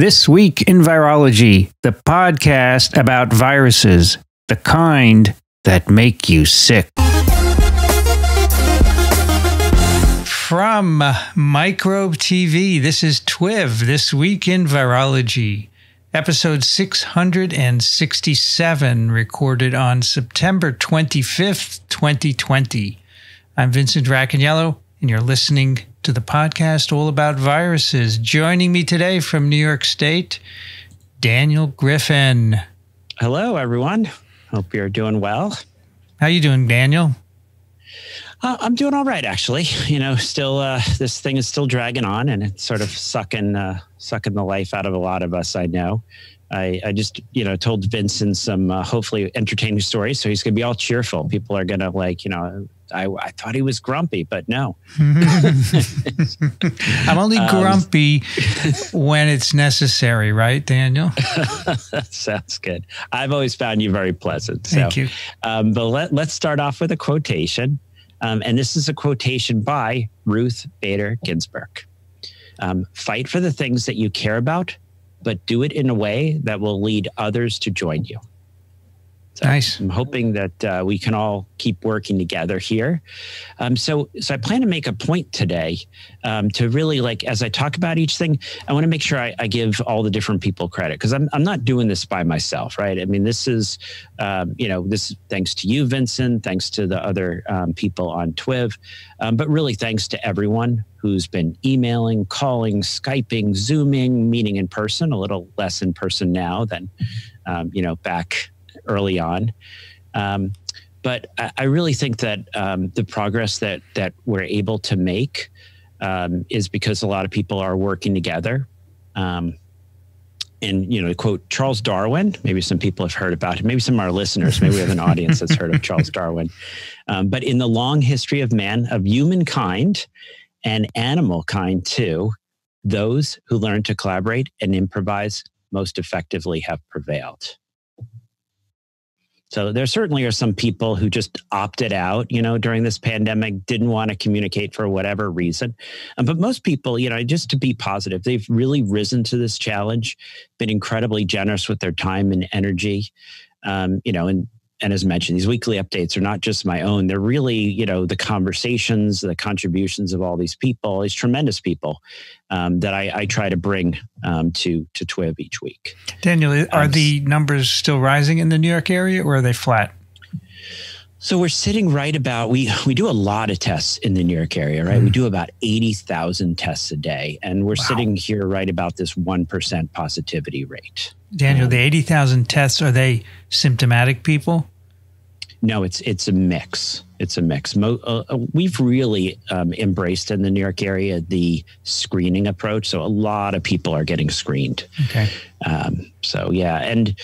This Week in Virology, the podcast about viruses, the kind that make you sick. From Microbe TV, this is TWIV, This Week in Virology, episode 667, recorded on September 25th, 2020. I'm Vincent Racaniello, and you're listening to the podcast all about viruses. Joining me today from New York State, Daniel Griffin. Hello, everyone. Hope you're doing well. How you doing, Daniel? Uh, I'm doing all right, actually. You know, still uh, this thing is still dragging on, and it's sort of sucking uh, sucking the life out of a lot of us. I know. I, I just you know told Vincent some uh, hopefully entertaining stories, so he's gonna be all cheerful. People are gonna like you know I, I thought he was grumpy, but no. I'm only um, grumpy um, when it's necessary, right, Daniel? sounds good. I've always found you very pleasant. Thank you. Um, but let, let's start off with a quotation. Um, and this is a quotation by Ruth Bader Ginsburg. Um, fight for the things that you care about, but do it in a way that will lead others to join you. So nice. I'm hoping that uh, we can all keep working together here. Um, so, so I plan to make a point today um, to really like as I talk about each thing, I want to make sure I, I, give all the different people credit because I'm I'm not doing this by myself, right? I mean, this is um, you know this thanks to you, Vincent, thanks to the other um, people on Twiv, um, but really thanks to everyone who's been emailing, calling, skyping, zooming, meeting in person. A little less in person now than um, you know back early on. Um, but I, I, really think that um, the progress that that we're able to make um, is because a lot of people are working together. Um, and you know, to quote Charles Darwin. Maybe some people have heard about him. Maybe some of our listeners. Maybe we have an audience that's heard of Charles Darwin. Um, but in the long history of man, of humankind, and animal kind too, those who learn to collaborate and improvise most effectively have prevailed. So there certainly are some people who just opted out, you know, during this pandemic, didn't want to communicate for whatever reason. Um, but most people, you know, just to be positive, they've really risen to this challenge, been incredibly generous with their time and energy. Um, you know, and and as mentioned, these weekly updates are not just my own. They're really, you know, the conversations, the contributions of all these people, these tremendous people um, that I, I, try to bring um, to to TWIV each week. Daniel, are um, the numbers still rising in the New York area, or are they flat? So we're sitting right about we we do a lot of tests in the New York area, right? Mm. We do about eighty thousand tests a day, and we're wow. sitting here right about this one percent positivity rate. Daniel, the eighty thousand tests are they symptomatic people? No, it's it's a mix. It's a mix. Mo- uh, uh, we've really um, embraced in the New York area the screening approach. So a lot of people are getting screened. Okay. Um, so yeah, and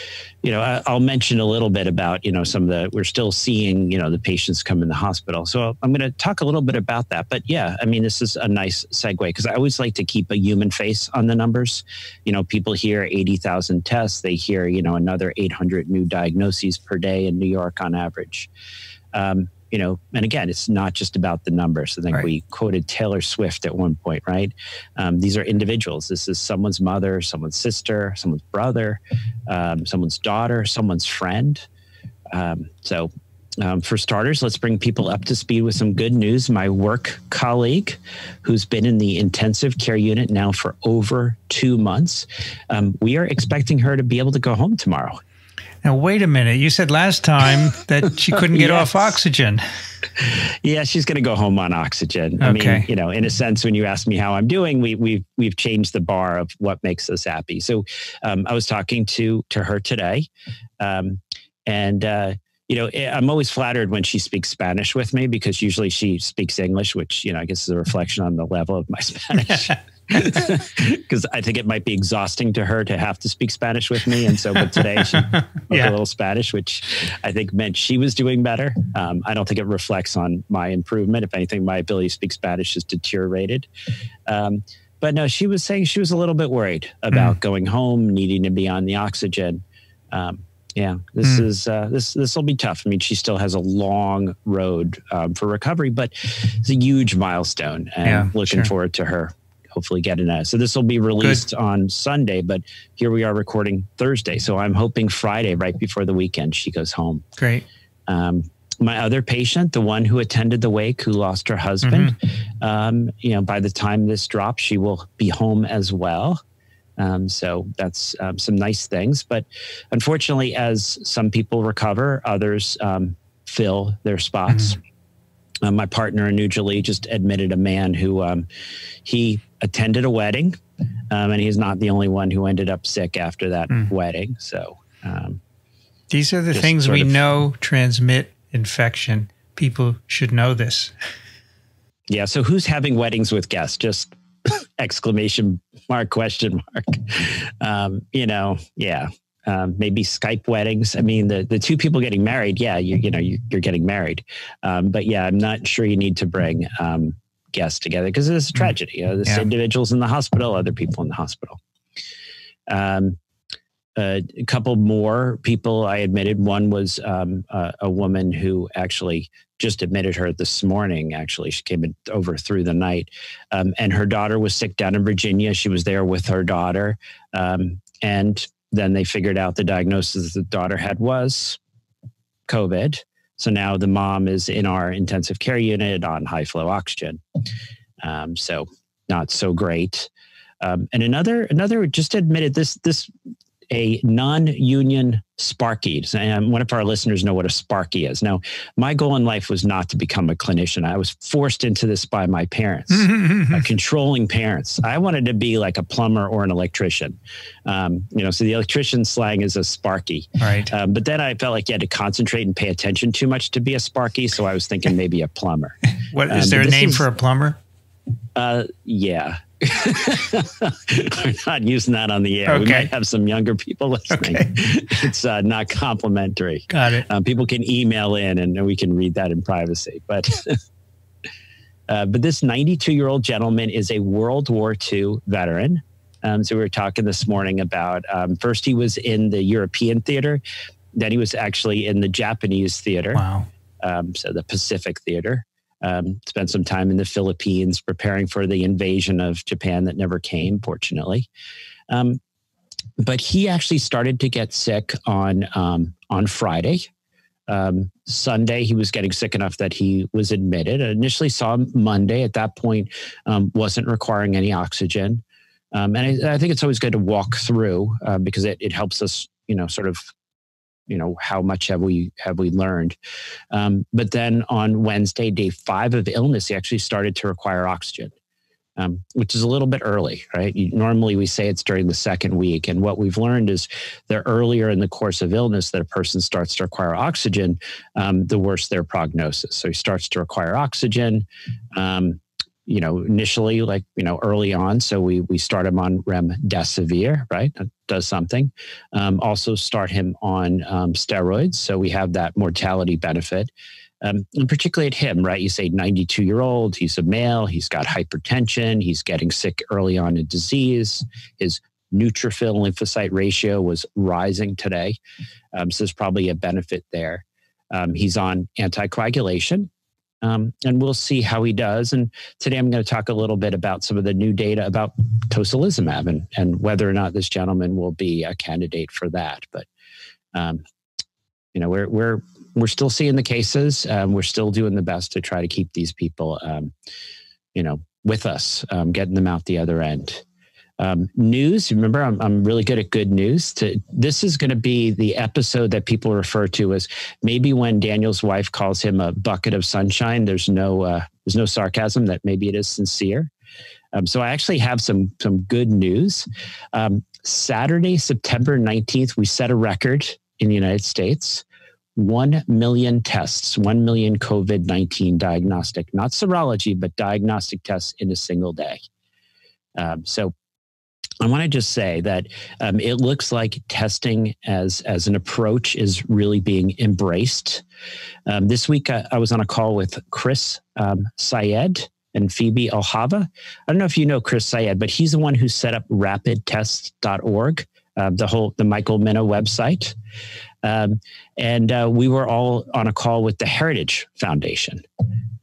you know, I, will mention a little bit about you know some of the we're still seeing you know the patients come in the hospital. So I'm going to talk a little bit about that. But yeah, I mean, this is a nice segue because I always like to keep a human face on the numbers. You know, people hear 80,000 tests, they hear you know another 800 new diagnoses per day in New York on average. Um, you know, and again, it's not just about the numbers. I think right. we quoted Taylor Swift at one point, right? Um, these are individuals. This is someone's mother, someone's sister, someone's brother, um, someone's daughter, someone's friend. Um, so, um, for starters, let's bring people up to speed with some good news. My work colleague, who's been in the intensive care unit now for over two months, um, we are expecting her to be able to go home tomorrow. Now, wait a minute. You said last time that she couldn't get yes. off oxygen. Yeah, she's going to go home on oxygen. I okay. mean, you know, in a sense, when you ask me how I'm doing, we, we've we've changed the bar of what makes us happy. So, um, I was talking to to her today, um, and uh, you know, eh, I'm always flattered when she speaks Spanish with me because usually she speaks English, which you know I guess is a reflection on the level of my Spanish because I think it might be exhausting to her to have to speak Spanish with me. And so, but today she spoke yeah. a little Spanish, which I think meant she was doing better. Um, I don't think it reflects on my improvement. If anything, my ability to speak Spanish has deteriorated. Um, but no, she was saying she was a little bit worried about mm. going home, needing to be on the oxygen. Um, yeah, this mm. is uh, this this will be tough. I mean, she still has a long road um, for recovery, but it's a huge milestone, and yeah, looking sure. forward to her hopefully get in that. So this will be released Good. on Sunday, but here we are recording Thursday. So I'm hoping Friday, right before the weekend, she goes home. Great. Um, my other patient, the one who attended the wake, who lost her husband, mm-hmm. um, you know, by the time this drops, she will be home as well. Um, so that's um, some nice things. But unfortunately, as some people recover, others um, fill their spots. Mm-hmm. Uh, my partner in New Jersey just admitted a man who um, he attended a wedding, um, and he's not the only one who ended up sick after that mm. wedding. So um, these are the things we of, know transmit infection. People should know this. Yeah. So who's having weddings with guests? Just exclamation mark question mark. Um, you know, yeah um, maybe Skype weddings. I mean, the, the two people getting married, yeah, you, you know, you, are getting married. Um, but yeah, I'm not sure you need to bring um, guests together because it's a mm. tragedy. You know, there's yeah. individuals in the hospital, other people in the hospital. Um, a couple more people I admitted. One was um, a, a, woman who actually just admitted her this morning. Actually, she came in, over through the night, um, and her daughter was sick down in Virginia. She was there with her daughter, um, and then they figured out the diagnosis the daughter had was COVID. So now the mom is in our intensive care unit on high flow oxygen. Um, so not so great. Um, and another another just admitted this this a non-union Sparky. And one of our listeners know what a Sparky is. Now, my goal in life was not to become a clinician. I was forced into this by my parents, uh, controlling parents. I wanted to be like a plumber or an electrician. Um, you know, so the electrician slang is a Sparky. Right. Um, but then I felt like you had to concentrate and pay attention too much to be a Sparky. So I was thinking maybe a plumber. what is um, there a name is, for a plumber? Uh, yeah. We're not using that on the air. Okay. We might have some younger people listening. Okay. It's uh, not complimentary. Got it. Um, people can email in and we can read that in privacy. But uh, but this 92 year old gentleman is a World War II veteran. Um, so we were talking this morning about um, first he was in the European theater, then he was actually in the Japanese theater. Wow. Um, so the Pacific theater um, spent some time in the Philippines preparing for the invasion of Japan that never came, fortunately. Um, but he actually started to get sick on um, on Friday. Um, Sunday, he was getting sick enough that he was admitted. I initially saw him Monday. At that point, um, wasn't requiring any oxygen. Um, and I, I, think it's always good to walk through uh, because it, it helps us, you know, sort of you know how much have we have we learned? Um, but then on wednesday day five of illness he actually started to require oxygen um, which is a little bit early right? You, normally we say it's during the second week and what we've learned is the earlier in the course of illness that a person starts to require oxygen um, the worse their prognosis. So he starts to require oxygen um, you know, initially, like, you know, early on. So we, we start him on remdesivir, right? That does something. Um, also start him on um, steroids. So we have that mortality benefit. Um, and particularly at him, right? You say 92 year old, he's a male, he's got hypertension, he's getting sick early on in disease. His neutrophil lymphocyte ratio was rising today. Um, so there's probably a benefit there. Um, he's on anticoagulation. Um, and we'll see how he does. And today I'm going to talk a little bit about some of the new data about tocilizumab and, and whether or not this gentleman will be a candidate for that. But, um, you know, we're, we're, we're still seeing the cases. Um, we're still doing the best to try to keep these people, um, you know, with us, um, getting them out the other end um, news. Remember, I'm, I'm really good at good news. To, this is going to be the episode that people refer to as maybe when Daniel's wife calls him a bucket of sunshine. There's no uh, there's no sarcasm. That maybe it is sincere. Um, so I actually have some some good news. Um, Saturday, September 19th, we set a record in the United States. 1 million tests, 1 million COVID 19 diagnostic, not serology, but diagnostic tests in a single day. Um, so I want to just say that um, it looks like testing as as an approach is really being embraced. Um, this week, I, I, was on a call with Chris um, Syed and Phoebe Alhava. I don't know if you know Chris Syed, but he's the one who set up RapidTest.org, uh, the whole the Michael Mina website. Um, and uh, we were all on a call with the Heritage Foundation.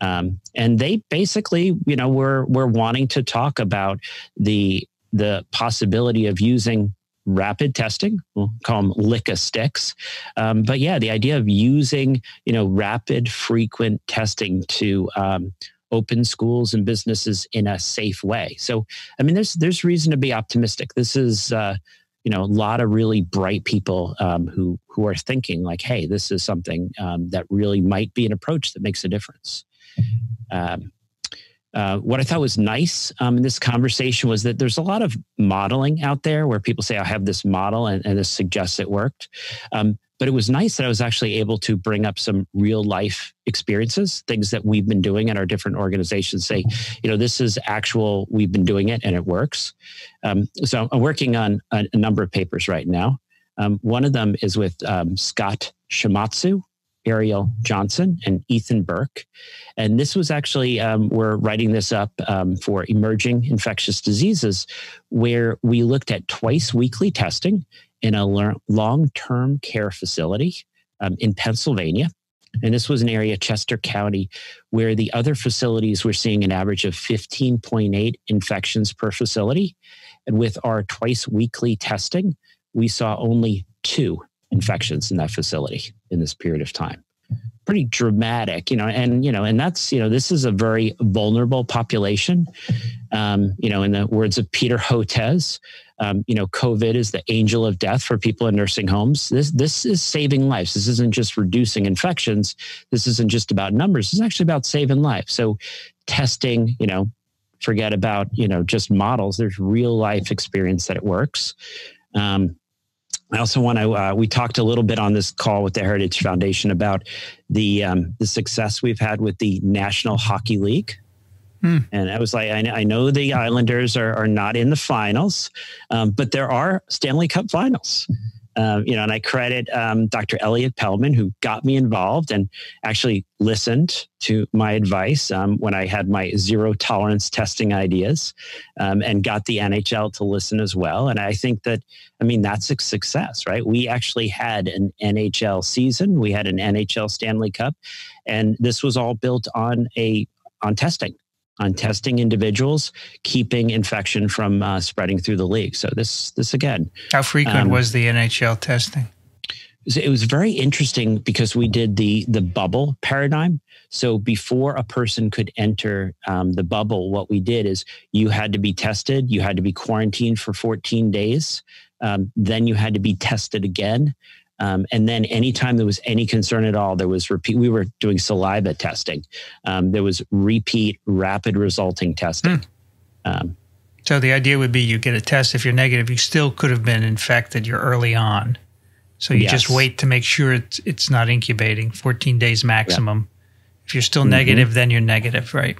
Um, and they basically, you know, were were wanting to talk about the the possibility of using rapid testing. We'll call them LICA sticks. Um, but yeah, the idea of using, you know, rapid, frequent testing to um, open schools and businesses in a safe way. So, I mean, there's there's reason to be optimistic. This is, uh, you know, a lot of really bright people um, who who are thinking like, hey, this is something um, that really might be an approach that makes a difference. Uh, what I thought was nice um, in this conversation was that there's a lot of modeling out there where people say, I have this model and, and this suggests it worked. Um, but it was nice that I was actually able to bring up some real life experiences, things that we've been doing at our different organizations. Say, you know, this is actual, we've been doing it and it works. Um, so I'm working on a, a, number of papers right now. Um, one of them is with um, Scott Shimatsu, Ariel Johnson and Ethan Burke. And this was actually, um, we're writing this up um, for emerging infectious diseases, where we looked at twice weekly testing in a long term care facility um, in Pennsylvania. And this was an area, Chester County, where the other facilities were seeing an average of 15.8 infections per facility. And with our twice weekly testing, we saw only two infections in that facility in this period of time. Pretty dramatic you know and you know and that's you know this is a very vulnerable population. Um, you know in the words of peter hotez um, you know covid is the angel of death for people in nursing homes. This this is saving lives. This isn't just reducing infections. This isn't just about numbers. It's actually about saving lives. So testing you know forget about you know just models. There's real life experience that it works. Um, I also want to. Uh, we talked a little bit on this call with the Heritage Foundation about the um, the success we've had with the National Hockey League. Hmm. And I was like, I, I, know the Islanders are, are not in the finals, um, but there are Stanley Cup finals. Um, you know, and I credit um, Dr. Elliot Pellman, who got me involved and actually listened to my advice um, when I had my zero tolerance testing ideas um, and got the NHL to listen as well. And I think that, I mean, that's a success, right? We actually had an NHL season, we had an NHL Stanley Cup, and this was all built on a on testing on testing individuals, keeping infection from uh, spreading through the league. So this, this again. How frequent um, was the NHL testing? It was very interesting because we did the the bubble paradigm. So before a person could enter um, the bubble, what we did is you had to be tested, you had to be quarantined for 14 days, um, then you had to be tested again. Um, and then anytime there was any concern at all, there was repeat. We were doing saliva testing. Um, there was repeat rapid resulting testing. Hmm. Um, so the idea would be you get a test. If you're negative, you still could have been infected. You're early on. So you yes. just wait to make sure it's, it's not incubating 14 days maximum. If you're still mm-hmm. negative, then you're negative, right?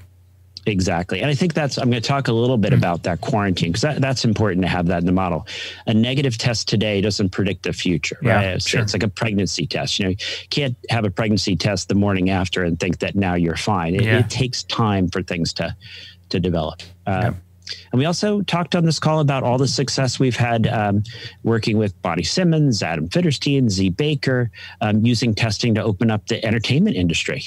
Exactly. And I think that's, I'm going to talk a little bit mm-hmm. about that quarantine because that, that's important to have that in the model. A negative test today doesn't predict the future, yeah, right? It's, sure. it's like a pregnancy test. You know, you can't have a pregnancy test the morning after and think that now you're fine. It, yeah. it takes time for things to, to develop. Uh, yeah. And we also talked on this call about all the success we've had um, working with Bonnie Simmons, Adam Fitterstein, Z Baker, um, using testing to open up the entertainment industry.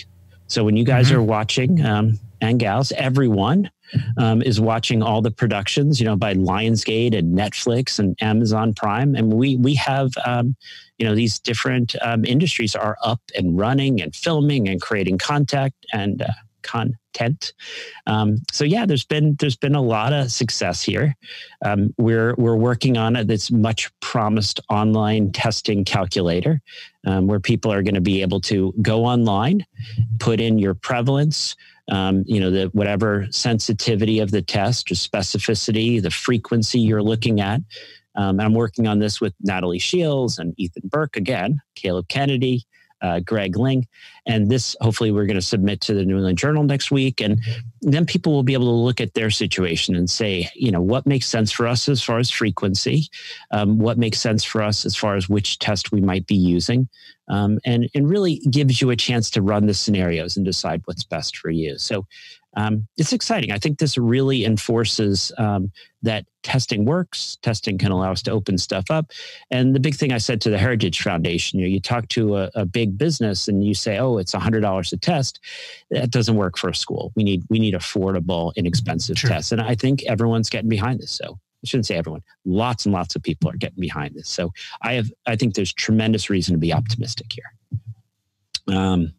So when you guys mm-hmm. are watching, um, and gals, everyone um, is watching all the productions, you know, by Lionsgate and Netflix and Amazon Prime, and we we have, um, you know, these different um, industries are up and running and filming and creating content and uh, content. Um, so yeah, there's been there's been a lot of success here. Um, we're we're working on. This much promised online testing calculator, um, where people are going to be able to go online, put in your prevalence um, you know, the whatever sensitivity of the test or specificity, the frequency you're looking at. Um, I'm working on this with Natalie Shields and Ethan Burke again, Caleb Kennedy, uh, Greg Ling. And this, hopefully, we're going to submit to the New England Journal next week. And then people will be able to look at their situation and say, you know, what makes sense for us as far as frequency? Um, what makes sense for us as far as which test we might be using? Um, and, and really gives you a chance to run the scenarios and decide what's best for you. So, um, it's exciting. I think this really enforces um, that testing works. Testing can allow us to open stuff up. And the big thing I said to the Heritage Foundation, you know, you talk to a, a big business and you say, "Oh, it's hundred dollars a test." That doesn't work for a school. We need we need affordable, inexpensive sure. tests, and I think everyone's getting behind this. So shouldn't say everyone. Lots and lots of people are getting behind this. So I have I think there's tremendous reason to be optimistic here. Um,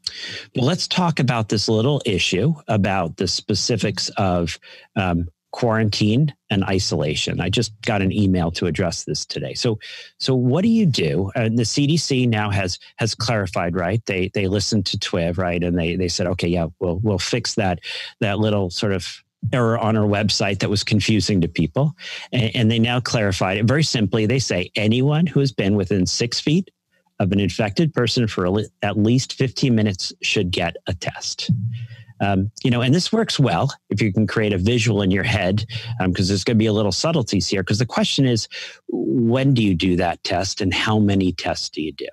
but let's talk about this little issue about the specifics of um, quarantine and isolation. I just got an email to address this today. So, so what do you do? And the CDC now has has clarified, right? They they listened to TWIV, right, and they they said, okay, yeah, we'll we'll fix that that little sort of error on our website that was confusing to people, and, and they now clarified it very simply. They say anyone who has been within six feet of an infected person for at least 15 minutes should get a test. Um, you know, and this works well if you can create a visual in your head, because um, there's going to be a little subtleties here. Because the question is, when do you do that test, and how many tests do you do?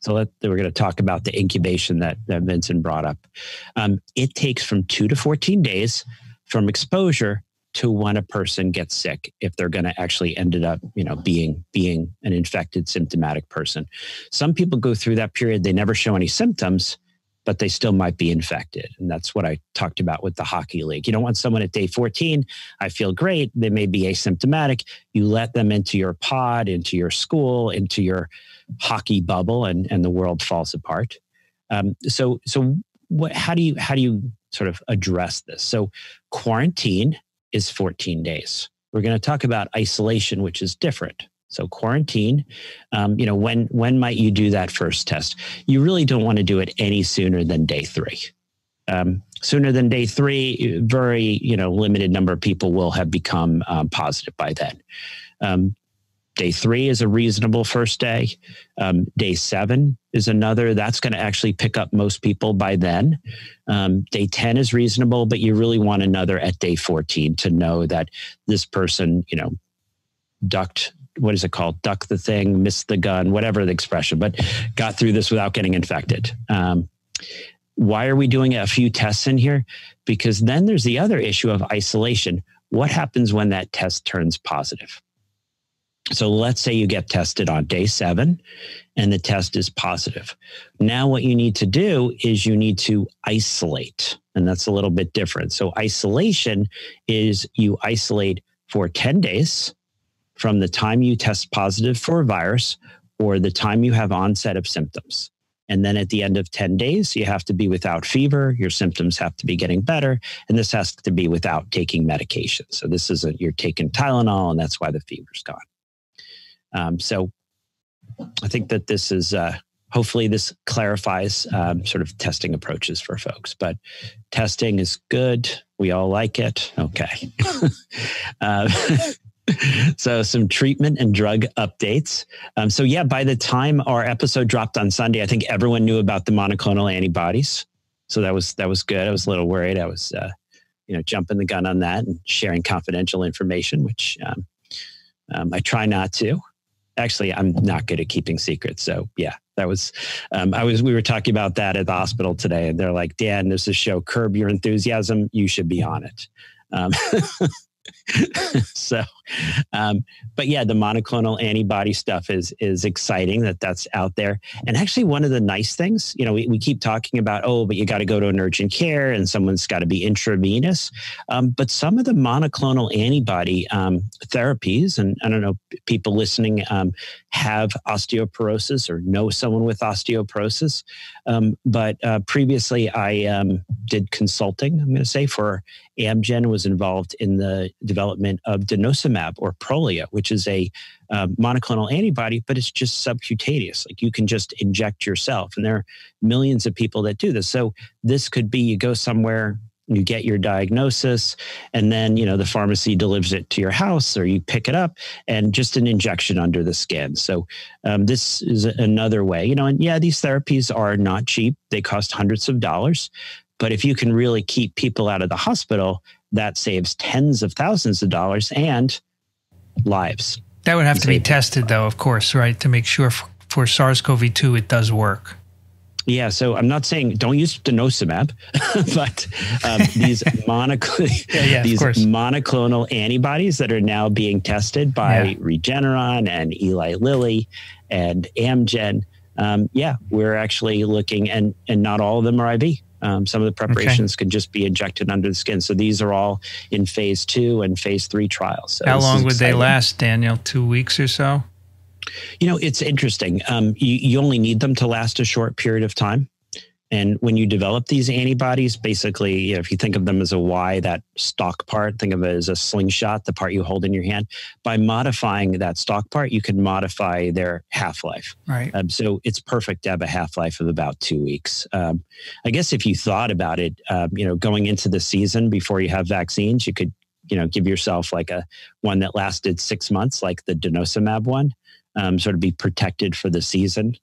So let, we're going to talk about the incubation that, that Vincent brought up. Um, it takes from two to 14 days from exposure to when a person gets sick if they're going to actually ended up you know being being an infected symptomatic person. Some people go through that period they never show any symptoms but they still might be infected. And that's what i talked about with the hockey league. You don't want someone at day 14 i feel great they may be asymptomatic. You let them into your pod into your school into your hockey bubble and and the world falls apart. Um, so so what how do you how do you sort of address this so quarantine is 14 days. We're going to talk about isolation, which is different. So quarantine, um, you know, when when might you do that first test? You really don't want to do it any sooner than day three. Um, sooner than day three, very you know limited number of people will have become um, positive by then. Day three is a reasonable first day. Um, day seven is another. That's going to actually pick up most people by then. Um, day 10 is reasonable, but you really want another at day 14 to know that this person, you know, ducked what is it called? Duck the thing, missed the gun, whatever the expression, but got through this without getting infected. Um, why are we doing a few tests in here? Because then there's the other issue of isolation. What happens when that test turns positive? So let's say you get tested on day seven and the test is positive. Now, what you need to do is you need to isolate, and that's a little bit different. So, isolation is you isolate for 10 days from the time you test positive for a virus or the time you have onset of symptoms. And then at the end of 10 days, you have to be without fever. Your symptoms have to be getting better. And this has to be without taking medication. So this isn't you're taking Tylenol and that's why the fever's gone. Um, so I think that this is uh, hopefully this clarifies um, sort of testing approaches for folks. But testing is good. We all like it. Okay. uh, so some treatment and drug updates. Um, so yeah, by the time our episode dropped on Sunday, I think everyone knew about the monoclonal antibodies. So that was that was good. I was a little worried. I was uh, you know jumping the gun on that and sharing confidential information, which um, um, I try not to actually i'm not good at keeping secrets. So yeah that was um, i was we were talking about that at the hospital today and they're like dan there's a show curb your enthusiasm. You should be on it. Um, so, um, but yeah, the monoclonal antibody stuff is is exciting that that's out there. And actually, one of the nice things, you know, we, we keep talking about, oh, but you got to go to an urgent care and someone's got to be intravenous. Um, but some of the monoclonal antibody um, therapies, and I don't know, people listening um, have osteoporosis or know someone with osteoporosis. Um, but uh, previously, I um, did consulting. I'm going to say for Amgen was involved in the development of denosumab or Prolia, which is a uh, monoclonal antibody, but it's just subcutaneous. Like you can just inject yourself. And there are millions of people that do this. So this could be you go somewhere, you get your diagnosis, and then you know the pharmacy delivers it to your house, or you pick it up, and just an injection under the skin. So um, this is another way, you know. And yeah, these therapies are not cheap; they cost hundreds of dollars. But if you can really keep people out of the hospital, that saves tens of thousands of dollars and lives. That would have to be tested, though, of course, right, to make sure for, for SARS CoV 2 it does work. Yeah, so I'm not saying don't use denosumab, but um, these monoclonal yeah, yeah, these monoclonal antibodies that are now being tested by yeah. Regeneron and Eli Lilly and Amgen. Um, yeah, we're actually looking, and and not all of them are IV. Um, some of the preparations okay. can just be injected under the skin. So these are all in phase two and phase three trials. So How long would they last, Daniel? Two weeks or so? You know, it's interesting. Um, you, you only need them to last a short period of time. And when you develop these antibodies, basically, you know, if you think of them as a Y, that stalk part, think of it as a slingshot, the part you hold in your hand. By modifying that stalk part, you can modify their half life. Right. Um, so it's perfect to have a half life of about two weeks. Um, I guess if you thought about it, um, you know, going into the season before you have vaccines, you could, you know, give yourself like a one that lasted six months, like the denosumab one, um, sort of be protected for the season.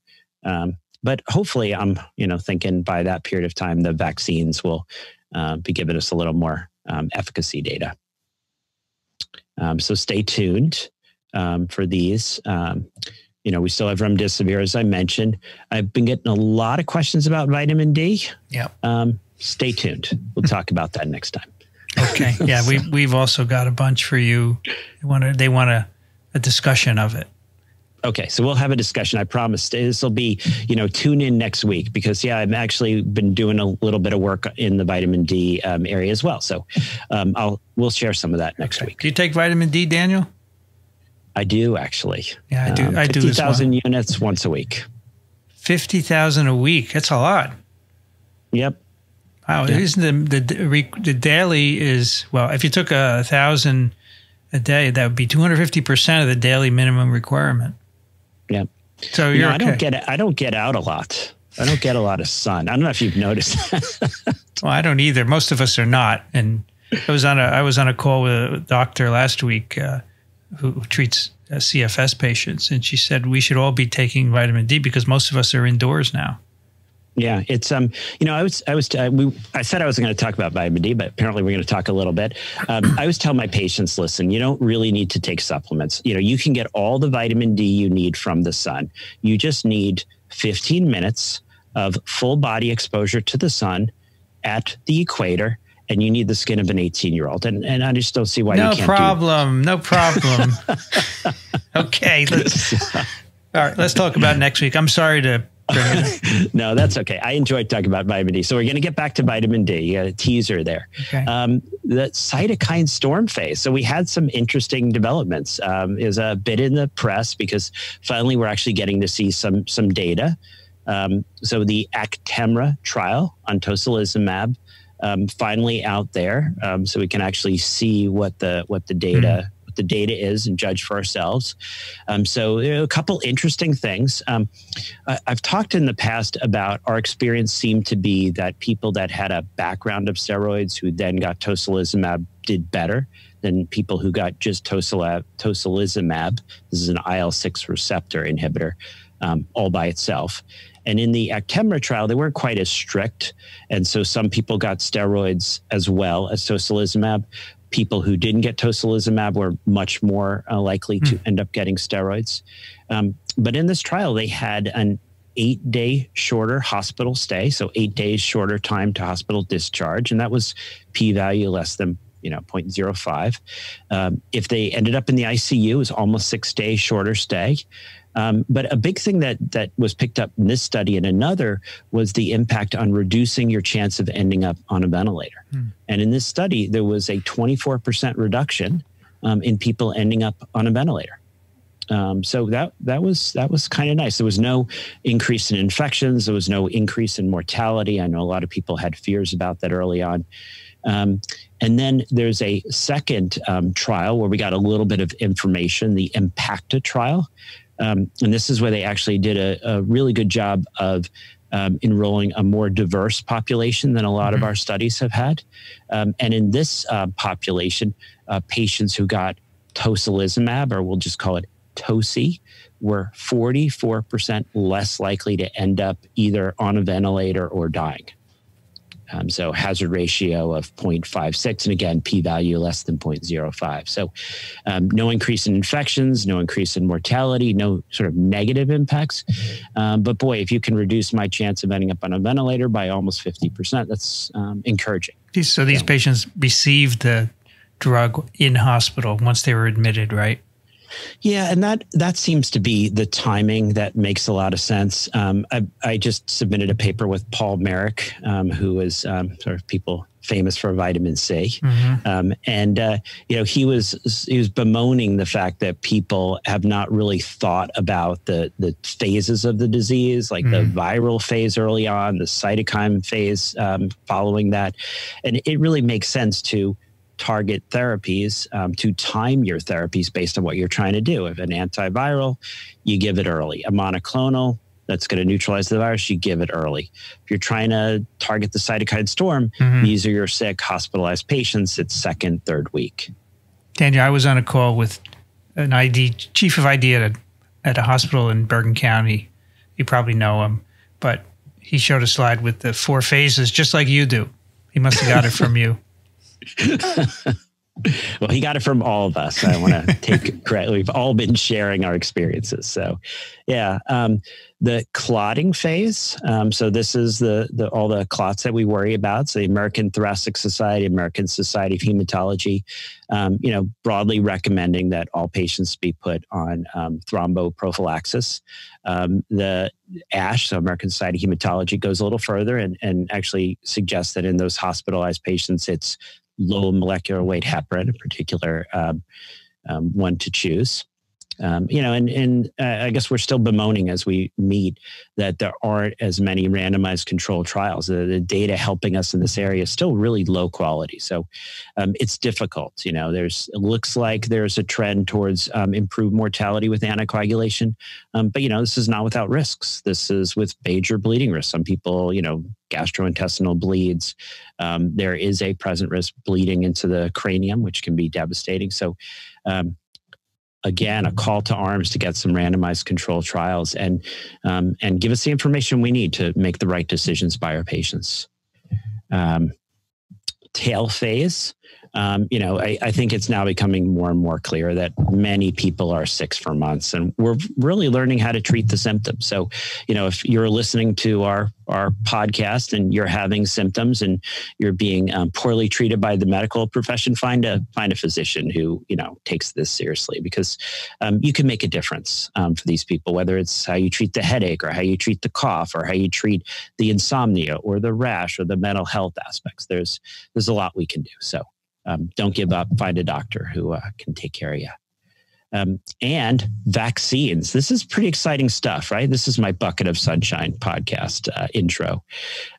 Um, but hopefully, I'm you know thinking by that period of time, the vaccines will uh, be giving us a little more um, efficacy data. Um, so stay tuned um, for these. Um, you know, we still have remdesivir, as I mentioned. I've been getting a lot of questions about vitamin D. Yeah. Um, stay tuned. We'll talk about that next time. Okay. Yeah, we we've also got a bunch for you. They want to, they want a, a discussion of it. Okay, so we'll have a discussion. I promise this will be, you know, tune in next week because yeah, I've actually been doing a little bit of work in the vitamin D um, area as well. So um, I'll we'll share some of that next okay. week. Do you take vitamin D, Daniel? I do actually. Yeah, I do. Um, I do. Fifty thousand well. units once a week. Fifty thousand a week. That's a lot. Yep. Wow. Yep. Isn't the, the the daily is well? If you took a thousand a day, that would be two hundred fifty percent of the daily minimum requirement. Yeah. So you know, okay. I don't get I don't get out a lot. I don't get a lot of sun. I don't know if you've noticed. That. Well, I don't either. Most of us are not. And I was on a I was on a call with a doctor last week uh, who, who, treats uh, CFS patients, and she said we should all be taking vitamin D because most of us are indoors now. Yeah, it's um, you know, I was I was uh, we I said I wasn't going to talk about vitamin D, but apparently we're going to talk a little bit. Um, I always tell my patients, listen, you don't really need to take supplements. You know, you can get all the vitamin D you need from the sun. You just need 15 minutes of full body exposure to the sun at the equator, and you need the skin of an 18 year old. And and I just don't see why no you can't. Problem, no problem. No problem. okay, let's. All right, let's talk about next week. I'm sorry to no, that's okay. I enjoyed talking about vitamin D. So we're going to get back to vitamin D. You got a teaser there. Okay. Um, the cytokine storm phase. So we had some interesting developments. Um, is a bit in the press because finally we're actually getting to see some some data. Um, so the Actemra trial on tocilizumab um, finally out there, um, so we can actually see what the what the data. The data is and judge for ourselves. Um, so, a couple interesting things. Um, I, have talked in the past about our experience seemed to be that people that had a background of steroids who then got tocilizumab did better than people who got just tocilizumab. This is an IL 6 receptor inhibitor um, all by itself. And in the Actemra trial, they weren't quite as strict. And so some people got steroids as well as tocilizumab people who didn't get tocilizumab were much more uh, likely to mm. end up getting steroids. Um, but in this trial, they had an eight day shorter hospital stay, so eight days shorter time to hospital discharge, and that was p value less than you know 0.05. Um, if they ended up in the ICU, it was almost six days shorter stay. Um, but a big thing that that was picked up in this study and another was the impact on reducing your chance of ending up on a ventilator. Hmm. And in this study, there was a 24% reduction um, in people ending up on a ventilator. Um, so that that was that was kind of nice. There was no increase in infections. There was no increase in mortality. I know a lot of people had fears about that early on. Um, and then there's a second um, trial where we got a little bit of information, the EMPACTA trial, um, and this is where they actually did a, a really good job of um, enrolling a more diverse population than a lot mm-hmm. of our studies have had. Um, and in this uh, population, uh, patients who got tocilizumab, or we'll just call it TOSI, were 44% less likely to end up either on a ventilator or dying. Um, so hazard ratio of 0.56, and again, p-value less than 0.05. So um, no increase in infections, no increase in mortality, no sort of negative impacts. Um, but boy, if you can reduce my chance of ending up on a ventilator by almost 50%, that's um, encouraging. So these patients received the drug in hospital once they were admitted, right? Yeah, and that that seems to be the timing that makes a lot of sense. Um, I, I, just submitted a paper with Paul Marik, um, who is um, sort of people famous for vitamin C, mm-hmm. Um, and uh, you know he was he was bemoaning the fact that people have not really thought about the the phases of the disease, like mm-hmm. the viral phase early on, the cytokine phase um, following that, and it really makes sense to target therapies um, to time your therapies based on what you're trying to do. If an antiviral, you give it early. A monoclonal, that's going to neutralize the virus, you give it early. If you're trying to target the cytokine storm, mm-hmm. these are your sick, hospitalized patients. It's second, third week. Daniel, I was on a call with an ID chief of ID at a, at a hospital in Bergen County. You probably know him, but he showed a slide with the four phases, just like you do. He must have got it from you. well, he got it from all of us. I want to take credit. We've all been sharing our experiences. So, yeah, um, the clotting phase. Um, so this is the, the all the clots that we worry about. So the American Thoracic Society, American Society of Hematology, um, you know, broadly recommending that all patients be put on um, thromboprophylaxis. Um, the ASH, so American Society of Hematology, goes a little further and, and actually suggests that in those hospitalized patients, it's low molecular weight heparin, a particular um, um, one to choose. Um, you know, and and uh, I guess we're still bemoaning as we meet that there aren't as many randomized control trials. The, the data helping us in this area is still really low quality, so um, it's difficult. You know, there's it looks like there's a trend towards um, improved mortality with anticoagulation, um, but you know, this is not without risks. This is with major bleeding risk. Some people, you know, gastrointestinal bleeds. Um, there is a present risk bleeding into the cranium, which can be devastating. So, um, again a call to arms to get some randomized control trials and um, and give us the information we need to make the right decisions by our patients. Um, tail phase um, you know, I, I, think it's now becoming more and more clear that many people are sick for months, and we're really learning how to treat the symptoms. So, you know, if you're listening to our our podcast and you're having symptoms and you're being um, poorly treated by the medical profession, find a find a physician who you know takes this seriously because um, you can make a difference um, for these people. Whether it's how you treat the headache or how you treat the cough or how you treat the insomnia or the rash or the mental health aspects, there's there's a lot we can do. So um, don't give up. Find a doctor who uh, can take care of you. Um, and vaccines. This is pretty exciting stuff, right? This is my bucket of sunshine podcast uh, intro.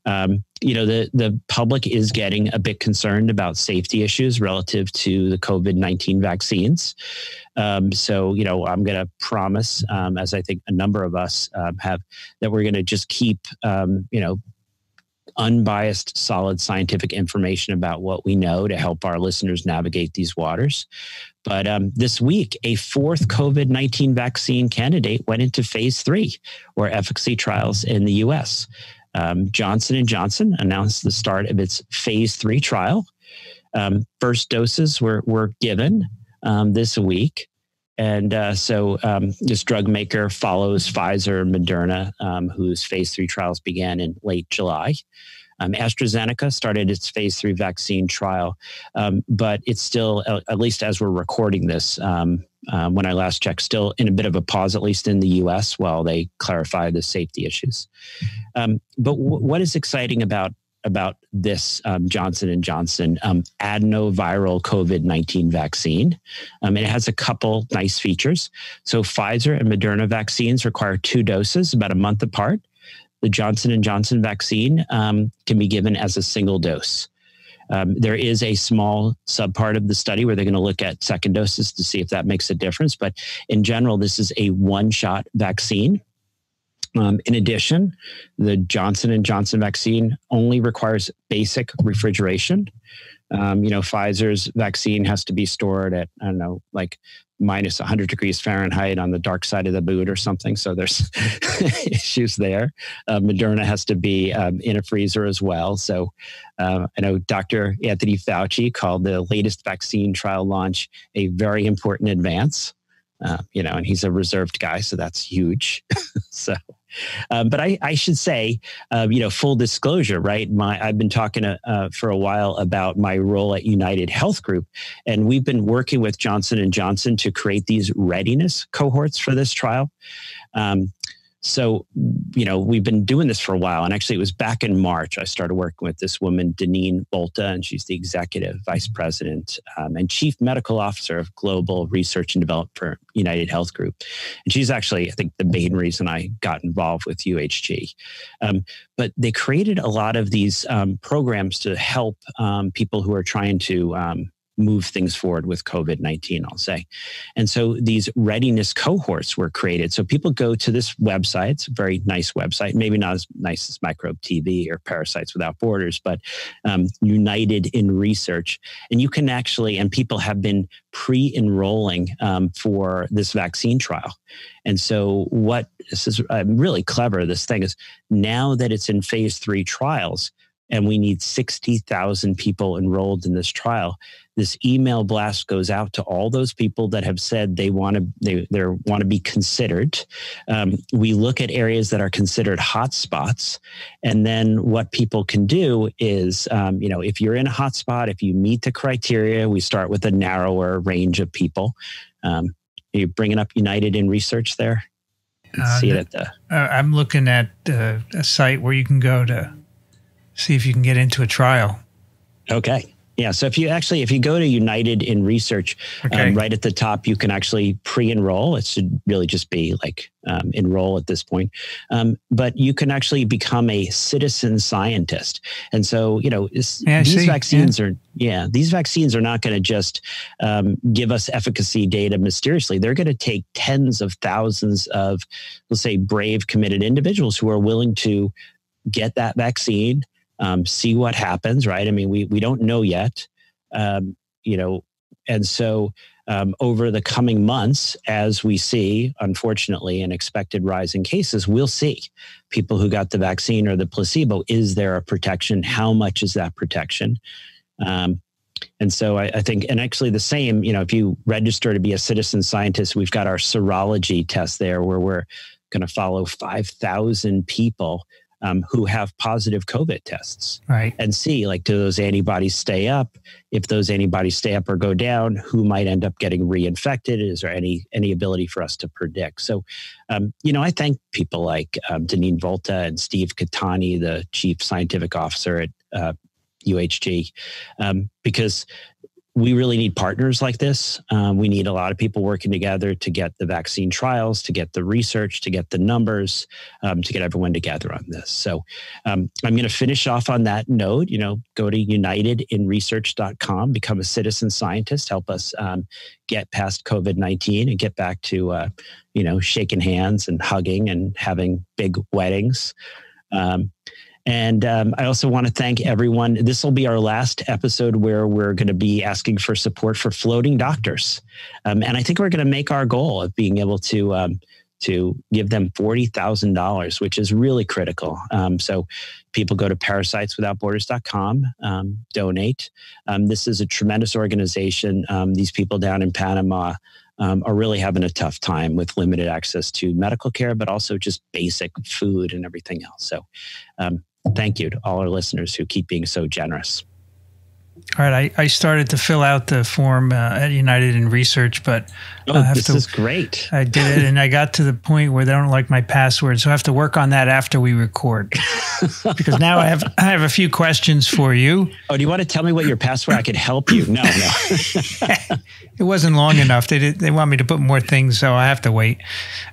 Um, you know, the the public is getting a bit concerned about safety issues relative to the COVID nineteen vaccines. Um, so, you know, I'm going to promise, um, as I think a number of us um, have, that we're going to just keep, um, you know, unbiased, solid scientific information about what we know to help our listeners navigate these waters. But um, this week, a fourth COVID 19 vaccine candidate went into phase three or efficacy trials in the US. Um, Johnson & Johnson announced the start of its phase three trial. Um, first doses were, were given um, this week. And uh, so um, this drug maker follows Pfizer and Moderna, um, whose phase three trials began in late July. Um, AstraZeneca started its phase three vaccine trial, um, but it's still, at least as we're recording this, um, um, when I last checked, still in a bit of a pause, at least in the US, while they clarify the safety issues. but w- what is exciting about about this um, Johnson and Johnson um, adenoviral COVID nineteen vaccine. Um, it has a couple nice features. So Pfizer and Moderna vaccines require two doses, about a month apart. The Johnson and Johnson vaccine um, can be given as a single dose. Um, there is a small subpart of the study where they're going to look at second doses to see if that makes a difference. But in general, this is a one shot vaccine Um, in addition, the Johnson and Johnson vaccine only requires basic refrigeration. Um, you know, Pfizer's vaccine has to be stored at I don't know, like minus 100 degrees Fahrenheit on the dark side of the boot or something. So there's issues there. Uh, Moderna has to be um, in a freezer as well. So uh, I know Dr. Anthony Fauci called the latest vaccine trial launch a very important advance. Uh, you know, and he's a reserved guy, so that's huge. so um, but I, I, should say, uh, you know, full disclosure, right? My, I've been talking uh, uh, for a while about my role at United Health Group, and we've been working with Johnson and Johnson to create these readiness cohorts for this trial. Um, so, you know, we've been doing this for a while. And actually, it was back in March, I started working with this woman, Deneen Vojta, and she's the executive vice president um, and chief medical officer of global research and development for United Health Group. And she's actually, I think, the main reason I got involved with UHG. Um, but they created a lot of these um, programs to help um, people who are trying to um, move things forward with COVID 19, I'll say. And so these readiness cohorts were created. So people go to this website, it's a very nice website, maybe not as nice as Microbe TV or Parasites Without Borders, but um, United in Research. And you can actually, and people have been pre enrolling um, for this vaccine trial. And so, what this is uh, really clever, this thing is now that it's in phase three trials, and we need 60,000 people enrolled in this trial this email blast goes out to all those people that have said they want to they, they want to be considered. Um, we look at areas that are considered hotspots, and then what people can do is, um, you know, if you're in a hotspot, if you meet the criteria, we start with a narrower range of people. Um, are you bringing up United in Research there? Uh, see it at the. Uh, I'm looking at uh, a site where you can go to see if you can get into a trial. Okay. Yeah. So if you actually, if you go to United in Research, um, okay. um, right at the top, you can actually pre-enroll. It should really just be like um, enroll at this point. Um, but you can actually become a citizen scientist. And so, you know, yeah, these see. vaccines yeah. are, yeah, these vaccines are not going to just um, give us efficacy data mysteriously. They're going to take tens of thousands of, let's say, brave, committed individuals who are willing to get that vaccine um, see what happens, right? I mean, we we don't know yet, um, you know, and so um, over the coming months, as we see, unfortunately, an expected rise in cases, we'll see people who got the vaccine or the placebo. Is there a protection? How much is that protection? Um, and so I, I, think, and actually the same, you know, if you register to be a citizen scientist, we've got our serology test there where we're going to follow 5,000 people um, who have positive COVID tests, right? And see like do those antibodies stay up? If those antibodies stay up or go down, who might end up getting reinfected? Is there any any ability for us to predict? So, um, you know, I thank people like um, Deneen Volta and Steve Catani, the chief scientific officer at uh, UHG, um, because we really need partners like this. Um, we need a lot of people working together to get the vaccine trials, to get the research, to get the numbers, um, to get everyone together on this. So um, I'm going to finish off on that note. You know, go to unitedinresearch.com, become a citizen scientist, help us um, get past COVID 19 and get back to, uh, you know, shaking hands and hugging and having big weddings. Um, and um, I also want to thank everyone. This will be our last episode where we're going to be asking for support for floating doctors. Um, and I think we're going to make our goal of being able to. Um, to give them $40,000, which is really critical. Um, so people go to parasiteswithoutborders.com, um, donate. Um, this is a tremendous organization. These people down in Panama um, are really having a tough time with limited access to medical care, but also just basic food and everything else. So um, thank you to all our listeners who keep being so generous. All right, I, I started to fill out the form uh, at United in Research, but oh, I have this to, is great. I did it, and I got to the point where they don't like my password, so I have to work on that after we record. because now I have I have a few questions for you. Oh, do you want to tell me what your password? I could help you. No, no, it wasn't long enough. They did, they want me to put more things, so I have to wait.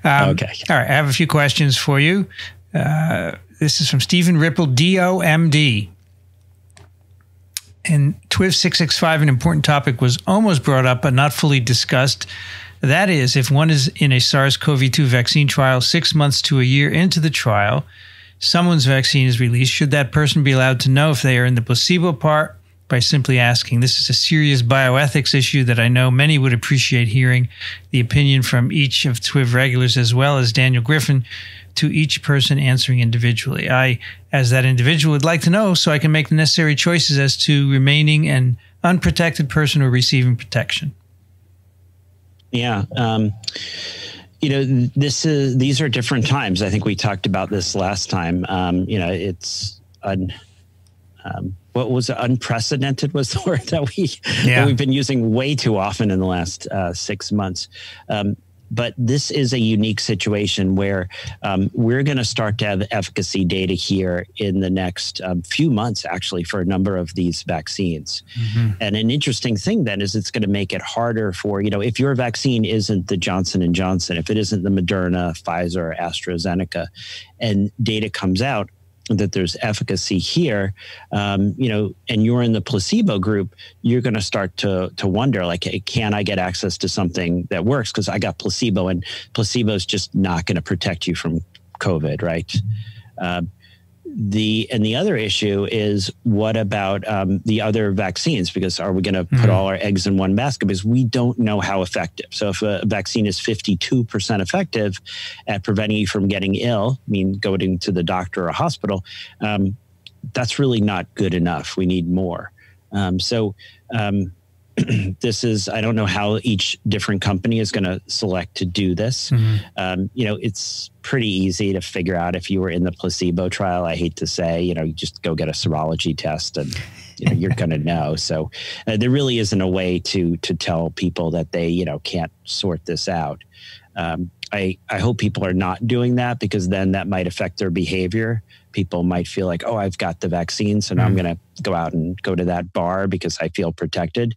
Um, okay. All right, I have a few questions for you. Uh, this is from Stephen Ripple, DOMD. In TWIV 665, an important topic was almost brought up, but not fully discussed. That is, if one is in a SARS CoV 2 vaccine trial six months to a year into the trial, someone's vaccine is released, should that person be allowed to know if they are in the placebo part by simply asking? This is a serious bioethics issue that I know many would appreciate hearing the opinion from each of TWIV regulars as well as Daniel Griffin to each person answering individually. I, as that individual, would like to know so I can make the necessary choices as to remaining an unprotected person or receiving protection. Yeah. Um, you know, this is these are different times. I think we talked about this last time. Um, you know, it's un, um, what was unprecedented was the word that we yeah. that we've been using way too often in the last uh, six months. Um, but this is a unique situation where um, we're going to start to have efficacy data here in the next um, few months, actually, for a number of these vaccines. Mm-hmm. And an interesting thing then is it's going to make it harder for you know if your vaccine isn't the Johnson and Johnson, if it isn't the Moderna, Pfizer, AstraZeneca, and data comes out that there's efficacy here, um, you know, and you're in the placebo group, you're going to start to to wonder, like, hey, can I get access to something that works? Because I got placebo, and placebo is just not going to protect you from COVID, right? Mm-hmm. Uh, the and the other issue is what about um, the other vaccines? Because are we going to put mm-hmm. all our eggs in one basket? Because we don't know how effective. So if a vaccine is fifty two percent effective at preventing you from getting ill, I mean going to the doctor or a hospital, um, that's really not good enough. We need more. Um, so um, this is I don't know how each different company is going to select to do this. Mm-hmm. Um, you know, it's pretty easy to figure out if you were in the placebo trial. I hate to say, you know, you just go get a serology test and you know you're going to know. So uh, there really isn't a way to to tell people that they you know can't sort this out. Um, I I hope people are not doing that because then that might affect their behavior people might feel like, oh, I've got the vaccine, so now mm. I'm going to go out and go to that bar because I feel protected.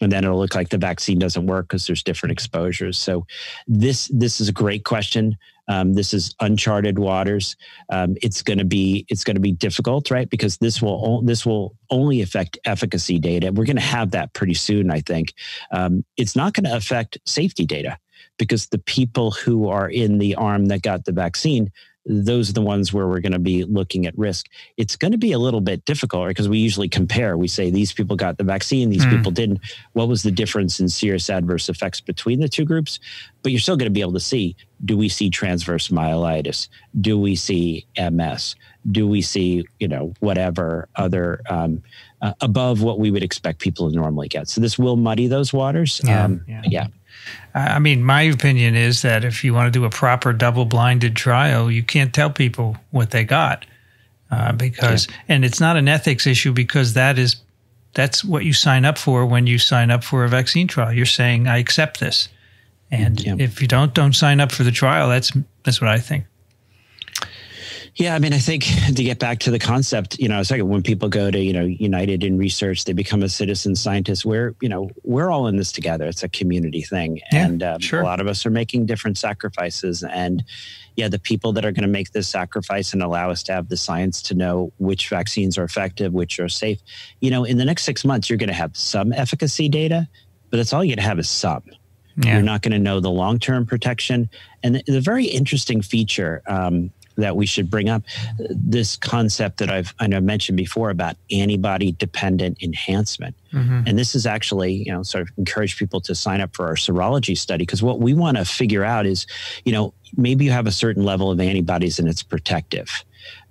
And then it'll look like the vaccine doesn't work because there's different exposures. So this this is a great question. Um, this is uncharted waters. Um, it's going to be it's going to be difficult, right? Because this will this will only affect efficacy data. We're going to have that pretty soon, I think. Um, it's not going to affect safety data because the people who are in the arm that got the vaccine those are the ones where we're going to be looking at risk. It's going to be a little bit difficult because we usually compare. We say these people got the vaccine, these mm. people didn't. What was the difference in serious adverse effects between the two groups? But you're still going to be able to see do we see transverse myelitis? Do we see MS? Do we see, you know, whatever other um, uh, above what we would expect people to normally get? So this will muddy those waters. Yeah. Um, yeah. yeah. I mean, my opinion is that if you want to do a proper double blinded trial, you can't tell people what they got. Uh, because, yeah. and it's not an ethics issue because that is, that's what you sign up for when you sign up for a vaccine trial. You're saying, I accept this. And yeah. if you don't, don't sign up for the trial. That's, that's what I think. Yeah, I mean, I think to get back to the concept, you know, it's like when people go to, you know, United in research, they become a citizen scientist. We're, you know, we're all in this together. It's a community thing, yeah, and um, sure. a lot of us are making different sacrifices. And yeah, the people that are going to make this sacrifice and allow us to have the science to know which vaccines are effective, which are safe. You know, in the next six months, you're going to have some efficacy data, but it's all you're going to have is some. Yeah. You're not going to know the long term protection. And the, the, very interesting feature um, that we should bring up this concept that I've I know mentioned before about antibody dependent enhancement. Mm-hmm. And this is actually, you know, sort of encourage people to sign up for our serology study because what we want to figure out is, you know, maybe you have a certain level of antibodies and it's protective.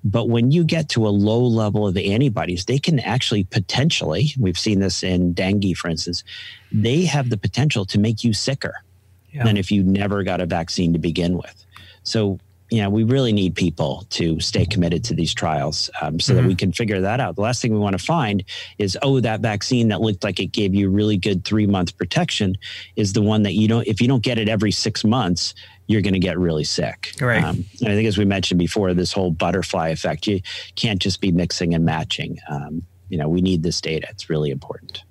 But when you get to a low level of antibodies, they can actually potentially, we've seen this in dengue, for instance, they have the potential to make you sicker yeah. than if you never got a vaccine to begin with. So you know, we really need people to stay committed to these trials um, so mm-hmm. that we mm-hmm. can figure that out. The last thing we want to find is, oh, that vaccine that looked like it gave you really good three month protection is the one that you don't, if you don't get it every six months, you're going to get really sick. Right. Um, and I think, as we mentioned before, this whole butterfly effect, you can't just be mixing and matching. Um, you know, we need this data. It's really important.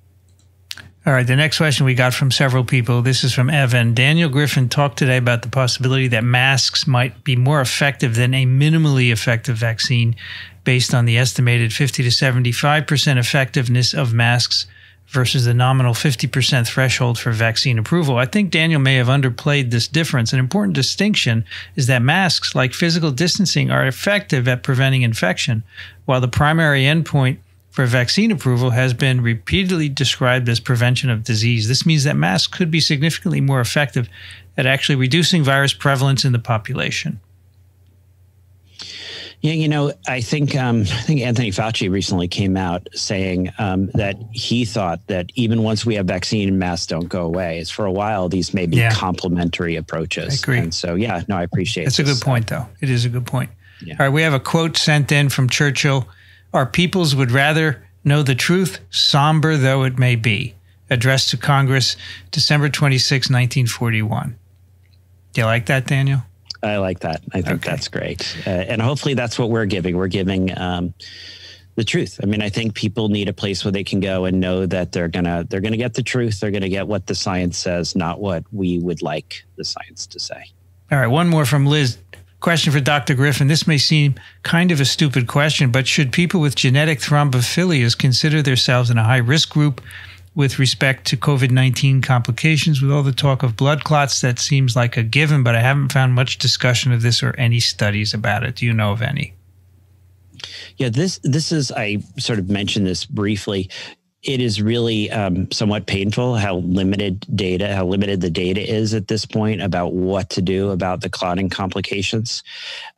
All right, the next question we got from several people. This is from Evan. Daniel Griffin talked today about the possibility that masks might be more effective than a minimally effective vaccine based on the estimated 50 to 75% effectiveness of masks versus the nominal 50% threshold for vaccine approval. I think Daniel may have underplayed this difference. An important distinction is that masks, like physical distancing, are effective at preventing infection, while the primary endpoint for vaccine approval has been repeatedly described as prevention of disease. This means that masks could be significantly more effective at actually reducing virus prevalence in the population. Yeah, you know, I think um, I think Anthony Fauci recently came out saying um, that he thought that even once we have vaccine masks don't go away, it's for a while these may be yeah. complementary approaches. I agree. And so, yeah, no, I appreciate. That's this. a good point, though. It is a good point. Yeah. All right, we have a quote sent in from Churchill: "Our peoples would rather know the truth, somber though it may be." Addressed to Congress, December 26, 1941. Do you like that, Daniel? I like that. I think okay. that's great. Uh, and hopefully that's what we're giving. We're giving um, the truth. I mean, I think people need a place where they can go and know that they're gonna they're gonna get the truth. They're gonna get what the science says, not what we would like the science to say. All right, one more from Liz. Question for Dr. Griffin. This may seem kind of a stupid question, but should people with genetic thrombophilias consider themselves in a high risk group with respect to COVID 19 complications. With all the talk of blood clots, that seems like a given, but I haven't found much discussion of this or any studies about it. Do you know of any? Yeah, this this is I sort of mentioned this briefly it is really um, somewhat painful how limited data, how limited the data is at this point about what to do about the clotting complications,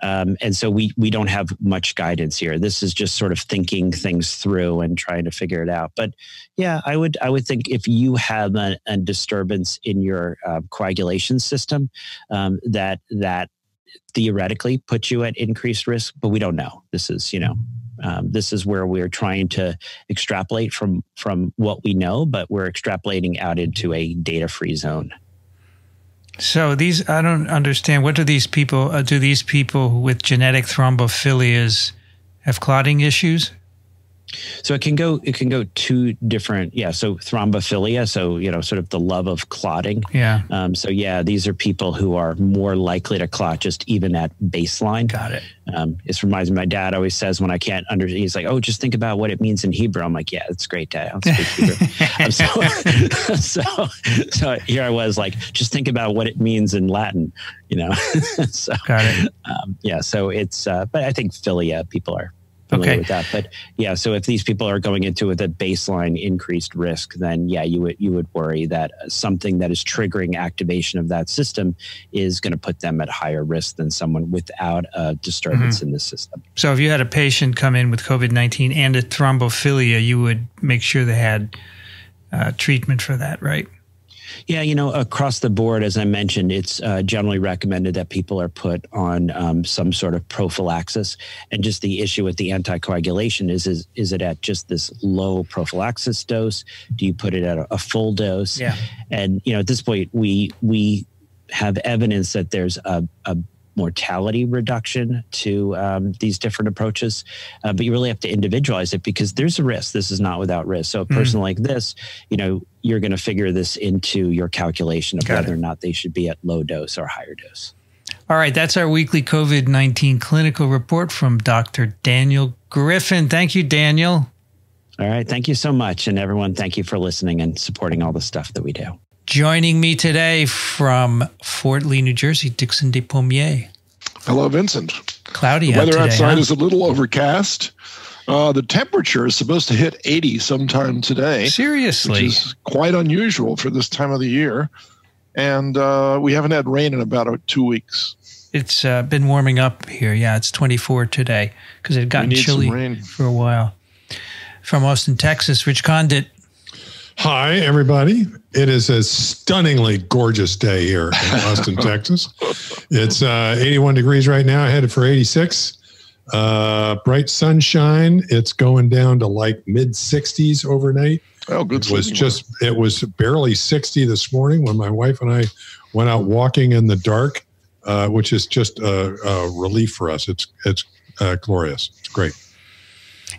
um, and so we we don't have much guidance here. This is just sort of thinking things through and trying to figure it out. But yeah, I would I would think if you have a, a disturbance in your uh, coagulation system, um, that that theoretically puts you at increased risk, but we don't know. This is you know um, this is where we're trying to extrapolate from from what we know, but we're extrapolating out into a data free zone. So these, I don't understand. What do these people? Uh, do these people with genetic thrombophilias have clotting issues? So it can go it can go two different yeah. So thrombophilia, so you know, sort of the love of clotting. Yeah. Um, so yeah, these are people who are more likely to clot just even at baseline. Got it. Um, this reminds me. My dad always says when I can't under, he's like, "Oh, just think about what it means in Hebrew." I'm like, "Yeah, it's great, Dad. I don't speak Hebrew." so, so, so here I was like, "Just think about what it means in Latin," you know. so, Got it. Um, yeah. So it's, uh, but I think philia people are okay. with that. But yeah, so if these people are going into with a baseline increased risk, then yeah, you would you would worry that something that is triggering activation of that system is going to put them at higher risk than someone without a disturbance mm-hmm. in the system. So if you had a patient come in with COVID nineteen and a thrombophilia, you would make sure they had uh, treatment for that, right? Yeah, you know, across the board, as I mentioned, it's uh, generally recommended that people are put on um, some sort of prophylaxis. And just the issue with the anticoagulation is, is is it at just this low prophylaxis dose? Do you put it at a, a full dose? Yeah. And you know, at this point, we we have evidence that there's a, a mortality reduction to um, these different approaches. Uh, but you really have to individualize it because there's a risk. This is not without risk. So a person mm. like this, you know, you're going to figure this into your calculation of Got whether it. or not they should be at low dose or higher dose. All right, that's our weekly COVID 19 clinical report from Dr. Daniel Griffin. Thank you, Daniel. All right, thank you so much. And everyone, thank you for listening and supporting all the stuff that we do. Joining me today from Fort Lee, New Jersey, Dixon Despommier. Hello, Vincent. Cloudy. The weather today, outside huh? is a little overcast. Uh, the temperature is supposed to hit 80 sometime today. Seriously, which is quite unusual for this time of the year. And uh, we haven't had rain in about uh, two weeks. It's uh, been warming up here. Yeah, it's 24 today because it got chilly for a while. From Austin, Texas, Rich Condit. Hi, everybody. It is a stunningly gorgeous day here in Austin, Texas. It's uh, 81 degrees right now, headed for 86. Uh, bright sunshine. It's going down to like mid 60s overnight. Oh, good. It was just, it was barely 60 this morning when my wife and I went out walking in the dark, uh, which is just a, a, relief for us. It's, it's uh, glorious. It's great.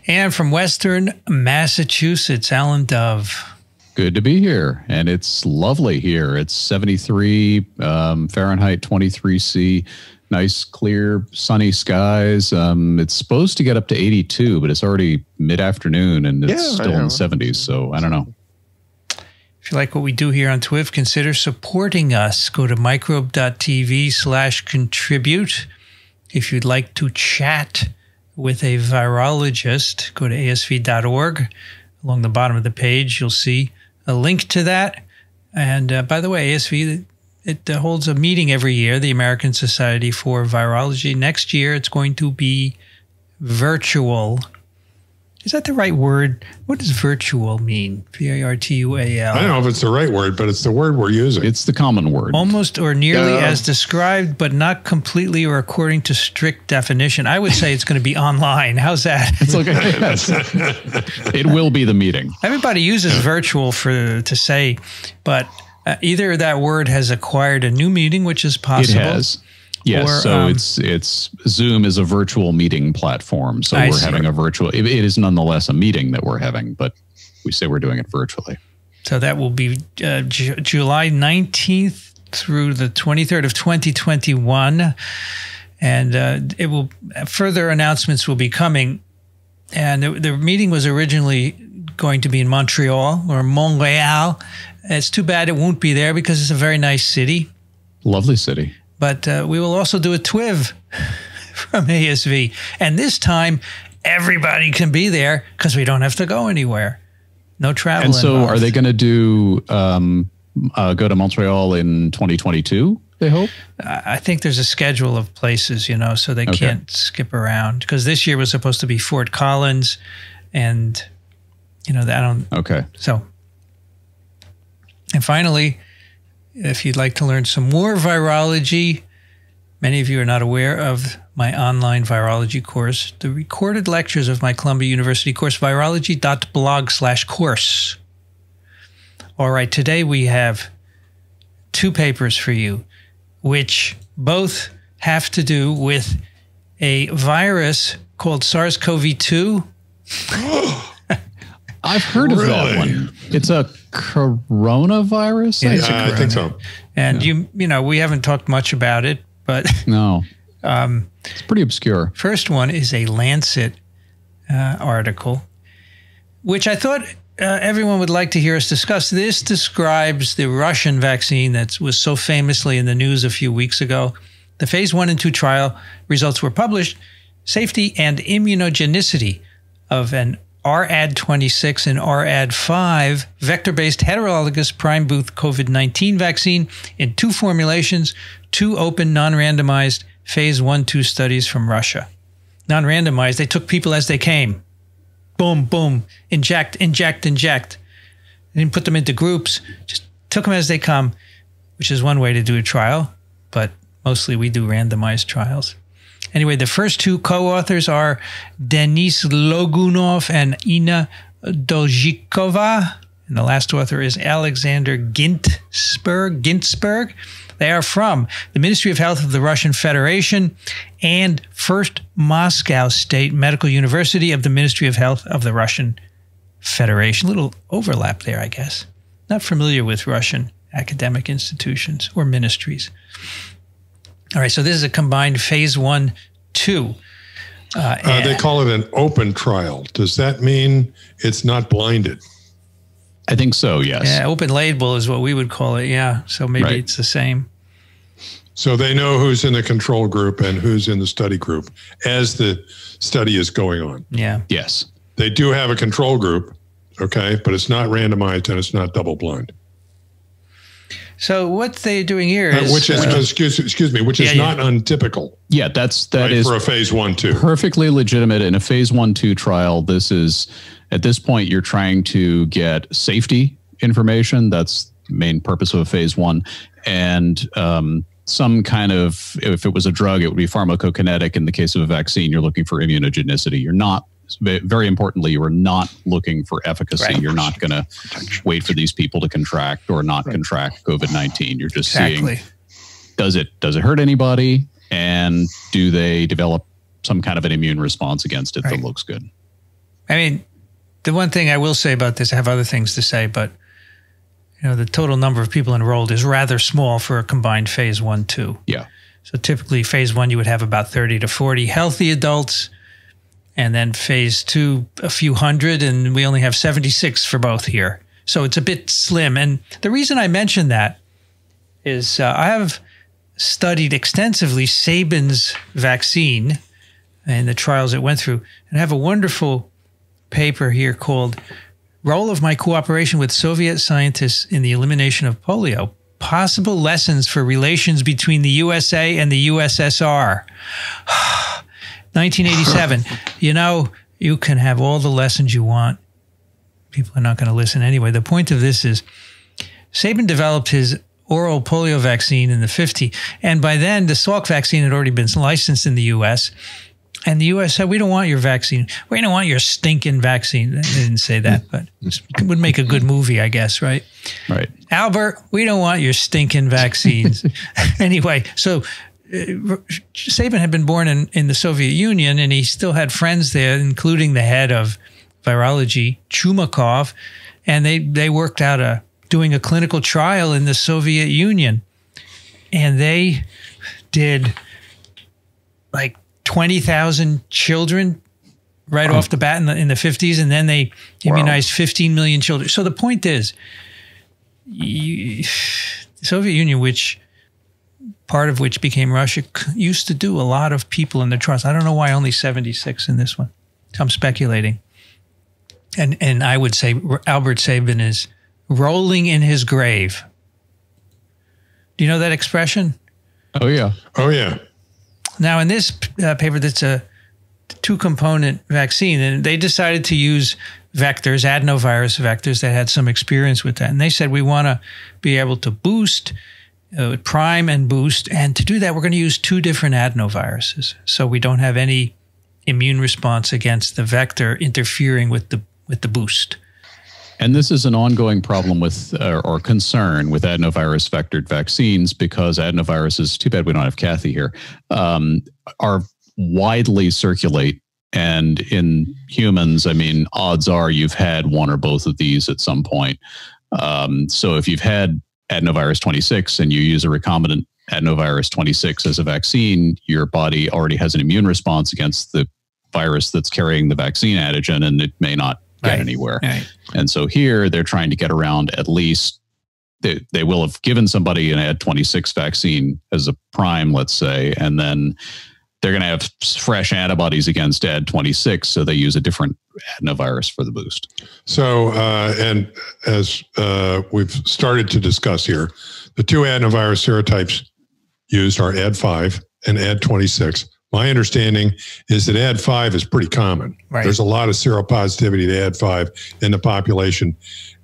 And from Western Massachusetts, Alan Dove. Good to be here. And it's lovely here. It's 73 um, Fahrenheit, 23 C. Nice, clear, sunny skies. Um, it's supposed to get up to 82, but it's already mid afternoon and it's yeah, still in the 70s. So I don't know. If you like what we do here on TWIV, consider supporting us. Go to microbe.tv slash contribute. If you'd like to chat with a virologist, go to asv.org. Along the bottom of the page, you'll see a link to that. And uh, by the way, ASV it uh, holds a meeting every year, the American Society for Virology. Next year, it's going to be virtual. Is that the right word? What does virtual mean? V A R T U A L. I don't know if it's the right word, but it's the word we're using. It's the common word. Almost or nearly Yeah. as described, but not completely or according to strict definition. I would say it's going to be online. How's that? It's okay. Yes. it will be the meeting. Everybody uses virtual for to say, but uh, either that word has acquired a new meaning, which is possible. It has. Yes, Or, so um, it's it's Zoom is a virtual meeting platform. So I we're see. having a virtual. It, it is nonetheless a meeting that we're having, but we say we're doing it virtually. So that will be uh, Ju- July 19th through the 23rd of 2021. And uh, it will further announcements will be coming. And the, the meeting was originally going to be in Montreal or Montreal. It's too bad it won't be there because it's a very nice city. Lovely city. But uh, we will also do a TWIV from ASV. And this time, everybody can be there because we don't have to go anywhere. No travel. And so, involved. are they going to do um, uh, go to Montreal in 2022? They hope. I think there's a schedule of places, you know, so they Okay. can't skip around because this year was supposed to be Fort Collins, and you know, I don't. Okay. So, and finally, if you'd like to learn some more virology, many of you are not aware of my online virology course, the recorded lectures of my Columbia University course, virology.blog slash course. All right, today we have two papers for you, which both have to do with a virus called SARS CoV 2. I've heard of that one. It's a coronavirus. Yeah, I it's a Uh, I think so. And you, you know, we haven't talked much about it, but No, um, it's pretty obscure. first one is a Lancet uh, article, which I thought uh, everyone would like to hear us discuss. This describes the Russian vaccine that was so famously in the news a few weeks ago. The phase one and two trial results were published. Safety and immunogenicity of an RAD26 and RAD5 vector based heterologous prime booth COVID 19 vaccine in two formulations, two open, non randomized phase one, two studies from Russia. Non randomized, they took people as they came. Boom, boom, inject, inject, inject. They didn't put them into groups, just took them as they come, which is one way to do a trial, but mostly we do randomized trials. Anyway, the first two co-authors are Denis Logunov and Ina Dojikova. And the last author is Alexander Gintsberg. They are from the Ministry of Health of the Russian Federation and First Moscow State Medical University of the Ministry of Health of the Russian Federation. A little overlap there, I guess. Not familiar with Russian academic institutions or ministries. All right, so this is a combined phase one, two. Uh, Uh, they call it an open trial. Does that mean it's not blinded? I think so. Yes. yeah, open label is what we would call it. Yeah, so maybe Right. it's the same. So they know who's in the control group and who's in the study group as the study is going on. Yeah. Yes. They do have a control group, okay, but it's not randomized and it's not double blind. So what they're doing here Uh, which is, uh, excuse, excuse me, which is Yeah, yeah. not untypical Yeah. That's that right, is for a phase one, two. perfectly legitimate in a phase one two trial. This is at this point you're trying to get safety information. That's the main purpose of a phase one, and um, some kind of if it was a drug, it would be pharmacokinetic. In the case of a vaccine, you're looking for immunogenicity. You're not. Very importantly, you are not looking for efficacy. Right. You're not going to wait for these people to contract or not contract COVID nineteen. You're just seeing does it does it hurt anybody and do they develop some kind of an immune response against it Right. that looks good I mean, the one thing I will say about this, I have other things to say, but you know, the total number of people enrolled is rather small for a combined phase one, two. yeah So typically, phase one, you would have about 30 to 40 healthy adults. And then phase two, a few hundred. And we only have 76 for both here. So it's a bit slim. And the reason I mention that is uh, I have studied extensively Sabin's vaccine and the trials it went through. And I have a wonderful paper here called Role of My Cooperation with Soviet Scientists in the Elimination of Polio Possible Lessons for Relations Between the USA and the USSR. 1987. you know, you can have all the lessons you want. People are not going to listen anyway. The point of this is Sabin developed his oral polio vaccine in the 50s. And by then, the Salk vaccine had already been licensed in the US. And the U.S. said, "We don't want your vaccine. We don't want your stinking vaccine." They didn't say that, but it would make a good movie, I guess, right? Right. Albert, we don't want your stinking vaccines. anyway, so uh, Sabin had been born in, in the Soviet Union, and he still had friends there, including the head of virology, Chumakov, and they they worked out a doing a clinical trial in the Soviet Union, and they did like 20,000 children right off the bat in the, in the 50s, and then they immunized 15 million children. So the point is, you, the Soviet Union, which part of which became Russia, used to do a lot of people in the trust. I don't know why only 76 in this one. I'm speculating. And, and I would say Albert Sabin is rolling in his grave. Do you know that expression? Oh, yeah. Oh, yeah. Now, in this uh, paper, that's a two component vaccine, and they decided to use vectors, adenovirus vectors that had some experience with that. And they said, we want to be able to boost, uh, prime and boost. And to do that, we're going to use two different adenoviruses. So we don't have any immune response against the vector interfering with the, with the boost. And this is an ongoing problem with, uh, or concern with adenovirus vectored vaccines because adenoviruses, too bad we don't have Kathy here, um, are widely circulate. And in humans, I mean, odds are you've had one or both of these at some point. Um, so if you've had adenovirus 26 and you use a recombinant adenovirus 26 as a vaccine, your body already has an immune response against the virus that's carrying the vaccine antigen, and it may not get right. anywhere. Right. And so here they're trying to get around at least they, they will have given somebody an ad 26 vaccine as a prime, let's say, and then they're going to have fresh antibodies against ad 26. So they use a different adenovirus for the boost. So, uh, and as uh, we've started to discuss here, the two adenovirus serotypes used are ad 5 and ad 26. My understanding is that AD5 is pretty common. Right. There's a lot of seropositivity to AD5 in the population.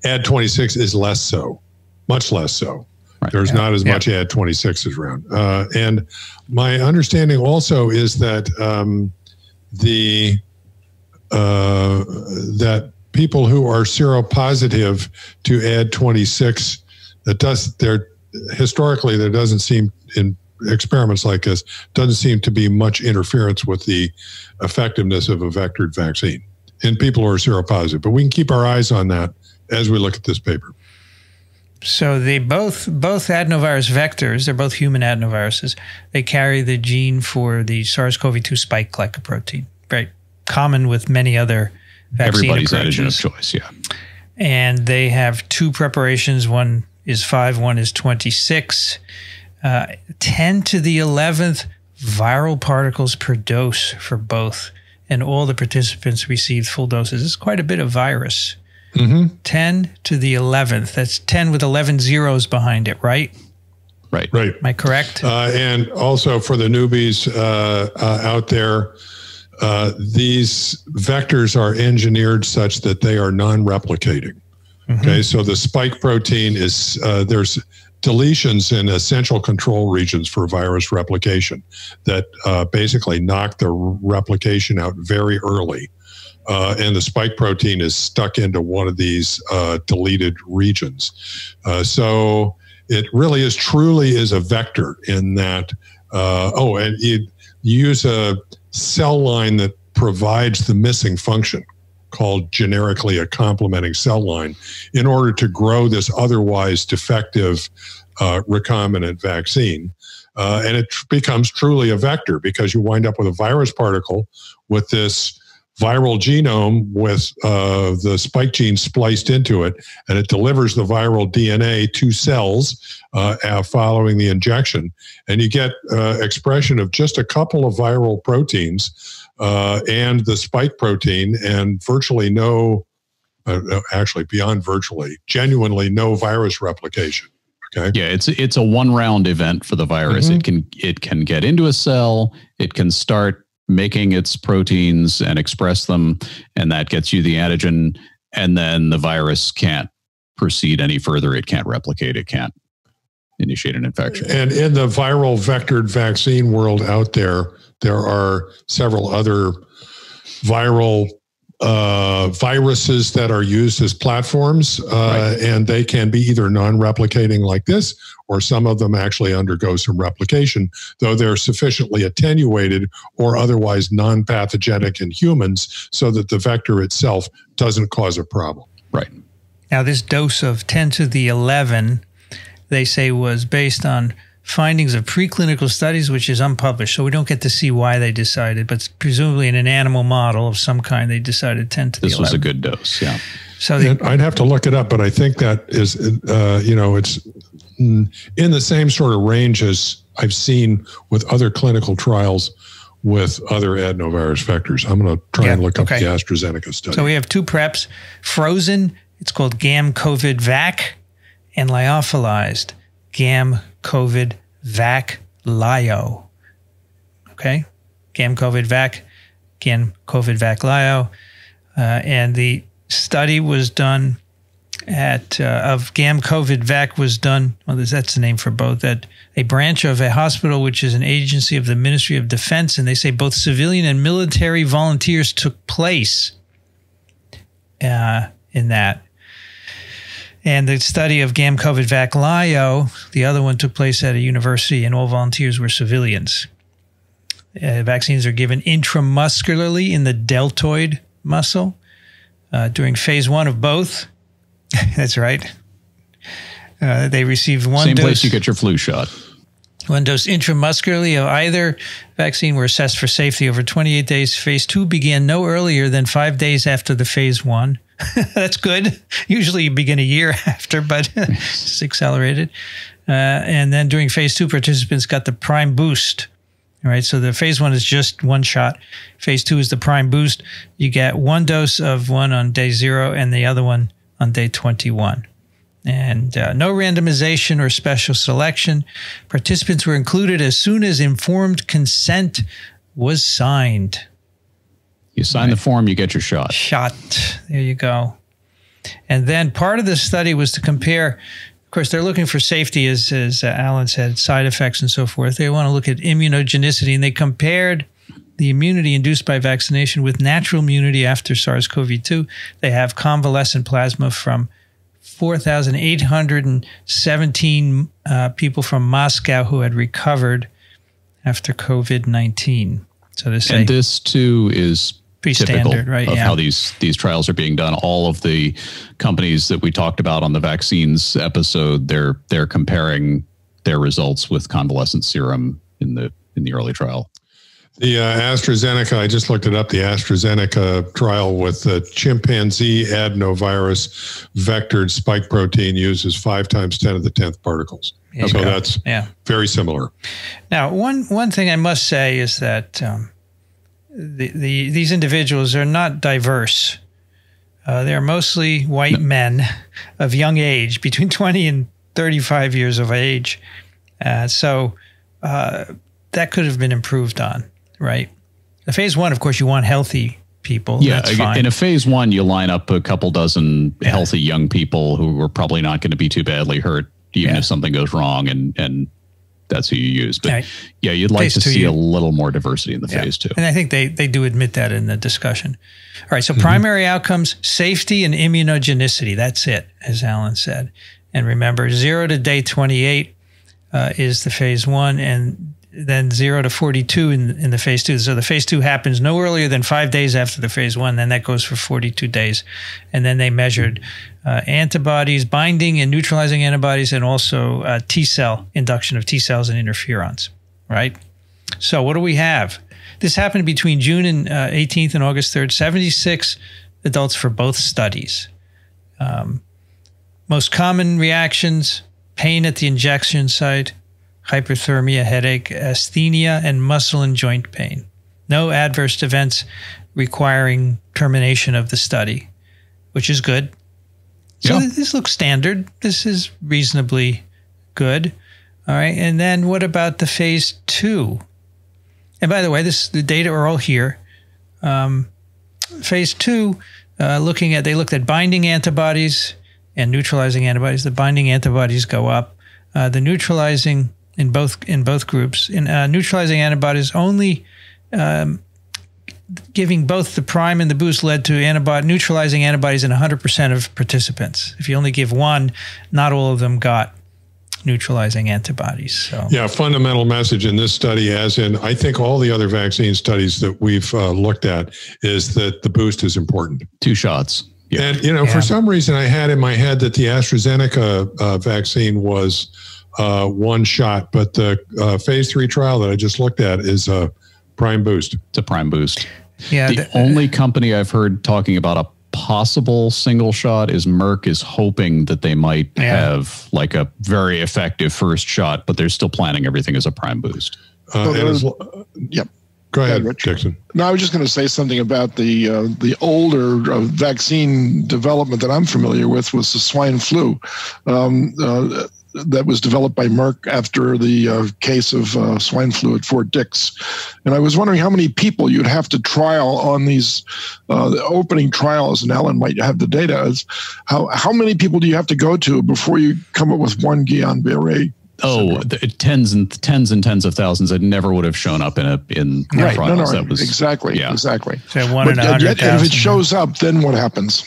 AD26 is less so, much less so. Right. There's yeah. not as yeah. much AD26 around. Uh, and my understanding also is that um, the uh, that people who are seropositive to AD26 that does there historically there doesn't seem in experiments like this doesn't seem to be much interference with the effectiveness of a vectored vaccine in people who are seropositive. But we can keep our eyes on that as we look at this paper. So they both both adenovirus vectors, they're both human adenoviruses. They carry the gene for the SARS-CoV-2 spike glycoprotein, right? Common with many other vaccine Everybody's approaches. antigen of choice, yeah. And they have two preparations. One is five, one is 26 uh, 10 to the 11th viral particles per dose for both. And all the participants received full doses. It's quite a bit of virus. Mm-hmm. 10 to the 11th. That's 10 with 11 zeros behind it, right? Right. Right. Am I correct? Uh, and also for the newbies uh, uh, out there, uh, these vectors are engineered such that they are non replicating. Mm-hmm. Okay. So the spike protein is, uh, there's deletions in essential control regions for virus replication that uh, basically knock the replication out very early. Uh, and the spike protein is stuck into one of these uh, deleted regions. Uh, so it really is truly is a vector in that. Uh, oh, and you use a cell line that provides the missing function called generically a complementing cell line in order to grow this otherwise defective uh, recombinant vaccine. Uh, and it tr- becomes truly a vector because you wind up with a virus particle with this viral genome with uh, the spike gene spliced into it, and it delivers the viral DNA to cells uh, following the injection. And you get uh, expression of just a couple of viral proteins uh, and the spike protein, and virtually no, uh, actually beyond virtually, genuinely no virus replication. Okay. Yeah, it's it's a one round event for the virus. Mm-hmm. It can it can get into a cell. It can start making its proteins and express them, and that gets you the antigen. And then the virus can't proceed any further. It can't replicate. It can't initiate an infection. And in the viral vectored vaccine world out there, there are several other viral uh, viruses that are used as platforms, uh, right. and they can be either non replicating like this, or some of them actually undergo some replication, though they're sufficiently attenuated or otherwise non pathogenic in humans so that the vector itself doesn't cause a problem. Right. Now, this dose of 10 to the 11, they say, was based on findings of preclinical studies, which is unpublished. So we don't get to see why they decided, but presumably in an animal model of some kind, they decided 10 to this the 11. was a good dose. Yeah. So they, I'd have to look it up, but I think that is, uh, you know, it's in the same sort of range as I've seen with other clinical trials with other adenovirus vectors. I'm going to try yeah, and look okay. up the AstraZeneca study. So we have two preps frozen, it's called GAM COVID VAC, and lyophilized GAM COVID VAC Lyo. Okay? GAM COVID VAC, GAM COVID VAC Lyo. Uh, and the study was done at uh, of GAM COVID VAC was done. Well, that's the name for both. At a branch of a hospital, which is an agency of the Ministry of Defense, and they say both civilian and military volunteers took place uh, in that. And the study of GAM COVID VAC Lyo, the other one took place at a university, and all volunteers were civilians. Uh, vaccines are given intramuscularly in the deltoid muscle uh, during phase one of both. That's right. Uh, they received one Same dose, place you get your flu shot. One dose intramuscularly of either vaccine were assessed for safety over 28 days. Phase two began no earlier than five days after the phase one. That's good. Usually you begin a year after, but it's accelerated. Uh, and then during phase two, participants got the prime boost. All right. So the phase one is just one shot. Phase two is the prime boost. You get one dose of one on day zero and the other one on day 21. And uh, no randomization or special selection. Participants were included as soon as informed consent was signed. You sign right. the form, you get your shot. Shot. There you go. And then part of the study was to compare. Of course, they're looking for safety, as, as uh, Alan said, side effects and so forth. They want to look at immunogenicity, and they compared the immunity induced by vaccination with natural immunity after SARS CoV 2. They have convalescent plasma from 4,817 uh, people from Moscow who had recovered after COVID 19. So this and this too is pretty standard, right? Of yeah. how these these trials are being done. All of the companies that we talked about on the vaccines episode, they're they're comparing their results with convalescent serum in the in the early trial. The uh, AstraZeneca, I just looked it up. The AstraZeneca trial with the chimpanzee adenovirus vectored spike protein uses five times ten to the tenth particles. so that's yeah. very similar. Now, one one thing I must say is that um, the, the these individuals are not diverse. Uh, they're mostly white no. men of young age, between 20 and 35 years of age. Uh, so uh, that could have been improved on, right? The phase one, of course, you want healthy people. Yeah, in a phase one, you line up a couple dozen yeah. healthy young people who are probably not going to be too badly hurt, even yeah. if something goes wrong, and and that's who you use. But right. yeah, you'd like phase to see you, a little more diversity in the yeah. phase two. And I think they, they do admit that in the discussion. All right. So mm-hmm. primary outcomes, safety and immunogenicity. That's it, as Alan said. And remember, zero to day 28 uh, is the phase one, and then zero to 42 in, in the phase two. So the phase two happens no earlier than five days after the phase one. Then that goes for 42 days. And then they measured uh, antibodies, binding and neutralizing antibodies, and also uh, T cell induction of T cells and interferons, right? So what do we have? This happened between June and uh, 18th and August 3rd. 76 adults for both studies. Um, most common reactions pain at the injection site, hyperthermia, headache, asthenia, and muscle and joint pain. No adverse events requiring termination of the study, which is good. So Yeah. this looks standard. This is reasonably good. All right. And then what about the phase two? And by the way, this the data are all here. Um, phase two, uh, looking at they looked at binding antibodies and neutralizing antibodies. The binding antibodies go up. Uh, the neutralizing in both in both groups. In uh, neutralizing antibodies, only um, giving both the prime and the boost led to antibody neutralizing antibodies in 100% of participants. If you only give one, not all of them got neutralizing antibodies. So Yeah, fundamental message in this study, as in I think all the other vaccine studies that we've uh, looked at, is that the boost is important. Two shots. Yeah. And you know, Yeah. for some reason, I had in my head that the AstraZeneca uh, vaccine was uh, one shot, but the uh, phase three trial that I just looked at is a prime boost. It's a prime boost. yeah, The the- only company I've heard talking about a possible single shot is Merck is hoping that they might Yeah. have like a very effective first shot, but they're still planning everything as a prime boost. Uh, Oh, and as, Yep. go ahead, ahead, Rich. Jackson. No, I was just going to say something about the uh, the older uh, vaccine development that I'm familiar with was the swine flu um, uh, that was developed by Merck after the uh, case of uh, swine flu at Fort Dix. And I was wondering how many people you'd have to trial on these uh, the opening trials, and Alan might have the data. Is how how many people do you have to go to before you come up with one Guillain-Barré? Oh, the, tens and tens and tens of thousands that never would have shown up in a in the Right. No, trials. no, that was exactly, yeah. exactly. so one But in a yet, hundred and if it shows up, then what happens?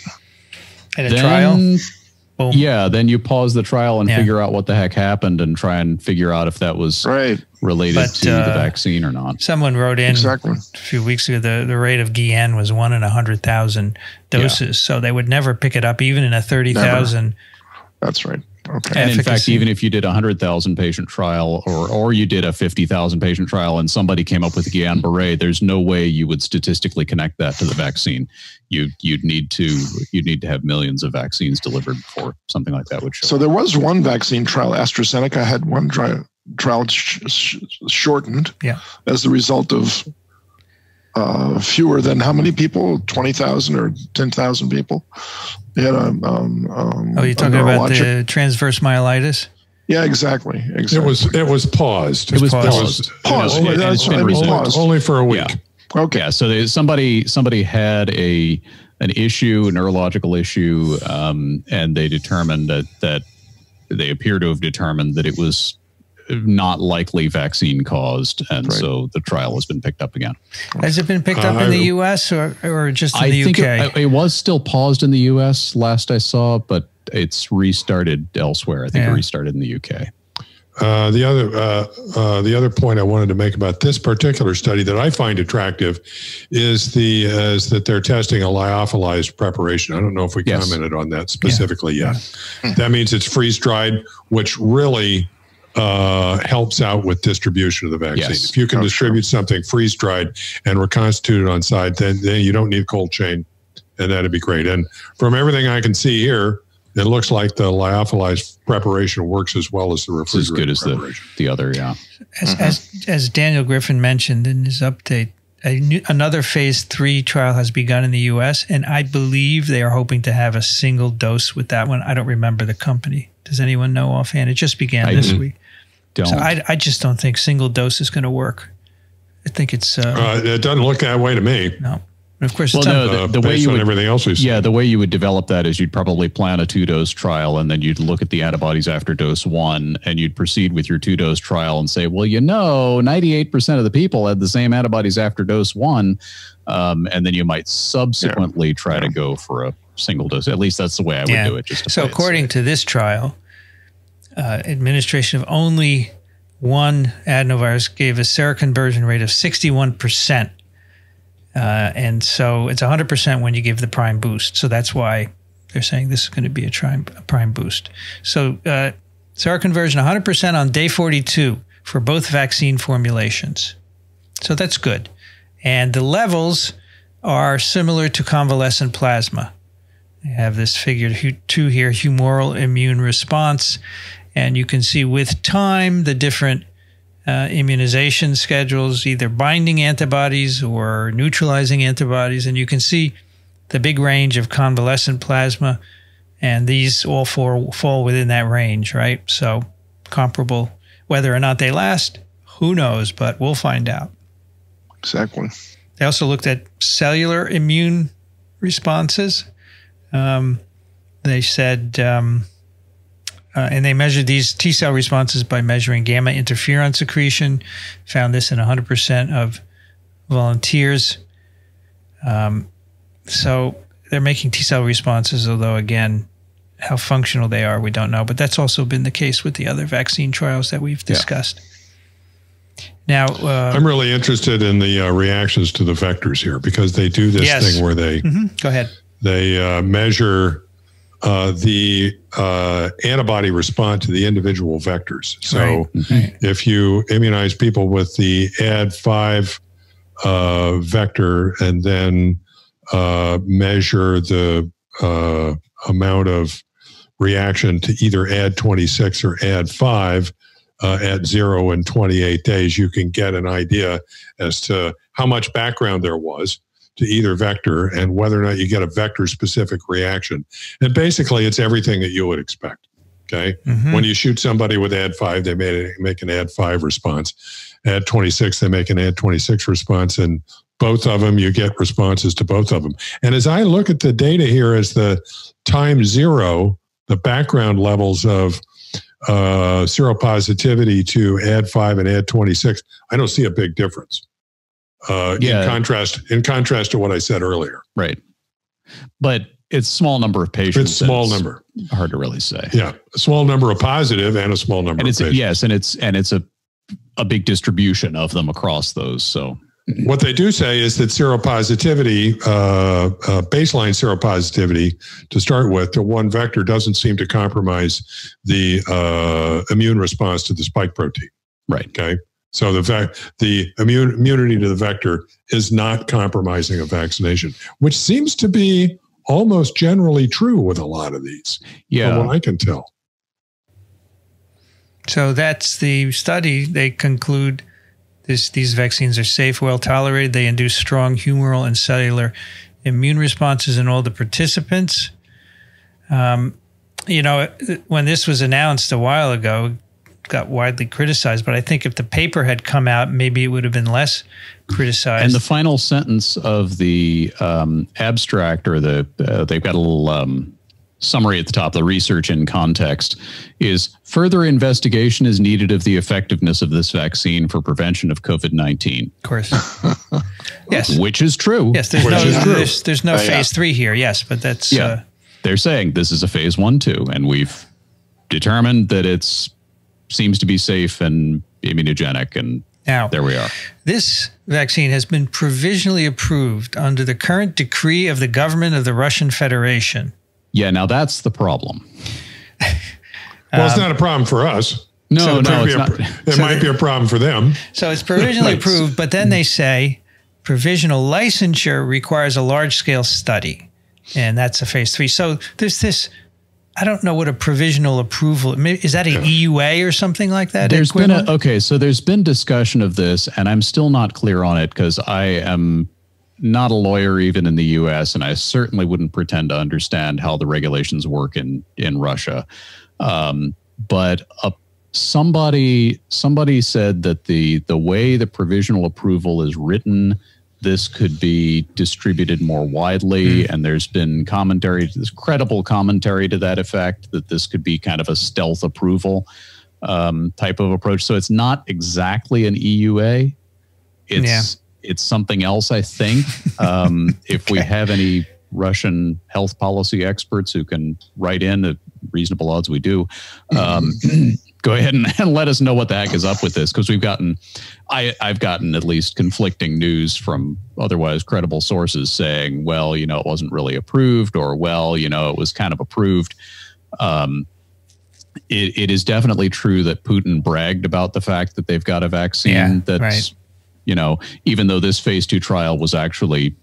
in a then, trial. Boom. Yeah, then you pause the trial and Yeah. figure out what the heck happened and try and figure out if that was Right. related But, to the uh, vaccine or not. Someone wrote in Exactly. a few weeks ago the, the rate of Guillain was one in a hundred thousand doses, so they would never pick it up even in a thirty thousand. That's right. Okay. And in fact, even if you did a hundred thousand patient trial, or or you did a fifty thousand patient trial, and somebody came up with Guillain Barre, there's no way you would statistically connect that to the vaccine. You you'd need to you'd need to have millions of vaccines delivered before something like that would show. So there was one vaccine trial. AstraZeneca had one tri- trial sh- sh- shortened Yeah. as the result of uh, fewer than how many people? 20,000 or 10,000 people? They had a. Um, um, Oh, you're talking about the transverse myelitis? Yeah, exactly. exactly. It was it was paused. It was paused. paused. Paused. Only- Yeah, and that's it's what been I paused. only for a week. Yeah. Okay. Yeah, so they, somebody somebody had a an issue, a neurological issue, um, and they determined that that they appear to have determined that it was not likely vaccine caused, and Right. so the trial has been picked up again. Has it been picked up Uh, in the U.S. or or just in I the think UK? it, it was still paused in the U.S. last I saw, but it's restarted elsewhere. I think Yeah. it restarted in the U.K. Uh, the other uh, uh, the other point I wanted to make about this particular study that I find attractive is the uh, is that they're testing a lyophilized preparation. I don't know if we Yes. commented on that specifically yet. That means it's freeze dried, which really uh, helps out with distribution of the vaccine. Yes. If you can Oh, distribute something freeze dried and reconstituted on site, then, then you don't need cold chain, and that'd be great. And from everything I can see here, it looks like the lyophilized preparation works as well as the It's as good as the the other. Yeah, As, as, as Daniel Griffin mentioned in his update, a new, another phase three trial has begun in the U.S., and I believe they are hoping to have a single dose with that one. I don't remember the company. Does anyone know offhand? It just began I this don't. week. Don't. So I, I just don't think single dose is going to work. I think it's, uh, Uh, it doesn't look that way to me. no. And of course, Well, it's no, un- the- Uh, the way you on would- everything else we've seen. Yeah, the way you would develop that is you'd probably plan a two dose trial and then you'd look at the antibodies after dose one and you'd proceed with your two dose trial and say, well, you know, 98% of the people had the same antibodies after dose one. Um, and then you might subsequently try to go for a single dose. At least that's the way I would Yeah. do it. Just to So, play it according to this trial, uh, administration of only one adenovirus gave a seroconversion rate of 61%. Uh, and so it's 100% when you give the prime boost. So that's why they're saying this is going to be a, prime a prime boost. So uh, seroconversion 100% on day 42 for both vaccine formulations. So that's good. And the levels are similar to convalescent plasma. I have this figure two here humoral immune response. And you can see with time the different uh, immunization schedules, either binding antibodies or neutralizing antibodies. And you can see the big range of convalescent plasma. And these all four fall within that range, right? So comparable. Whether or not they last, who knows, but we'll find out. Exactly. They also looked at cellular immune responses. Um, they said, um, uh, and they measured these T cell responses by measuring gamma interferon secretion. Found this in 100% of volunteers. Um, so they're making T cell responses, although again, how functional they are, we don't know. But that's also been the case with the other vaccine trials that we've discussed. Yeah. Now, uh, I'm really interested in the uh, reactions to the vectors here because they do this yes. thing where they mm-hmm. go ahead. They uh, measure uh, the uh, antibody response to the individual vectors. So, right. Mm-hmm. if you immunize people with the Ad5 uh, vector and then measure the amount of reaction to either Ad26 or Ad5 uh, at zero and 28 days, you can get an idea as to how much background there was to either vector and whether or not you get a vector specific reaction. And basically, it's everything that you would expect. Okay. Mm-hmm. When you shoot somebody with ad5, they made it, make an ad5 response. Ad 26, they make an ad 26 response. And both of them, you get responses to both of them. And as I look at the data here as the time zero, the background levels of uh, seropositivity to ad5 and ad 26, I don't see a big difference. Uh, yeah. In contrast, in contrast to what I said earlier. Right. But it's small number of patients. It's small number. Hard to really say. Yeah, a small number of positive and a small number. And it's of yes, and it's and it's a a big distribution of them across those. So what they do say is that seropositivity, uh, uh, baseline seropositivity to start with, to one vector doesn't seem to compromise the uh, immune response to the spike protein. Right. Okay. So the fact the immune immunity to the vector is not compromising a vaccination, which seems to be almost generally true with a lot of these. Yeah, from what I can tell. So that's the study. They conclude this, these vaccines are safe, well tolerated. They induce strong humoral and cellular immune responses in all the participants. Um, you know, when this was announced a while ago, got widely criticized. But I think if the paper had come out, maybe it would have been less criticized. And the final sentence of the um, abstract, or the uh, they've got a little um, summary at the top, the research in context is further investigation is needed of the effectiveness of this vaccine for prevention of COVID 19. Of course. yes. Which is true. Yes, there's Which no, there's, there's, no uh, phase yeah. three here. Yes, but that's. Yeah. Uh, They're saying this is a phase one, two, and we've determined that it's seems to be safe and immunogenic and now, there we are. This vaccine has been provisionally approved under the current decree of the government of the Russian Federation. Yeah, now that's the problem. well, it's not a problem for us. No, so no, it's a, not. It so might be a problem for them. So it's provisionally approved, but then they say provisional licensure requires a large scale study, and that's a phase three. So there's this. I don't know what a provisional approval is. That an EUA or something like that? There's been a, okay, so there's been discussion of this, and I'm still not clear on it because I am not a lawyer even in the US, and I certainly wouldn't pretend to understand how the regulations work in, in Russia. Um, but a, somebody somebody said that the the way the provisional approval is written, this could be distributed more widely, mm. and there's been commentary, this credible commentary to that effect that this could be kind of a stealth approval um, type of approach. So it's not exactly an EUA. It's yeah it's something else, I think. Um, if we have any Russian health policy experts who can write in at reasonable odds, we do. Um, go ahead and, and, let us know what the heck is up with this because we've gotten, I, I've gotten at least conflicting news from otherwise credible sources saying, well, you know, it wasn't really approved, or well, you know, it was kind of approved. Um, it, it is definitely true that Putin bragged about the fact that they've got a vaccine yeah, that's right You know, even though this phase two trial was actually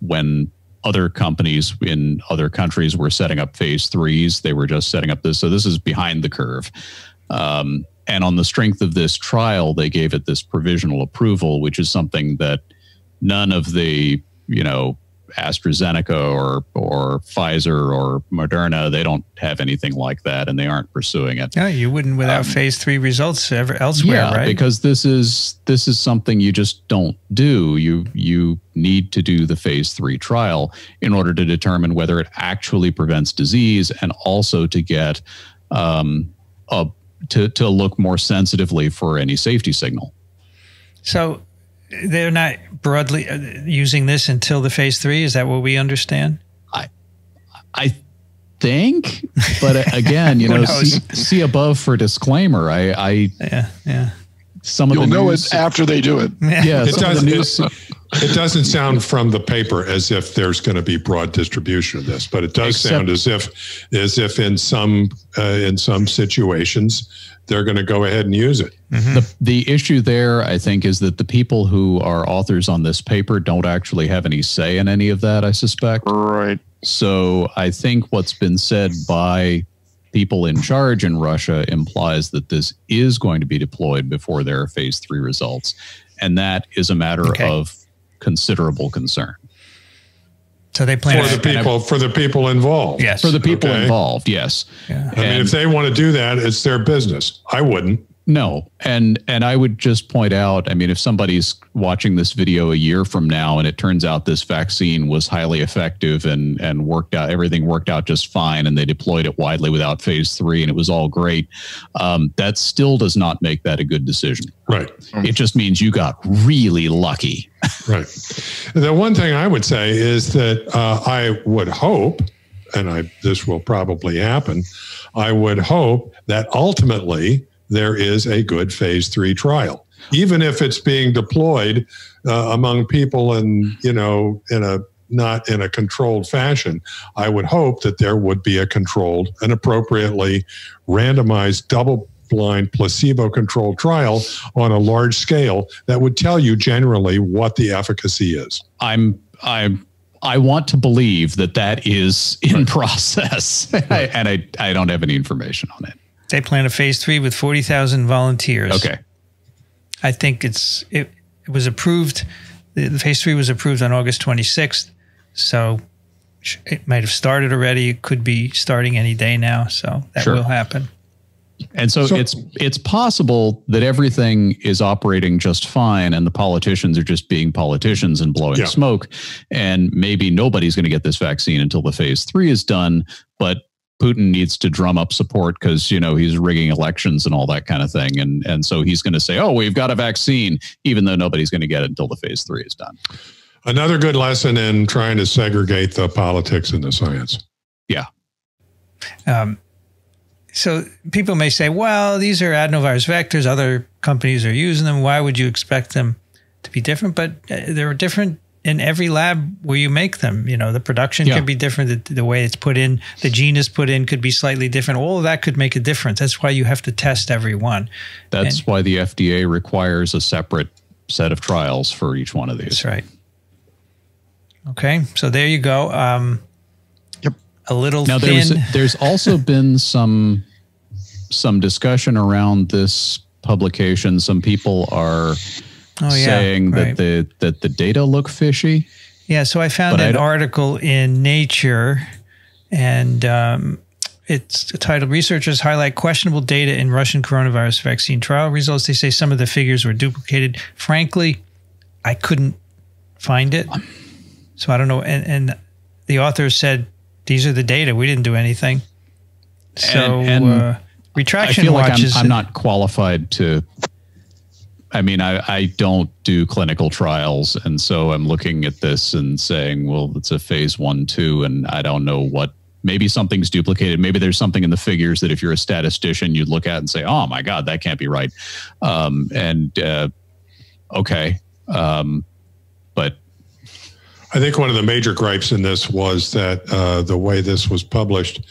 when other companies in other countries were setting up phase threes, they were just setting up this. So this is behind the curve. Um, and on the strength of this trial, they gave it this provisional approval, which is something that none of the, you know, AstraZeneca or or Pfizer or Moderna, they don't have anything like that, and they aren't pursuing it. Yeah, you wouldn't without um, phase three results ever elsewhere, yeah, right? Because this is this is something you just don't do. You you need to do the phase three trial in order to determine whether it actually prevents disease, and also to get um, a to to look more sensitively for any safety signal. So they're not broadly uh, using this until the phase three. Is that what we understand? I, I think, but uh, again, you know, see, see, above for disclaimer. I, I, yeah, yeah. Some of you'll know news, it after they do it. Yeah, it does. News, it doesn't sound from the paper as if there's going to be broad distribution of this, but it does Except, sound as if, as if in some uh, in some situations they're going to go ahead and use it. Mm-hmm. The, the issue there, I think, is that the people who are authors on this paper don't actually have any say in any of that, I suspect. Right. So I think what's been said by people in charge in Russia implies that this is going to be deployed before there are phase three results. And that is a matter okay. of considerable concern. So they plan for the people for the people involved. Yes, for the people okay. involved. Yes. Yeah. I mean, if they want to do that, it's their business. I wouldn't. No, and and I would just point out. I mean, if somebody's watching this video a year from now, and it turns out this vaccine was highly effective and and worked out, everything worked out just fine, and they deployed it widely without phase three, and it was all great. Um, that still does not make that a good decision. Right. It just means you got really lucky. right. The one thing I would say is that uh, I would hope, and I this will probably happen. I would hope that ultimately there is a good phase three trial, even if it's being deployed uh, among people and you know in a not in a controlled fashion. I would hope that there would be a controlled and appropriately randomized double blind placebo controlled trial on a large scale that would tell you generally what the efficacy is. I'm I'm I want to believe that that is in right. process, right. and I, I don't have any information on it. They plan a phase three with 40,000 volunteers. Okay. I think it's it, it was approved. The, the, phase three was approved on August 26th. So it might have started already. It could be starting any day now. So that sure. will happen. And so, so, it's it's possible that everything is operating just fine and the politicians are just being politicians and blowing yeah. smoke and maybe nobody's going to get this vaccine until the phase 3 is done but Putin needs to drum up support because you know he's rigging elections and all that kind of thing, and and so he's going to say, "Oh, we've got a vaccine," even though nobody's going to get it until the phase three is done. Another good lesson in trying to segregate the politics and the science. Yeah. Um, so people may say, "Well, these are adenovirus vectors. Other companies are using them. Why would you expect them to be different?" But uh, there are different in every lab where you make them. You know, the production yeah. can be different. The, the, way it's put in, the gene is put in could be slightly different. All of that could make a difference. That's why you have to test every one. That's and, why the FDA requires a separate set of trials for each one of these. That's right. Okay, so there you go. Um, yep. A little now thin. There's, there's also been some some discussion around this publication. Some people are oh, yeah, saying right. that the that the data look fishy. Yeah, so I found an I article in Nature, and um, it's titled "Researchers Highlight Questionable Data in Russian Coronavirus Vaccine Trial Results." They say some of the figures were duplicated. Frankly, I couldn't find it, so I don't know. And, and the author said these are the data. We didn't do anything. So and, and uh, retraction I feel like I'm, I'm not qualified to I mean, I, I don't do clinical trials. And so I'm looking at this and saying, well, it's a phase one, two, and I don't know what, maybe something's duplicated. Maybe there's something in the figures that if you're a statistician, you'd look at and say, oh my God, that can't be right. Um, and uh, okay. Um, but I think one of the major gripes in this was that uh, the way this was published,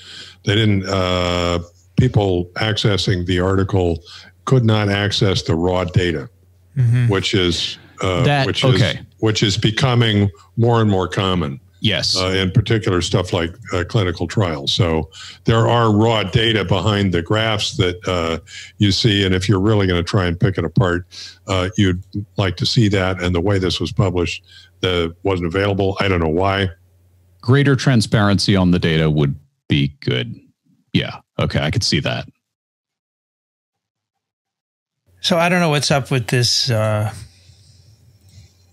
they didn't, uh, people accessing the article could not access the raw data, mm-hmm. which is uh, That- which is which is becoming more and more common. Yes. uh, in particular stuff like uh, clinical trials. So there are raw data behind the graphs that uh, you see, and if you're really going to try and pick it apart, uh, you'd like to see that. And the way this was published, that wasn't available. I don't know why. Greater transparency on the data would be good. Yeah. Okay. I could see that. So I don't know what's up with this, uh,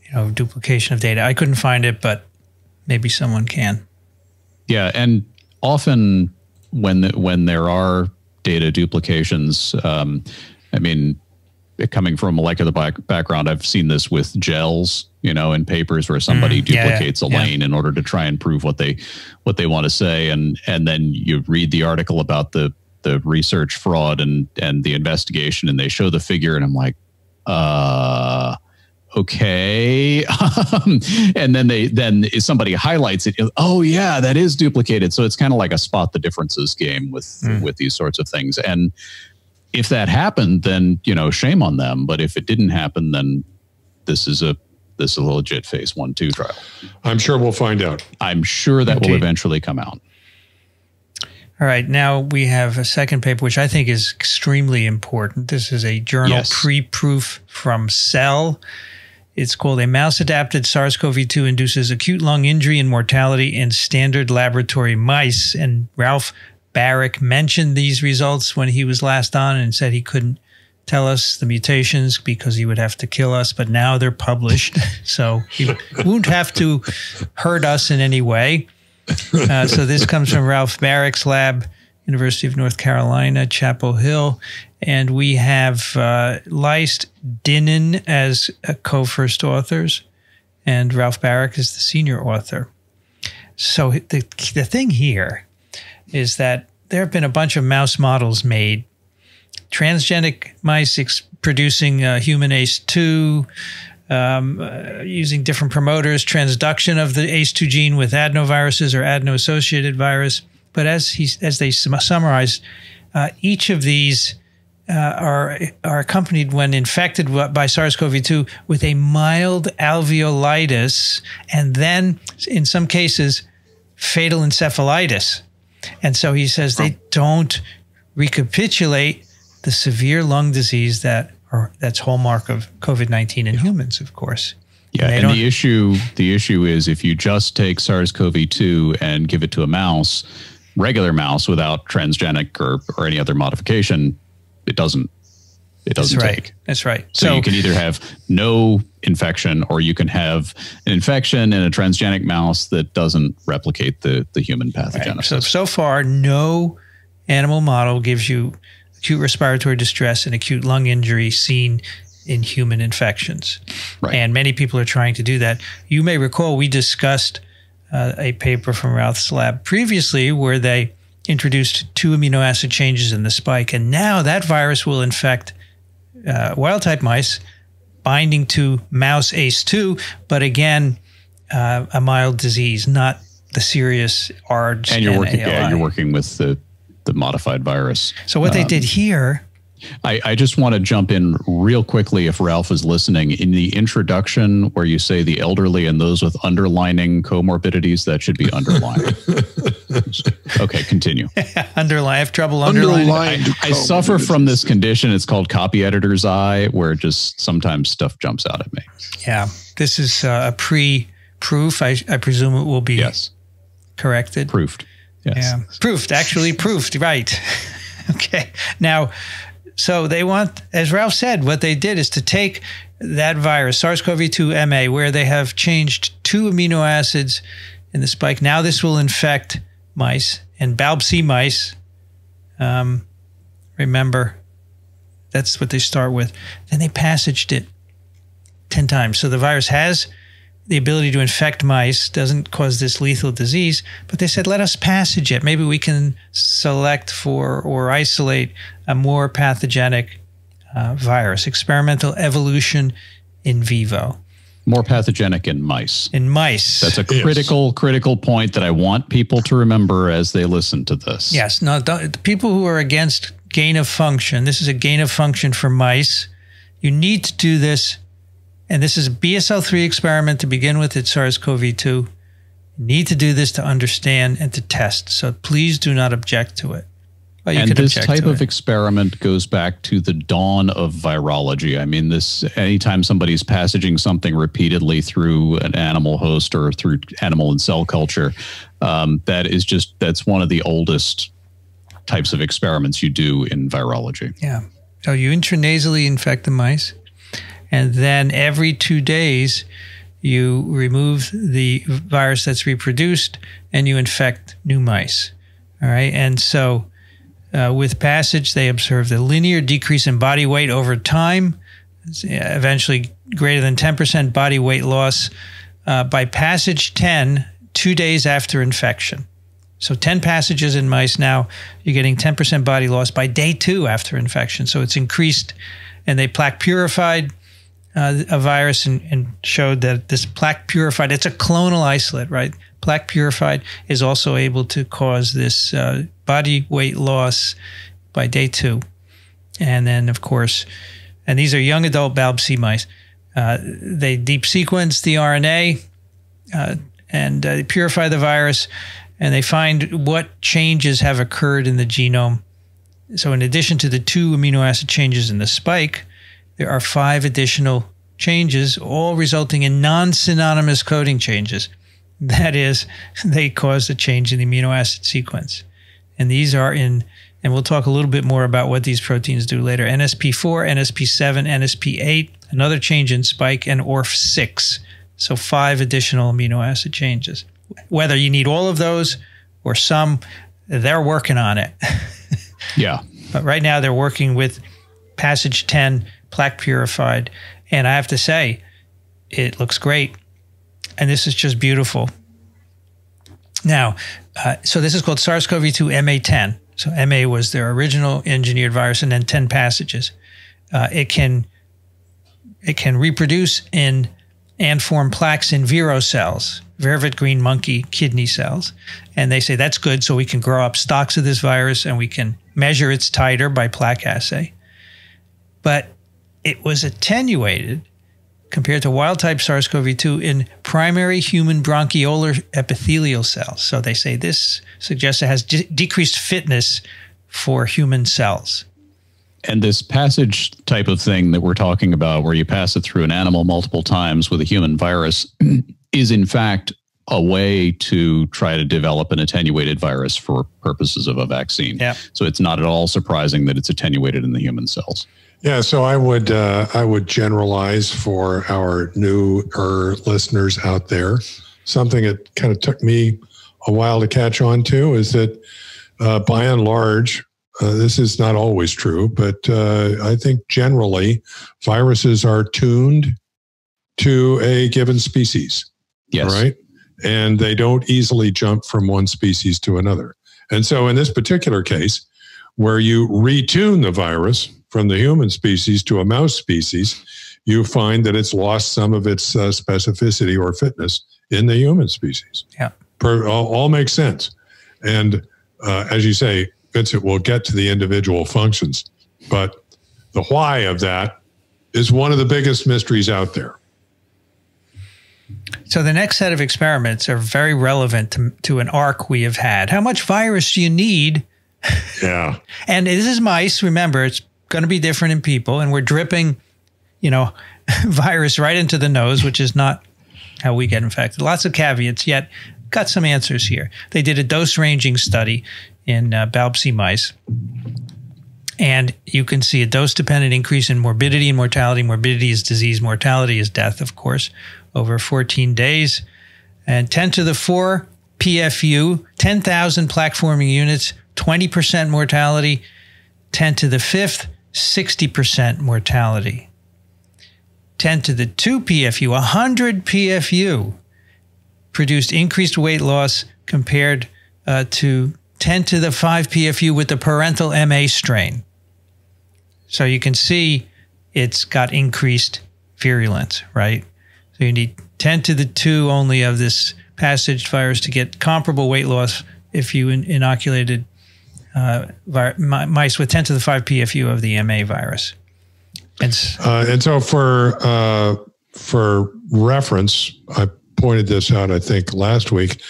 you know, duplication of data. I couldn't find it, but maybe someone can. Yeah, and often when the, when there are data duplications, um, I mean, coming from a molecular back, background, I've seen this with gels, you know, in papers where somebody Mm, yeah, yeah, duplicates a yeah. lane in order to try and prove what they what they want to say, and and then you read the article about the the research fraud and and the investigation, and they show the figure, and I'm like, uh okay. And then they then somebody highlights it oh yeah that is duplicated. So it's kind of like a spot the differences game with Mm. with these sorts of things. And if that happened then you know shame on them. But if it didn't happen then this is a this is a legit phase one two trial. I'm sure we'll find out. i'm sure that will eventually come out All right, now we have a second paper, which I think is extremely important. This is a journal Yes. pre-proof from Cell. It's called A Mouse Adapted SARS CoV 2 Induces Acute Lung Injury and Mortality in Standard Laboratory Mice. And Ralph Barrick mentioned these results when he was last on and said he couldn't tell us the mutations because he would have to kill us, but now they're published. so he won't have to hurt us in any way. Uh, so this comes from Ralph Barrick's lab, University of North Carolina, Chapel Hill. And we have uh, Leist Dinnen as uh, co-first authors, and Ralph Barrick is the senior author. So the, the thing here is that there have been a bunch of mouse models made, transgenic mice producing uh, human ACE2, um, uh, using different promoters, transduction of the ACE2 gene with adenoviruses or adeno-associated virus. But as he as they sum- summarize, uh, each of these uh, are are accompanied when infected by SARS-CoV-2 with a mild alveolitis, and then in some cases, fatal encephalitis. And so he says they don't recapitulate the severe lung disease that or that's hallmark of COVID nineteen in humans, of course. Yeah, they and the issue the issue is if you just take SARS-CoV-2 and give it to a mouse, regular mouse without transgenic or, or any other modification, it doesn't it doesn't right. take. That's right. So, you can either have no infection or you can have an infection in a transgenic mouse that doesn't replicate the the human Right. So so far, no animal model gives you acute respiratory distress and acute lung injury seen in human infections. Right. And many people are trying to do that. You may recall we discussed uh, a paper from Ralph's lab previously where they introduced two amino acid changes in the spike, and now that virus will infect uh, wild type mice binding to mouse ACE2, but again, uh, a mild disease, not the serious ARDS and you're working yeah, you're working with the the modified virus. So what they Um, did here, I, I just want to jump in real quickly if Ralph is listening. In the introduction, where you say the elderly and those with underlining comorbidities, that should be underlined. okay, continue. underline, I have trouble underlining. Underlined. I suffer from this condition. It's called copy editor's eye, where just sometimes stuff jumps out at me. Yeah, this is uh, a pre-proof. I, I presume it will be Yes, corrected. proofed. Yes. Yeah, proofed. Actually, proofed. Right. okay. Now, so they want, as Ralph said, what they did is to take that virus, SARS-CoV-2 MA, where they have changed two amino acids in the spike. Now this will infect mice and BALB-C mice. Um, remember, that's what they start with. Then they passaged it ten times. So the virus has the ability to infect mice doesn't cause this lethal disease, but they said, let us passage it. Maybe we can select for or isolate a more pathogenic uh, virus. Experimental evolution in vivo More pathogenic in mice. in mice. That's a Yes. critical, critical point that I want people to remember as they listen to this. yes. No, the people who are against gain of function, this is a gain of function for mice. You need to do this And this is a BSL-3 experiment to begin with. It's SARS-CoV-2. You need to do this to understand and to test. So please do not object to it. Well, and this type of experiment goes back to the dawn of virology. I mean, this anytime somebody's passaging something repeatedly through an animal host or through animal and cell culture, um, that is just that's one of the oldest types of experiments you do in virology. Yeah. So you intranasally infect the mice, and then every two days you remove the virus that's reproduced and you infect new mice. All right, and so uh, with passage, they observed a linear decrease in body weight over time, eventually greater than 10% body weight loss uh, by passage 10, two days after infection. So 10 passages in mice now, you're getting 10% body loss by day two after infection. So it's increased, and they plaque purified uh, a virus and, and, showed that this plaque purified, it's a clonal isolate, right? Plaque purified is also able to cause this uh, body weight loss by day two. And then, of course, and these are young adult BALB/c mice. Uh, they deep sequence the RNA uh, and uh, purify the virus, and they find what changes have occurred in the genome. So, in addition to the two amino acid changes in the spike, there are five additional changes, all resulting in non synonymous coding changes. That is, they cause a change in the amino acid sequence. And these are in, and we'll talk a little bit more about what these proteins do later NSP4, NSP7, NSP8, another change in spike, and ORF6. So five additional amino acid changes. Whether you need all of those or some, they're working on it. yeah. But right now they're working with passage 10, plaque purified. And I have to say, it looks great. And this is just beautiful. Now, uh, so this is called SARS-CoV-2 MA10. So MA was their original engineered virus, and then 10 passages. Uh, it can it can reproduce in and form plaques in vero cells, vervet green monkey kidney cells, and they say that's good. So we can grow up stocks of this virus, and we can measure its titer by plaque assay. But it was attenuated compared to wild type SARS CoV 2 in primary human bronchiolar epithelial cells. So they say this suggests it has de- decreased fitness for human cells. And this passage type of thing that we're talking about, where you pass it through an animal multiple times with a human virus, is in fact a way to try to develop an attenuated virus for purposes of a vaccine. Yeah. So it's not at all surprising that it's attenuated in the human cells. Yeah, so I would uh, I would generalize for our newer listeners out there. Something that kind of took me a while to catch on to is that uh, by and large, uh, this is not always true, but uh, I think generally viruses are tuned to a given species. Yes. Right. And they don't easily jump from one species to another. And so in this particular case, where you retune the virus from the human species to a mouse species, you find that it's lost some of its uh, specificity or fitness in the human species. Yeah. Per, all, all, makes sense. And uh, as you say, Vincent, we'll get to the individual functions, but the why of that is one of the biggest mysteries out there. So the next set of experiments are very relevant to, to an arc we have had. How much virus do you need? Yeah. and this is mice. Remember, it's going to be different in people, and we're dripping, you know, virus right into the nose, which is not how we get infected. Lots of caveats, yet got some answers here. They did a dose ranging study in uh, BALB/c mice. And you can see a dose dependent increase in morbidity and mortality. Morbidity is disease, mortality is death, of course, over 14 days. And 10 to the 4 PFU, 10,000 plaque forming units, 20% mortality. 10 to the 5th, 60% mortality. 10 to the 2 PFU, 100 PFU produced increased weight loss compared uh, to 10 to the 5 PFU with the parental MA strain. So you can see it's got increased virulence, right? So you need 10 to the 2 only of this passage virus to get comparable weight loss if you in- inoculated uh, mice with 10 to the 5 PFU of the MA virus. And, uh, and so for uh, for reference, I pointed this out, I think, last week.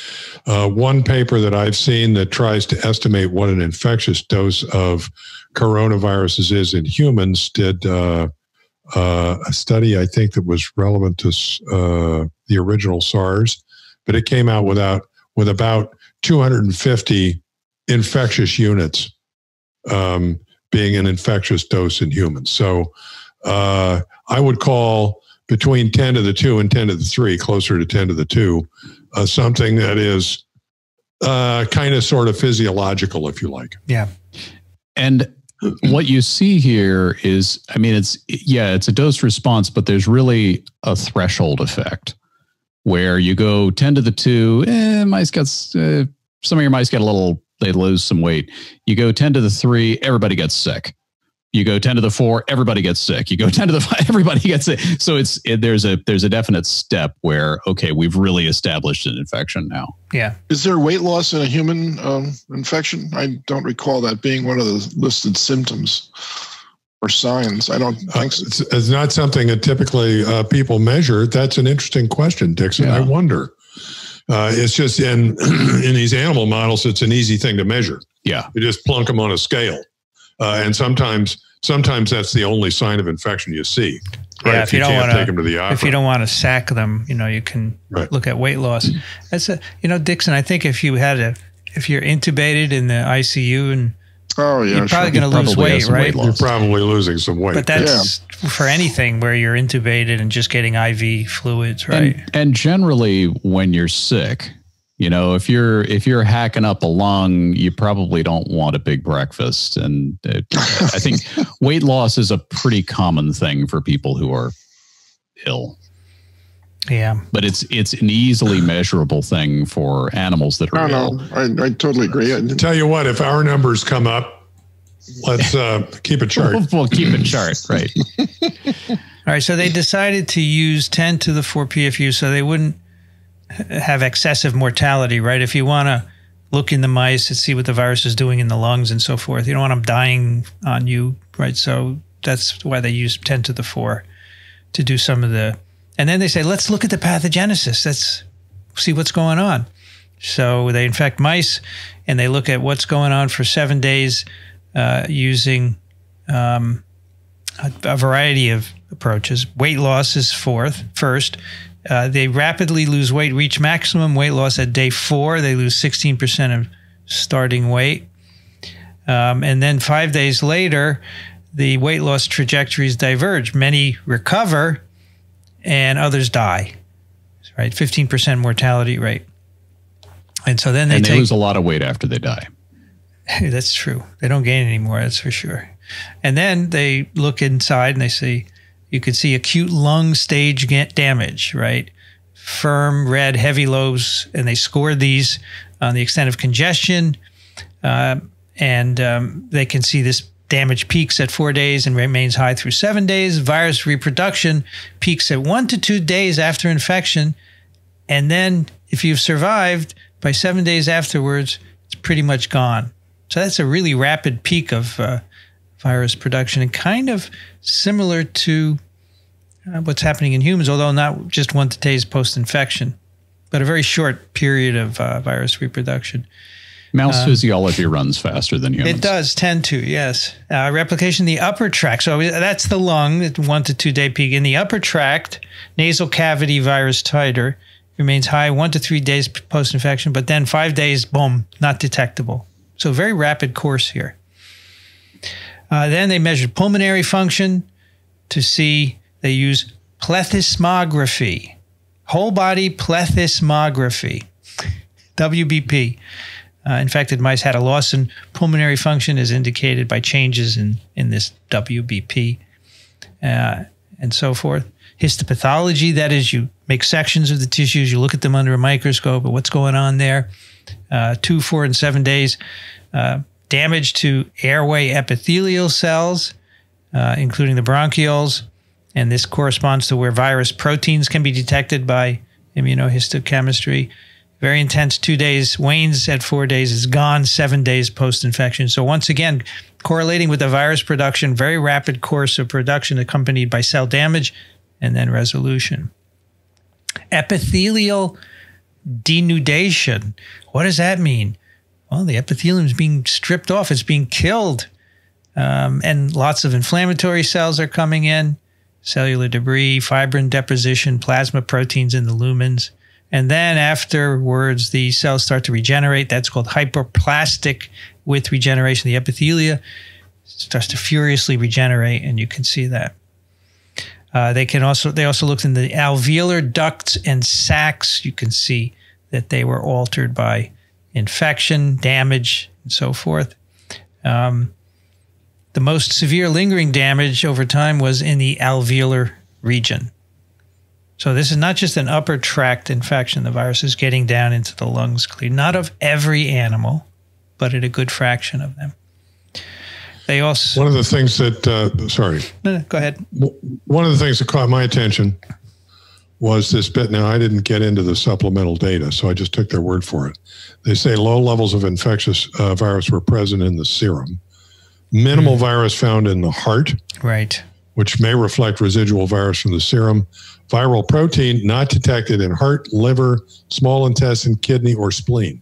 Uh, one paper that I've seen that tries to estimate what an infectious dose of coronaviruses is in humans did uh, uh, a study, I think, that was relevant to the original SARS, but it came out without with about 250 infectious units um, being an infectious dose in humans. So uh, I would call between 10 to the 2 and 10 to the 3, closer to 10 to the 2, uh, something that is uh, kind of sort of physiological, if you like. Yeah. And what you see here is, I mean, it's, yeah, it's a dose response, but there's really a threshold effect where you go 10 to the 2, eh, mice got, uh, some of your mice get a little, they lose some weight. You go 10 to the 3, everybody gets sick. You go 10 to the 4 everybody gets sick. You go 10 to the 5 everybody gets sick. So it's it, there's a there's a definite step where okay we've really established an infection now. Yeah. Is there weight loss in a human um, infection? I don't recall that being one of the listed symptoms or signs. I don't think so. It's, it's, not something that typically uh, people measure. That's an interesting question dixon. Yeah. i wonder uh, it's just in in these animal models it's an easy thing to measure yeah you just plunk them on a scale uh, and sometimes sometimes that's the only sign of infection you see. Right? Yeah, if, if you, you, don't want to take them to the opera. if you don't want to sack them, you know, you can right. look at weight loss. That's a you know, Dixon. I think if you had a if you're intubated in the ICU and Oh yeah, you're probably sure. going to lose weight, right? Weight you're probably losing some weight. But that's yeah. For anything where you're intubated and just getting IV fluids, right? And, and generally, when you're sick, you know, if you're if you're hacking up a lung, you probably don't want a big breakfast. And it, I think weight loss is a pretty common thing for people who are ill. Yeah, but it's it's an easily measurable thing for animals that are no, ill. No, I, I totally agree. I Tell you what, if our numbers come up, let's uh, keep a chart. we'll, we'll keep a chart, right? All right. So they decided to use ten to the four PFU, so they wouldn't have excessive mortality, right? If you want to look in the mice and see what the virus is doing in the lungs and so forth, you don't want them dying on you, right? So that's why they use 10 to the 4 to do some of the. And then they say, let's look at the pathogenesis. Let's see what's going on. So they infect mice and they look at what's going on for seven days uh, using um, a, a, variety of approaches. Weight loss is fourth, first. Uh, they rapidly lose weight, reach maximum weight loss at day four. They lose 16% of starting weight. Um, and then five days later, the weight loss trajectories diverge. Many recover and others die, right? 15% mortality rate. And so then they, and they take, lose a lot of weight after they die. That's true. They don't gain anymore, that's for sure. And then they look inside and they see you can see acute lung stage damage, right? Firm, red, heavy lobes, and they scored these on the extent of congestion. Uh, and um, they can see this damage peaks at four days and remains high through seven days. Virus reproduction peaks at one to two days after infection. And then, if you've survived by seven days afterwards, it's pretty much gone. So that's a really rapid peak of uh, virus production and kind of similar to uh, what's happening in humans, although not just one to days post infection, but a very short period of uh, virus reproduction. Mouse uh, physiology runs faster than humans. It does tend to, yes. Uh, replication in the upper tract. So that's the lung, one to two day peak. In the upper tract, nasal cavity virus titer remains high one to three days post infection, but then five days, boom, not detectable. So very rapid course here. Uh, then they measured pulmonary function to see they use plethysmography, whole body plethysmography, WBP. Uh, infected mice had a loss in pulmonary function as indicated by changes in, in this WBP uh, and so forth. Histopathology, that is, you make sections of the tissues, you look at them under a microscope, but what's going on there? Uh, two, four, and seven days. Uh, damage to airway epithelial cells, uh, including the bronchioles. And this corresponds to where virus proteins can be detected by immunohistochemistry. Very intense two days, wanes at four days, is gone seven days post infection. So, once again, correlating with the virus production, very rapid course of production accompanied by cell damage, and then resolution. Epithelial denudation. What does that mean? Well, the epithelium is being stripped off, it's being killed. Um, and lots of inflammatory cells are coming in, cellular debris, fibrin deposition, plasma proteins in the lumens. And then afterwards, the cells start to regenerate. That's called hyperplastic with regeneration. The epithelia starts to furiously regenerate, and you can see that. Uh, they can also they also looked in the alveolar ducts and sacs. You can see that they were altered by infection, damage, and so forth. Um, the most severe lingering damage over time was in the alveolar region. So this is not just an upper tract infection. The virus is getting down into the lungs. Clear, not of every animal, but at a good fraction of them. They also one of the things that uh, sorry, no, no, go ahead. One of the things that caught my attention was this bit. Now I didn't get into the supplemental data, so I just took their word for it. They say low levels of infectious uh, virus were present in the serum, minimal mm. virus found in the heart, right, which may reflect residual virus from the serum. Viral protein not detected in heart, liver, small intestine, kidney, or spleen.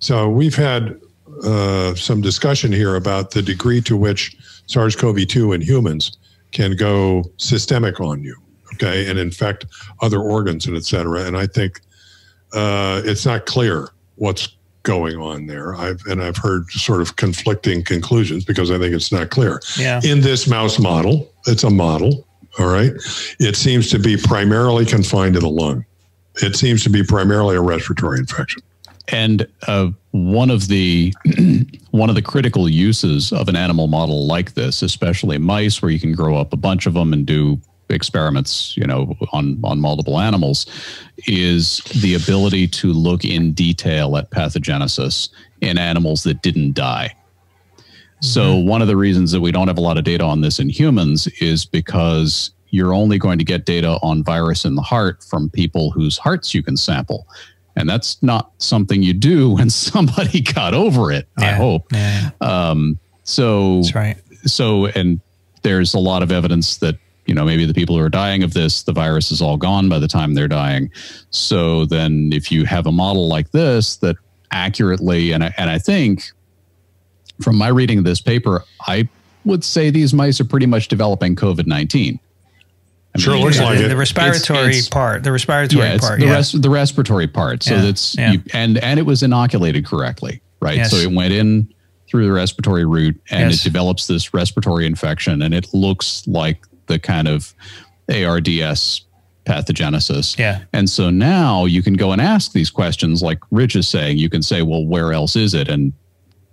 So we've had uh, some discussion here about the degree to which SARS-CoV-2 in humans can go systemic on you, okay, and infect other organs and et cetera. And I think uh, it's not clear what's going on there. I've and I've heard sort of conflicting conclusions because I think it's not clear. Yeah. In this mouse model, it's a model. All right. It seems to be primarily confined to the lung. It seems to be primarily a respiratory infection. And uh, one of the one of the critical uses of an animal model like this, especially mice, where you can grow up a bunch of them and do experiments, you know, on on multiple animals, is the ability to look in detail at pathogenesis in animals that didn't die. So mm-hmm. one of the reasons that we don't have a lot of data on this in humans is because you're only going to get data on virus in the heart from people whose hearts you can sample. And that's not something you do when somebody got over it, yeah. I hope. Yeah. Um, so, that's right. So, and there's a lot of evidence that, you know, maybe the people who are dying of this, the virus is all gone by the time they're dying. So then if you have a model like this that accurately, and I, and I think from my reading of this paper, I would say these mice are pretty much developing COVID 19. I sure looks like the, it. The respiratory it's, it's, part, the respiratory yeah, part, the yeah. Res, the respiratory part. So yeah, that's yeah. You, and and it was inoculated correctly, right? Yes. So it went in through the respiratory route and yes. it develops this respiratory infection, and it looks like the kind of ARDS pathogenesis. Yeah. And so now you can go and ask these questions, like Rich is saying. You can say, "Well, where else is it?" and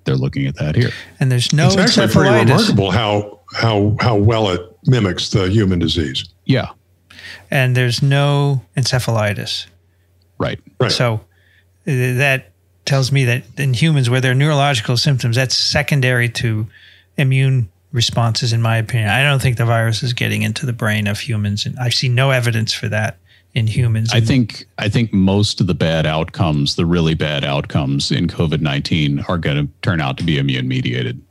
they're looking at that here. And there's no it's actually pretty remarkable how how how well it mimics the human disease. Yeah. And there's no encephalitis. Right. Right. So uh, that tells me that in humans where there are neurological symptoms, that's secondary to immune responses, in my opinion. I don't think the virus is getting into the brain of humans, and I see no evidence for that in humans. I think I think most of the bad outcomes, the really bad outcomes in COVID nineteen, are going to turn out to be immune mediated.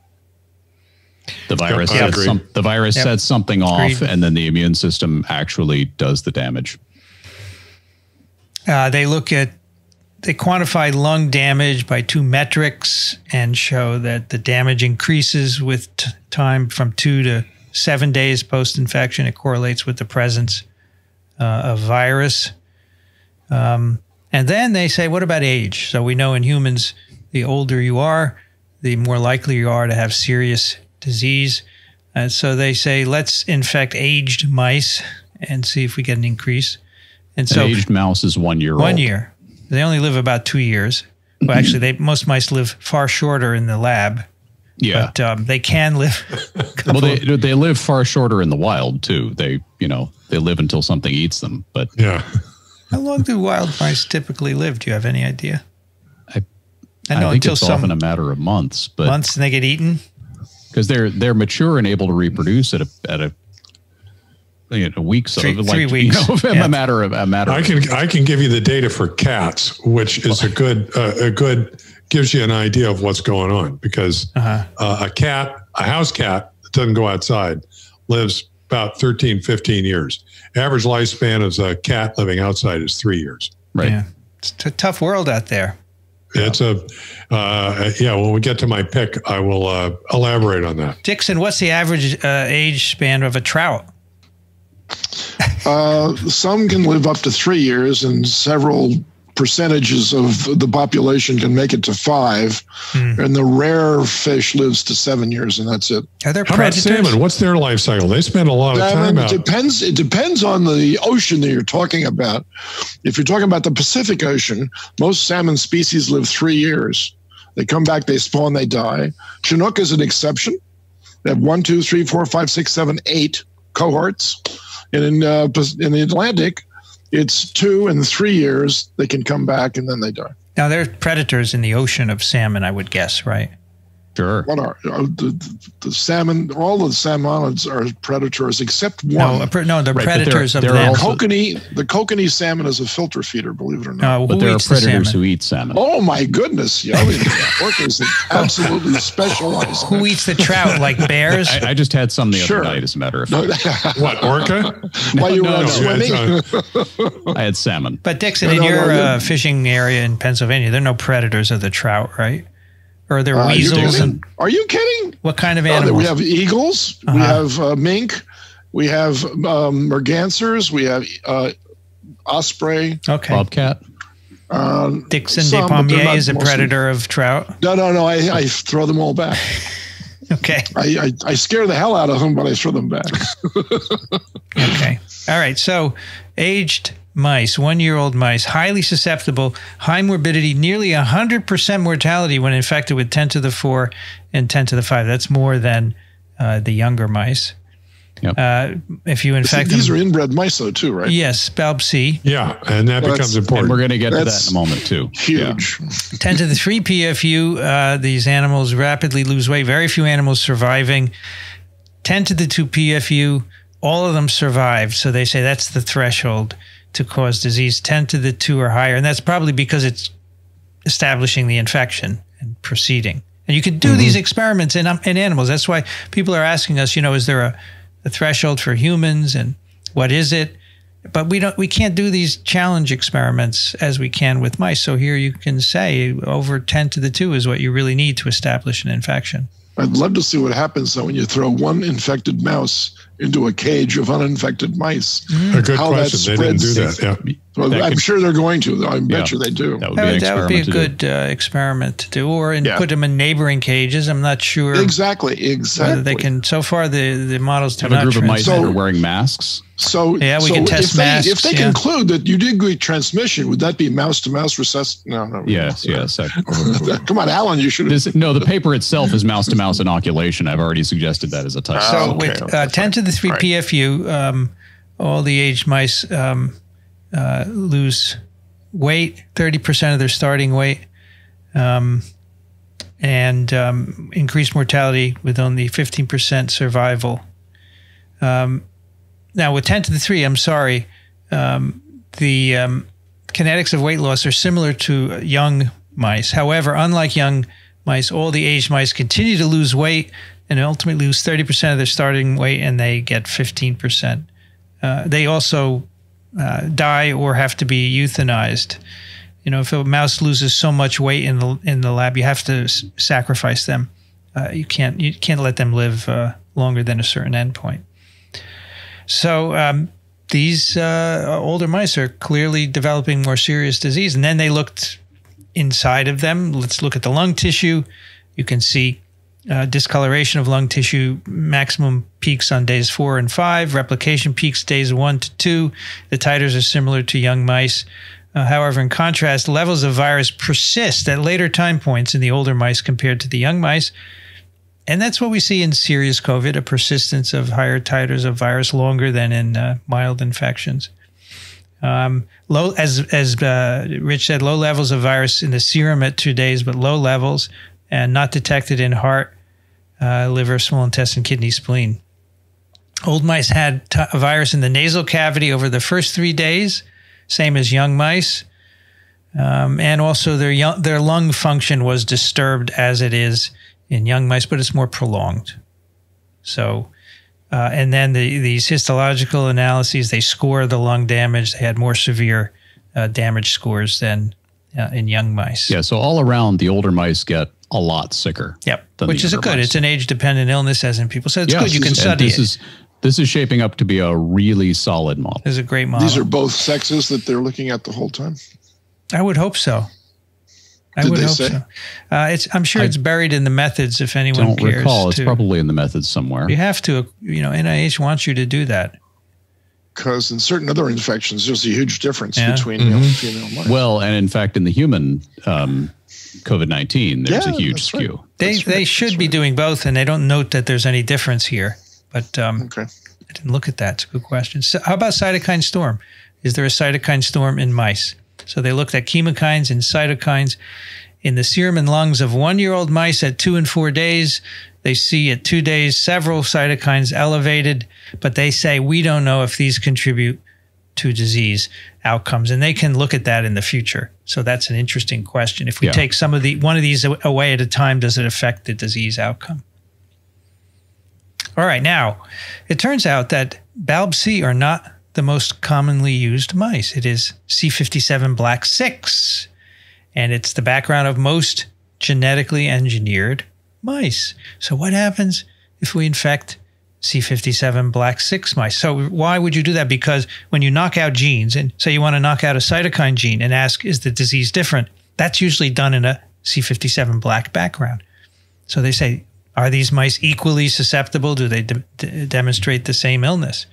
The virus yep, sets some, the virus yep. sets something off, Agreed. and then the immune system actually does the damage. Uh, they look at they quantify lung damage by two metrics and show that the damage increases with t- time from two to seven days post infection. It correlates with the presence uh, of virus. Um, and then they say, what about age? So we know in humans, the older you are, the more likely you are to have serious disease. And so they say, let's infect aged mice and see if we get an increase. And so an aged mouse is one year old. one old. year. They only live about two years. Well, actually, they most mice live far shorter in the lab. Yeah, but um, they can live. well, they they live far shorter in the wild too. They you know they live until something eats them. But yeah, how long do wild mice typically live? Do you have any idea? I I know I think until it's some often a matter of months, but months and they get eaten because they're they're mature and able to reproduce at a at a you know, weeks three, of like, three weeks. You know, yeah. a matter of a matter. I can I can give you the data for cats, which is a good uh, a good gives you an idea of what's going on because uh-huh. uh, a cat, a house cat that doesn't go outside, lives about 13, 15 years. Average lifespan of a cat living outside is three years. Right. Yeah. It's a tough world out there. It's a, uh, yeah, when we get to my pick, I will uh, elaborate on that. Dixon, what's the average uh, age span of a trout? Uh, some can live up to three years, and several percentages of the population can make it to five. Hmm. And the rare fish lives to seven years, and that's it. Are there How about salmon? What's their life cycle? They spend a lot of Salmon, time it out. depends. It depends on the ocean that you're talking about. If you're talking about the Pacific Ocean, most salmon species live three years. They come back, they spawn, they die. Chinook is an exception. They have one, two, three, four, five, six, seven, eight cohorts. And in uh, in the Atlantic, it's two and three years. They can come back and then they die. Now, there are predators in the ocean of salmon, I would guess, right? Sure. What are uh, the, the, the salmon? All the salmonids are predators except one. No, pre- no, the Right, but there- predators of there are them. also- Kokanee, the kokanee salmon is a filter feeder, believe it or not. No, But there are eats the predators who eat salmon. Oh my goodness, yeah, I mean, orcas absolutely specialize. Who eats the trout like bears? I, I just had some the Sure. other night, as a matter of fact. what, orca? While you were no, out no, swimming, it's, I had salmon. But Dixon, No, in no, your no, uh, fishing area in Pennsylvania, there are no predators of the trout, right? Or are there Uh, you weasels? kidding? And Are you kidding? what kind of No, animals? we have eagles, we Uh-huh. have uh, mink, we have um, mergansers, we have uh, osprey. okay. Bobcat. Uh, Dixon de some, but Pommier is a mostly- predator of trout. No, no, no. I, I throw them all back. Okay. I, I, I scare the hell out of them, but I throw them back. Okay. All right. So, aged mice, one year old mice, highly susceptible, high morbidity, nearly 100% mortality when infected with 10 to the 4 and 10 to the 5. That's more than uh, the younger mice. Yep. Uh, if you infect These them, are inbred mice, though, too, right? yes, BALB-C, yeah, and that Well, becomes that's- And important. we're going to get to that in a moment, too. Huge. 10 to the 3 PFU, uh, these animals rapidly lose weight. Very few animals surviving. 10 to the 2 PFU, all of them survived. So they say that's the threshold to cause disease. 10 to the 2 or higher. And that's probably because it's establishing the infection and proceeding. And you could do these experiments in, um, in animals. That's why people are asking us, you know, is there a, a threshold for humans and what is it? But we don't we can't do these challenge experiments as we can with mice. So here you can say over 10 to the 2 is what you really need to establish an infection. I'd love to see what happens though when you throw one infected mouse into a cage of uninfected mice. a good how that question. They didn't do that. Yeah. Well, I'm could- sure they're going to. though. I bet Yeah. you they do. That would be an that would be a experiment to do. good uh, experiment to do, or and Yeah. put them in neighboring cages. I'm not sure Exactly. Exactly. they can. So far, the the models do Have a group of mice transmit. that are wearing masks. So Yeah, we so can test if they, masks, If they yeah. conclude that you did get transmission, would that be mouse to mouse recess? No, no. Yes, yes. Come on, Alan. You should. This, no, the paper itself is mouse to mouse inoculation. I've already suggested that as a type. So Oh, okay, with okay, uh, 10 to the 3 Right. PFU, um, all the aged mice um, uh, lose weight, 30% of their starting weight, um, and um, increased mortality with only 15% survival. Um, now, with 10 to the 3, I'm sorry, um, the um, kinetics of weight loss are similar to young mice. However, unlike young mice, all the aged mice continue to lose weight and ultimately lose 30% of their starting weight and they get 15%. Uh, they also uh, die or have to be euthanized. You know, if a mouse loses so much weight in the in the lab, you have to sacrifice them. Uh, you can't you can't let them live uh, longer than a certain endpoint. So um, these uh, older mice are clearly developing more serious disease, and then they looked inside of them. Let's look at the lung tissue. You can see uh, discoloration of lung tissue, maximum peaks on days four and five, replication peaks days one to two. The titers are similar to young mice. Uh, however, in contrast, levels of virus persist at later time points in the older mice compared to the young mice. And that's what we see in serious COVID, a persistence of higher titers of virus longer than in uh, mild infections. Um, low, as as uh, Rich said, low levels of virus in the serum at two days, but low levels and not detected in heart, uh, liver, small intestine, kidney, spleen. Old mice had t- a virus in the nasal cavity over the first three days, same as young mice, um, and also their young, their lung function was disturbed as it is in young mice, but it's more prolonged. So Uh, and then the, these histological analyses, they score the lung damage. They had more severe uh, damage scores than uh, in young mice. Yeah. So all around, the older mice get a lot sicker. Yep. than Which the is a good. mice. It's an age dependent illness, as in people. So it's Yes, good. You can and study this it. Is, this is shaping up to be a really solid model. It's a great model. These are both sexes that they're looking at the whole time. I would hope so. I Did would they hope say? so. Uh, it's. I'm sure I it's buried in the methods. If anyone Don't cares, recall. It's to- probably in the methods somewhere. You have to. You know, NIH wants you to do that. Because in certain other infections, there's a huge difference Yeah. between male and Mhm. female mice. Well, and in fact, in the human um, COVID 19, there's Yeah, a huge that's right. skew. They That's they should that's be right. doing both, and they don't note that there's any difference here. But um, okay. I didn't look at that. It's a good question. So how about cytokine storm? Is there a cytokine storm in mice? So they looked at chemokines and cytokines in the serum and lungs of one-year-old mice at two and four days. They see at two days several cytokines elevated, but they say we don't know if these contribute to disease outcomes, and they can look at that in the future. So that's an interesting question. If we Yeah. take some of the one of these away at a time, does it affect the disease outcome? All right, now it turns out that BALB-C are not the most commonly used mice. It is C57 Black 6, and it's the background of most genetically engineered mice. So, what happens if we infect C57 Black 6 mice? So, why would you do that? Because when you knock out genes, and say you want to knock out a cytokine gene and ask, is the disease different? That's usually done in a C57 Black background. So, they say, are these mice equally susceptible? Do they de- de- demonstrate the same illness?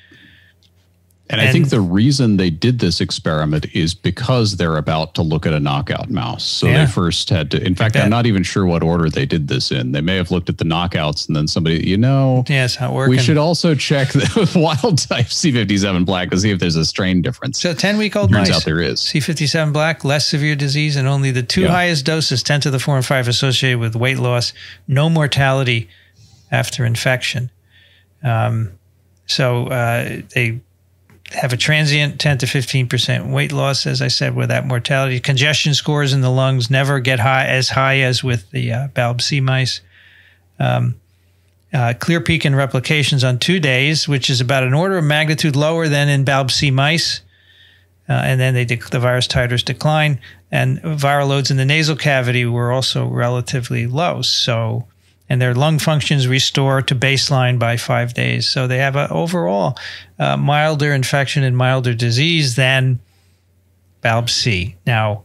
And, I think the reason they did this experiment is because they're about to look at a knockout mouse. So Yeah. they first had to, in fact. I'm not even sure what order they did this in. They may have looked at the knockouts and then somebody, you know, Yeah, it's not working. we should also check the wild type C57 black to see if there's a strain difference. so 10 week old Turns mice. out there is. C57 black, less severe disease, and only the two Yeah. highest doses, 10 to the 4 and 5, associated with weight loss, no mortality after infection. Um, so uh, they have a transient 10 to 15% weight loss, as I said, with that mortality. Congestion scores in the lungs never get high as high as with the uh, BALB-C mice. Um, uh, clear peak in replications on two days, which is about an order of magnitude lower than in BALB-C mice. Uh, and then the virus titers decline, and viral loads in the nasal cavity were also relatively low. So, and their lung functions restore to baseline by five days. So they have an overall uh, milder infection and milder disease than BALB-C. Now,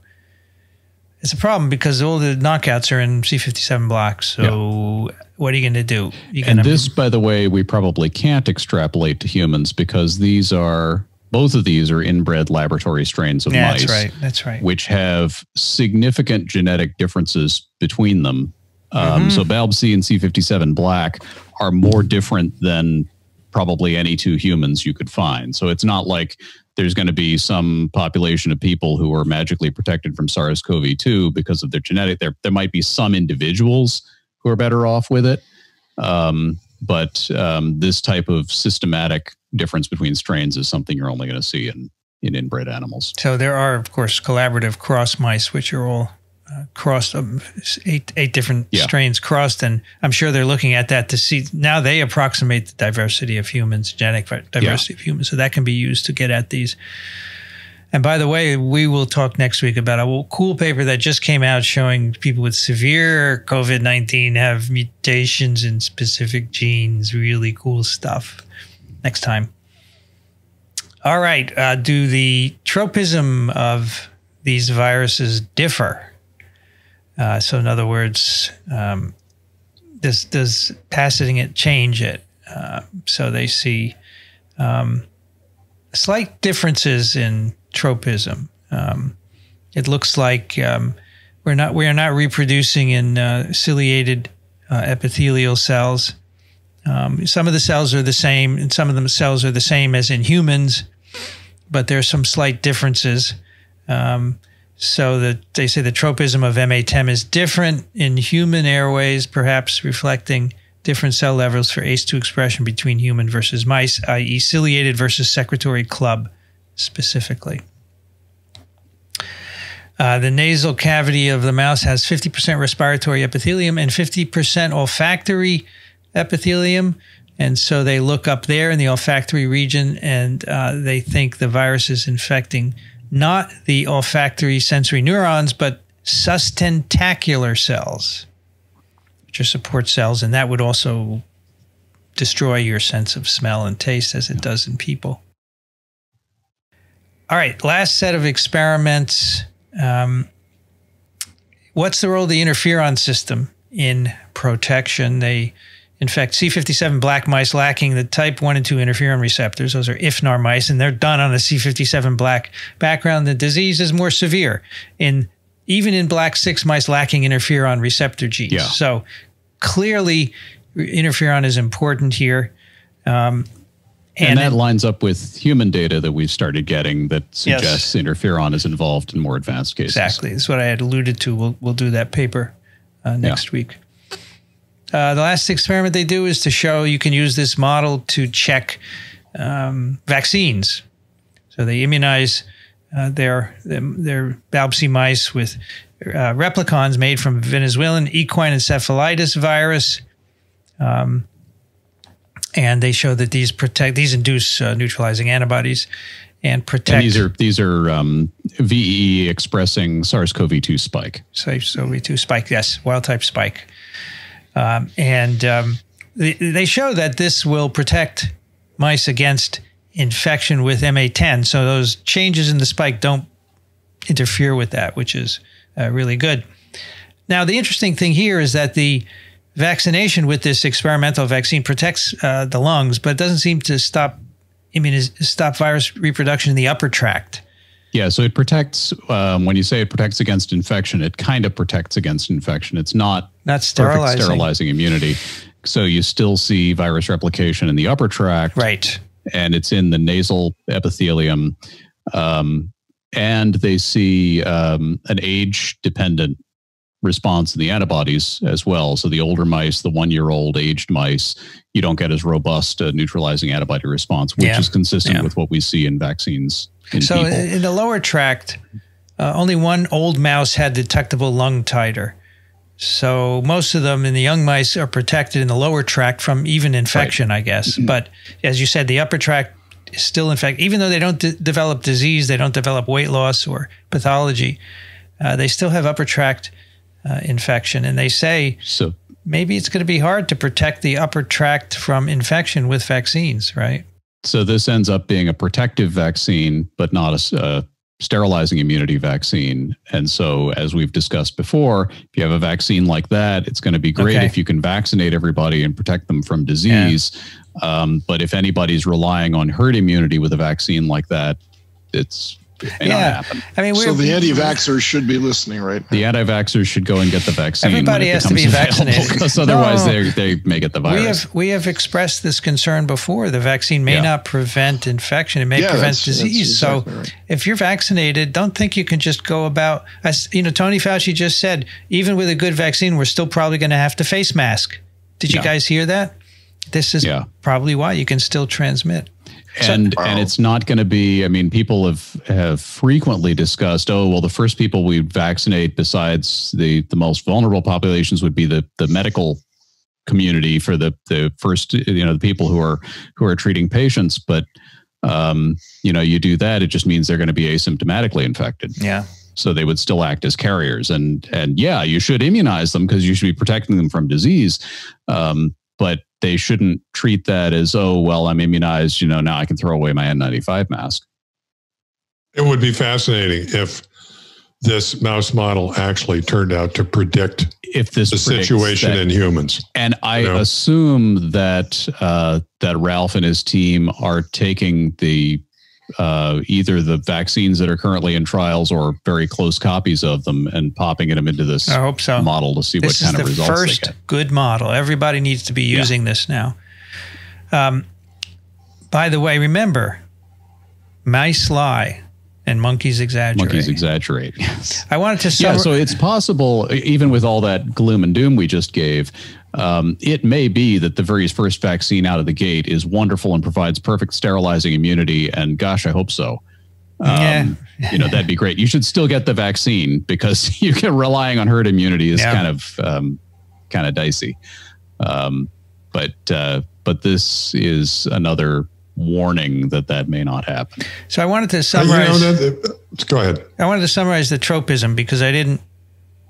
it's a problem because all the knockouts are in C57 blocks. So, what are you going to do? You're And this, by the way, we probably can't extrapolate to humans because these are both of these are inbred laboratory strains of yeah, mice, that's right. That's right. which have significant genetic differences between them. Um, Mhm. So BALB-C and C57 black are more different than probably any two humans you could find. So it's not like there's going to be some population of people who are magically protected from SARS-CoV-2 because of their genetic. There, there might be some individuals who are better off with it. Um, but um, this type of systematic difference between strains is something you're only going to see in, in inbred animals. So there are, of course, collaborative cross mice, which are all uh, crossed, um, eight eight different Yeah. strains crossed, and I'm sure they're looking at that to see. Now they approximate the diversity of humans, genetic diversity of humans, so that can be used to get at these. And by the way, we will talk next week about a cool paper that just came out showing people with severe COVID 19 have mutations in specific genes. Really cool stuff. Next time. All right. Uh, do the tropism of these viruses differ? Uh, so, in other words, um, does does passing it change it? Uh, so they see um, slight differences in tropism. Um, it looks like um, we're not we are not reproducing in uh, ciliated uh, epithelial cells. Um, some of the cells are the same, and some of the cells are the same as in humans, but there are some slight differences. Um, so that they say the tropism of M810 is different in human airways, perhaps reflecting different cell levels for ACE2 expression between human versus mice, i.e., ciliated versus secretory club specifically. Uh, the nasal cavity of the mouse has 50% respiratory epithelium and 50% olfactory epithelium. And so they look up there in the olfactory region and uh, they think the virus is infecting not the olfactory sensory neurons, but sustentacular cells, which are support cells. And that would also destroy your sense of smell and taste as it does in people. All right, last set of experiments. Um, what's the role of the interferon system in protection? They infect C57 black mice lacking the type 1 and 2 interferon receptors. Those are IFNAR mice, and they're done on a C57 black background. The disease is more severe in even in black 6 mice lacking interferon receptor genes. Yeah. So clearly, interferon is important here. Um, And, and, that lines up with human data that we've started getting that Yes. suggests interferon is involved in more advanced cases. Exactly. That's what I had alluded to. We'll, we'll do that paper uh, next week. Uh, the last experiment they do is to show you can use this model to check um, vaccines. So they immunize uh, their, their Balbsy mice with uh, replicons made from Venezuelan equine encephalitis virus. Um, and they show that these protect, these induce uh, neutralizing antibodies and protect. And these are these are um, VE expressing SARS-CoV-2 spike. So, so we do spike, yes, wild type spike. Um, and um, they, they show that this will protect mice against infection with MA10. So those changes in the spike don't interfere with that, which is uh, really good. Now, the interesting thing here is that the vaccination with this experimental vaccine protects uh, the lungs, but it doesn't seem to stop immuniz- stop virus reproduction in the upper tract. Yeah, so it protects. Um, when you say it protects against infection, it kind of protects against infection. It's not Not perfect sterilizing. sterilizing immunity. So you still see virus replication in the upper tract, Right. and it's in the nasal epithelium. Um, and they see um, an age dependent response in the antibodies as well. So the older mice, the one year old aged mice, you don't get as robust a neutralizing antibody response, which Yeah. is consistent Yeah. with what we see in vaccines in So people. in the lower tract, uh, only one old mouse had detectable lung titer. So most of them in the young mice are protected in the lower tract from even infection, I guess. But as you said, the upper tract is still infected. Even though they don't de- develop disease, they don't develop weight loss or pathology, uh, they still have upper tract uh, infection. And they say so maybe it's going to be hard to protect the upper tract from infection with vaccines, right? So this ends up being a protective vaccine, but not a a sterilizing immunity vaccine. And so, as we've discussed before, if you have a vaccine like that, it's going to be great Okay. if you can vaccinate everybody and protect them from disease. Um, but if anybody's relying on herd immunity with a vaccine like that, it's it may not Yeah. happen. I mean, we're, So the anti-vaxxers should be listening right now. The anti-vaxxers should go and get the vaccine. Everybody has to be vaccinated. because otherwise No. they they may get the virus. We have we have expressed this concern before. The vaccine may Yeah. not prevent infection; it may Yeah, prevent that's- that's disease. exactly so, right. if you're vaccinated, don't think you can just go about. As you know, Tony Fauci just said, even with a good vaccine, we're still probably going to have to face mask. Did you Yeah. guys hear that? This is Yeah. probably why you can still transmit. And Wow. and it's not going to be i mean people have have frequently discussed oh well the first people we vaccinate besides the the most vulnerable populations would be the the medical community for the the first you know the people who are who are treating patients. But um you know you do that it just means they're going to be asymptomatically infected. Yeah, so they would still act as carriers. And and yeah you should immunize them because you should be protecting them from disease. Um, but they shouldn't treat that as oh well i'm immunized you know now i can throw away my n95 mask It would be fascinating if this mouse model actually turned out to predict if this the situation that- in humans. and i you know? assume that uh, that ralph and his team are taking the uh, either the vaccines that are currently in trials or very close copies of them and popping them into this I hope so. model to see this what kind of the results first they get. good model. Everybody needs to be using this now. Um, by the way, remember, mice lie and monkeys exaggerate. monkeys exaggerate yes I wanted to Yeah, so it's possible, even with all that gloom and doom we just gave, um, it may be that the very first vaccine out of the gate is wonderful and provides perfect sterilizing immunity. And gosh, I hope so. Um, you know, that'd be great. You should still get the vaccine because you get relying on herd immunity is Yeah. kind of um, kind of dicey. Um, but uh, but this is another warning that that may not happen. So I wanted to Uh, you summarize. know, that- that- go ahead. I wanted to summarize the tropism because I didn't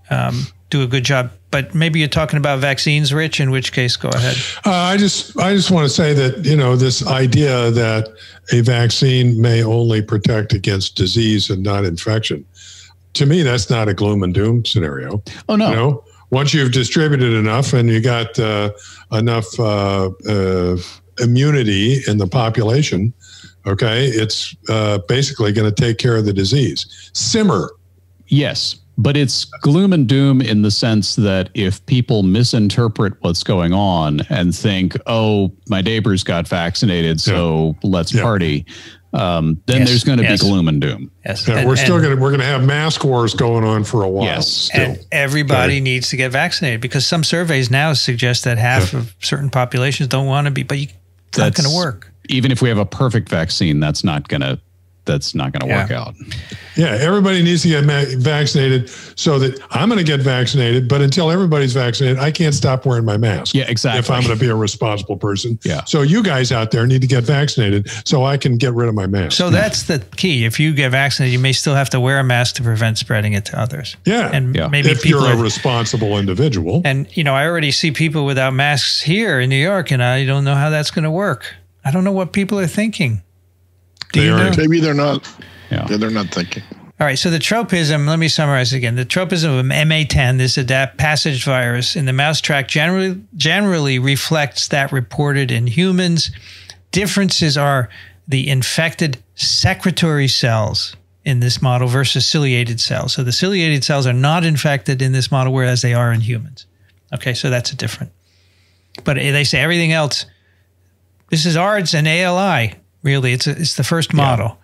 um, do a good job. But maybe you're talking about vaccines, Rich. In which case, go ahead. Uh, I just I just want to say that you know this idea that a vaccine may only protect against disease and not infection. To me, that's not a gloom and doom scenario. Oh no. You know, once you've distributed enough and you got uh, enough uh, uh, immunity in the population, okay, it's uh, basically going to take care of the disease. Simmer. Yes, but it's gloom and doom in the sense that if people misinterpret what's going on and think, "Oh, my neighbors got vaccinated, so let's Yeah. party," um, then Yes, there's going to yes. be gloom and doom. Yes, Yeah, And- we're still going to we're going to have mask wars going on for a while. Yes. still. And everybody Okay. needs to get vaccinated because some surveys now suggest that half of certain populations don't want to be, but you, it's not going to work. Even if we have a perfect vaccine, that's not going to that's not going to Yeah. work out. Yeah, everybody needs to get ma- vaccinated so that I'm going to get vaccinated. But until everybody's vaccinated, I can't stop wearing my mask. Yeah, exactly. If I'm going to be a responsible person. Yeah. So you guys out there need to get vaccinated so I can get rid of my mask. So that's the key. If you get vaccinated, you may still have to wear a mask to prevent spreading it to others. yeah. And Yeah. maybe if people you're a are, responsible individual. and you know, I already see people without masks here in New York, and I don't know how that's going to work. I don't know what people are thinking. Do They you are- know? Maybe they're not. Yeah. Yeah, they're not thinking. All right, so the tropism, let me summarize again. The tropism of MA10, this adapt passage virus in the mouse tract generally generally reflects that reported in humans. Differences are the infected secretory cells in this model versus ciliated cells. So the ciliated cells are not infected in this model, whereas they are in humans. Okay, so that's a different. But they say everything else. This is ARDS and ALI. Really, it's a, it's the first model. All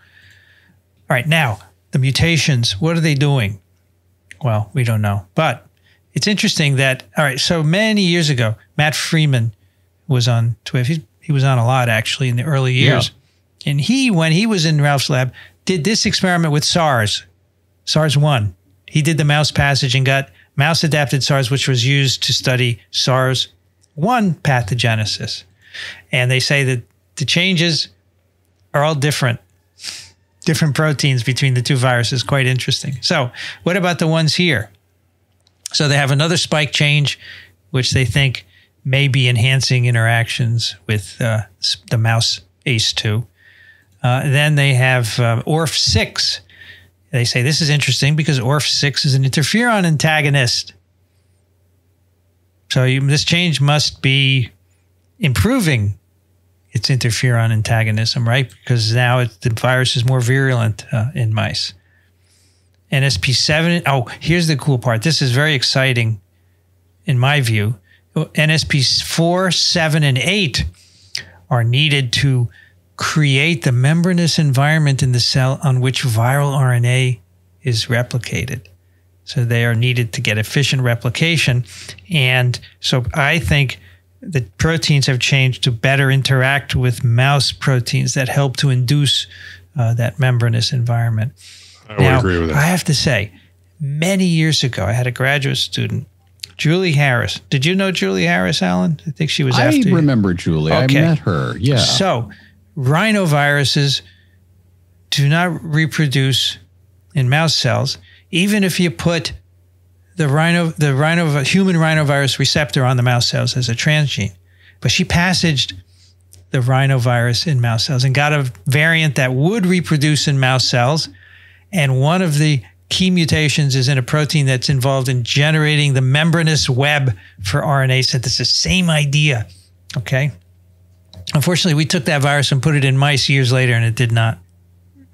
right, now the mutations. What are they doing? Well, we don't know, but it's interesting that all right. So many years ago, Matt Freeman was on Twitter. He, he was on a lot actually in the early years, and he, when he was in Ralph's lab, did this experiment with SARS, SARS one. He did the mouse passage and got mouse adapted SARS, which was used to study SARS one pathogenesis. And they say that the changes are all different different proteins between the two viruses. Quite interesting. So, what about the ones here? So, they have another spike change, which they think may be enhancing interactions with uh, the mouse ACE2. Uh, then they have uh, ORF6. They say this is interesting because ORF6 is an interferon antagonist. So, you, this change must be improving its interferon antagonism, right? Because now it, the virus is more virulent uh, in mice. NSP7, oh, here's the cool part. This is very exciting in my view. NSP 4, 7, and 8 are needed to create the membranous environment in the cell on which viral RNA is replicated. So they are needed to get efficient replication. And so I think the proteins have changed to better interact with mouse proteins that help to induce uh, that membranous environment. I would agree with that. I have to say, many years ago, I had a graduate student, Julie Harris. Did you know Julie Harris, Alan? I think she was I after you. remember Julie. Okay. I met her. Yeah. So, rhinoviruses do not reproduce in mouse cells, even if you put the rhino, the rhino, human rhinovirus receptor on the mouse cells as a transgene. But she passaged the rhinovirus in mouse cells and got a variant that would reproduce in mouse cells. And one of the key mutations is in a protein that's involved in generating the membranous web for RNA synthesis. The same idea. Okay. Unfortunately, we took that virus and put it in mice years later, and it did not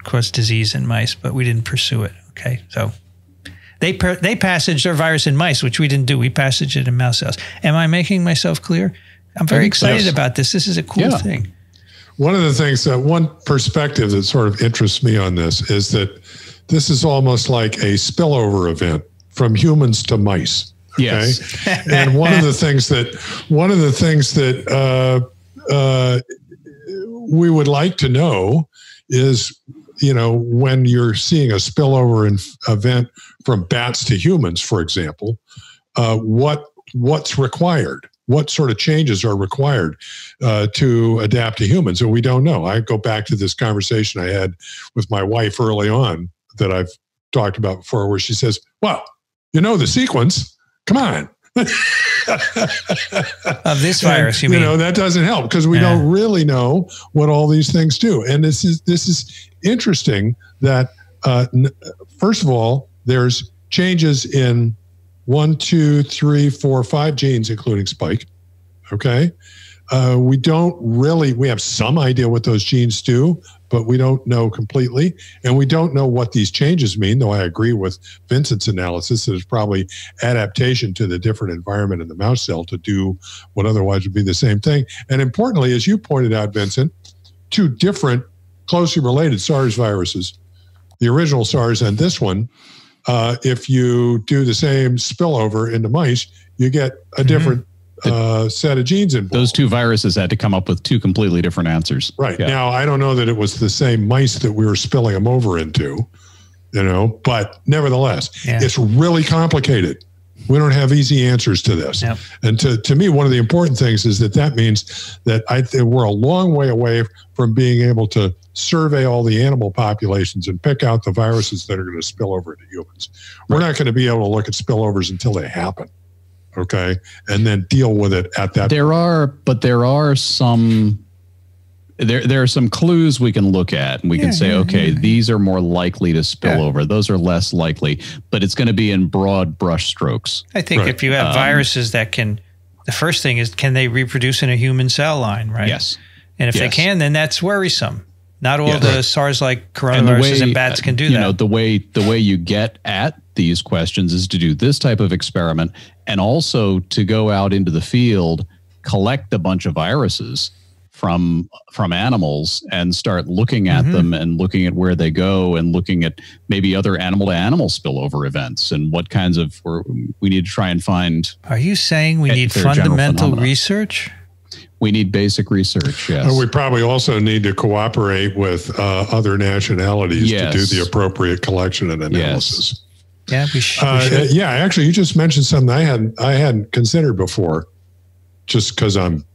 cause disease in mice, but we didn't pursue it. Okay, so they per- they passaged their virus in mice, which we didn't do. We passaged it in mouse cells. Am I making myself clear? I'm very excited Yes. about this. This is a cool Yeah. thing. One of the things that one perspective that sort of interests me on this is that this is almost like a spillover event from humans to mice. Yes. and one of the things that one of the things that uh, uh, we would like to know is you know when you're seeing a spillover in, event from bats to humans for example uh, what what's required what sort of changes are required uh, to adapt to humans, and we don't know. I go back to this conversation I had with my wife early on that I've talked about before, where she says, "Well, you know the sequence. Come on." of this virus, you, you mean? know that doesn't help because we Yeah. don't really know what all these things do. And this is this is interesting that uh, n- first of all, there's changes in one, two, three, four, five genes, including spike. Okay, uh, we don't really we have some idea what those genes do, but we don't know completely, and we don't know what these changes mean. Though I agree with Vincent's analysis that it's probably adaptation to the different environment in the mouse cell to do what otherwise would be the same thing. And importantly, as you pointed out, Vincent, two different closely related SARS viruses, the original SARS and this one. Uh, if you do the same spillover into mice, you get a Mhm. different uh, set of genes involved. Those two viruses had to come up with two completely different answers. Right. Yeah. Now, I don't know that it was the same mice that we were spilling them over into, you know, but nevertheless, Yeah. it's really complicated. We don't have easy answers to this. Yep. And to, to me, one of the important things is that that means that I think we're a long way away from being able to survey all the animal populations and pick out the viruses that are going to spill over to humans. We're not going to be able to look at spillovers until they happen. Okay. And then deal with it at that There are, but there are some. There, there are some clues we can look at, and we Yeah, can say, yeah, okay, yeah. these are more likely to spill Yeah. over. Those are less likely, but it's going to be in broad brush strokes. I think Right. if you have Um, viruses that can, the first thing is, can they reproduce in a human cell line, right? Yes, And if they can, then that's worrisome. Not all Yeah. the Right. SARS-like and coronaviruses and, bats can do you that. know the way the way you get at these questions is to do this type of experiment and also to go out into the field collect a bunch of viruses from from animals and start looking at Mhm. them and looking at where they go and looking at maybe other animal to animal spillover events and what kinds of or we need to try and find Are you saying we need they're general fundamental research? we need basic research yes Uh, we probably also need to cooperate with uh, other nationalities Yes. to do the appropriate collection and analysis. Yeah, we, sh- we Uh, should. yeah, actually, you just mentioned something I hadn't I hadn't considered before, just because I'm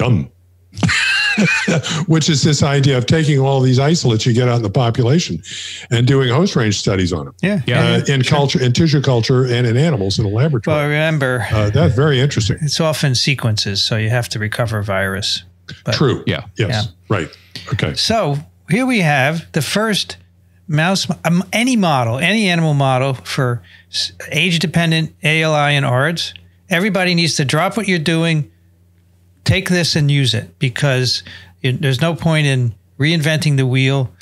dumb. Which is this idea of taking all these isolates you get out in the population and doing host range studies on them yeah, Yeah. uh, in culture, in tissue culture, and in animals in a laboratory. Well, laboratory. remember, Uh, that's very interesting. it's often sequences, so you have to recover virus. But- True. yeah Yes. Yeah. Right. Okay. So here we have the first mouse, um, any model, any animal model for age dependent ALI and ARDS. Everybody needs to drop what you're doing, take this and use it because it, there's no point in reinventing the wheel.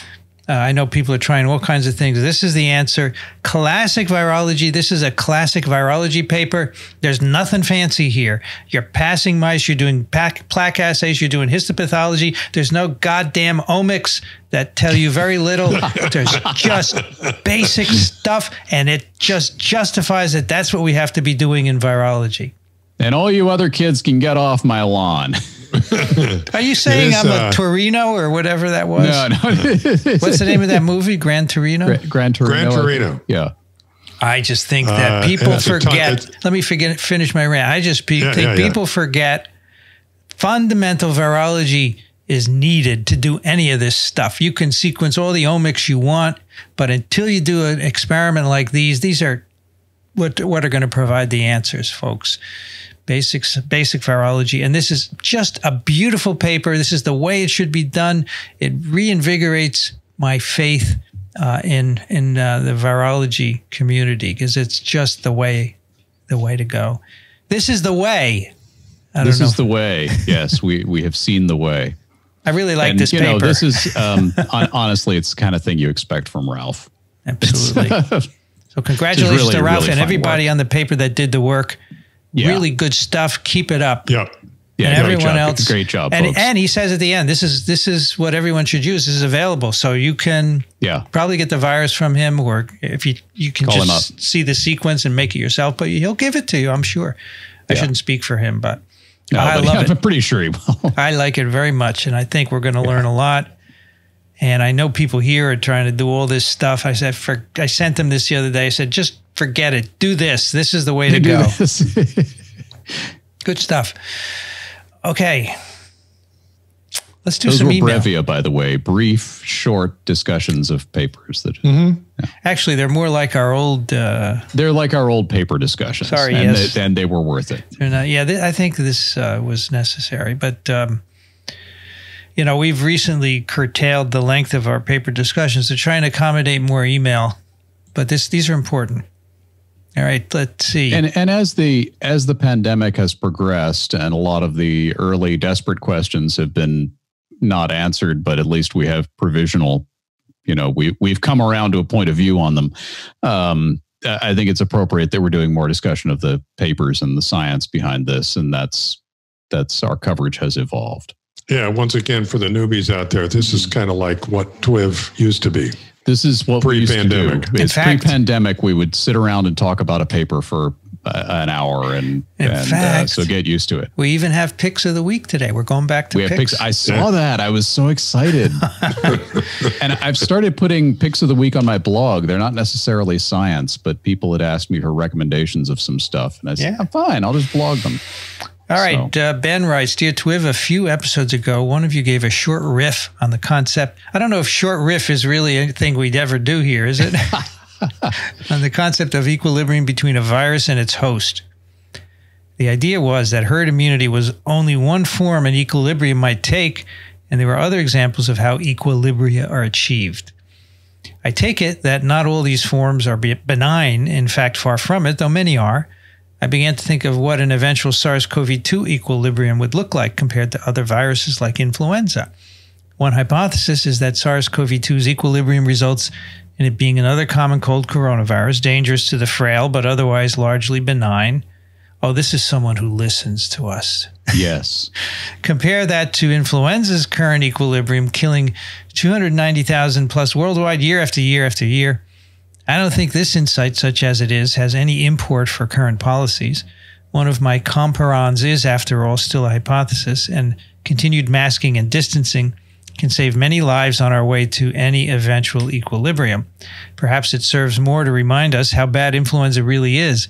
Uh, I know people are trying all kinds of things. This is the answer. Classic virology. This is a classic virology paper. There's nothing fancy here. You're passing mice. You're doing pack, plaque assays. You're doing histopathology. There's no goddamn omics that tell you very little. There's just basic stuff, and it just justifies that that's what we have to be doing in virology. And all you other kids can get off my lawn Are you saying is, I'm uh, a Torino or whatever that was? no no What's the name of that movie? Gran Torino? Gra- Gran Torino. Gran Torino. Yeah. I just think that Uh, people and it's ton- forget. let me forget finish my rant. I just pe- Yeah, think yeah, yeah. people forget fundamental virology is needed to do any of this stuff. You can sequence all the omics you want, but until you do an experiment like these, these are what what are going to provide the answers, folks. Basics, basic virology, and this is just a beautiful paper. This is the way it should be done. It reinvigorates my faith uh, in in uh, the virology community because it's just the way the way to go. This is the way. I This know. is the way. Yes, we we have seen the way. I really like and this you paper. know, this is um, hon- honestly, it's the kind of thing you expect from Ralph. Absolutely. So congratulations really, to Ralph really and everybody work. on the paper that did the work. Yeah. Really good stuff. Keep it up. Yep. Yeah, and everyone job. else. Great job, And, folks. and he says at the end, this is this is what everyone should use. This is available, so you can yeah, probably get the virus from him, or if you you can Call just see the sequence and make it yourself. But he'll give it to you, I'm sure. I Yeah. shouldn't speak for him, but No, I but love yeah, it. I'm pretty sure he will. I like it very much, and I think we're going to learn a lot. And I know people here are trying to do all this stuff. I said, for, I sent them this the other day. I said, just forget it. Do this. This is the way to Do go. this. Good stuff. Okay. Let's do Those some were email. brevia, by the way, brief, short discussions of papers that Mm-hmm. Actually, they're more like our old. Uh, they're like our old paper discussions. Sorry, and yes. they, and they were worth it. they're not. Yeah, th- I think this uh, was necessary, but um, you know, we've recently curtailed the length of our paper discussions to try and accommodate more email. But this, these are important. All right, let's see. And and as the as the pandemic has progressed, and a lot of the early desperate questions have been not answered, but at least we have provisional. You know, we we've come around to a point of view on them. Um, I think it's appropriate that we're doing more discussion of the papers and the science behind this, and that's that's our coverage has evolved. Yeah, once again, for the newbies out there, this is kind of like what TWIV used to be. This is what we used to do. Pre-pandemic. In It's fact- pre-pandemic. We would sit around and talk about a paper for uh, an hour, and, In and uh, so get used to it. we even have picks of the week today. We're going back to We have picks. picks. I saw that. I was so excited. and I've started putting picks of the week on my blog. They're not necessarily science, but people had asked me for recommendations of some stuff. And I said, Yeah. "I'm fine. I'll just blog them. All right, uh, Ben writes, Dear Twiv, a few episodes ago, one of you gave a short riff on the concept. I don't know if short riff is really anything we'd ever do here, is it? on the concept of equilibrium between a virus and its host. The idea was that herd immunity was only one form an equilibrium might take, and there were other examples of how equilibria are achieved. I take it that not all these forms are benign, in fact, far from it, though many are. I began to think of what an eventual SARS CoV 2 equilibrium would look like compared to other viruses like influenza. One hypothesis is that SARS CoV 2's equilibrium results in it being another common cold coronavirus, dangerous to the frail but otherwise largely benign. Oh, this is someone who listens to us. Yes. Compare that to influenza's current equilibrium, killing 290,000 plus worldwide year after year after year. I don't think this insight, such as it is, has any import for current policies. One of my comparons is, after all, still a hypothesis, and continued masking and distancing can save many lives on our way to any eventual equilibrium. Perhaps it serves more to remind us how bad influenza really is,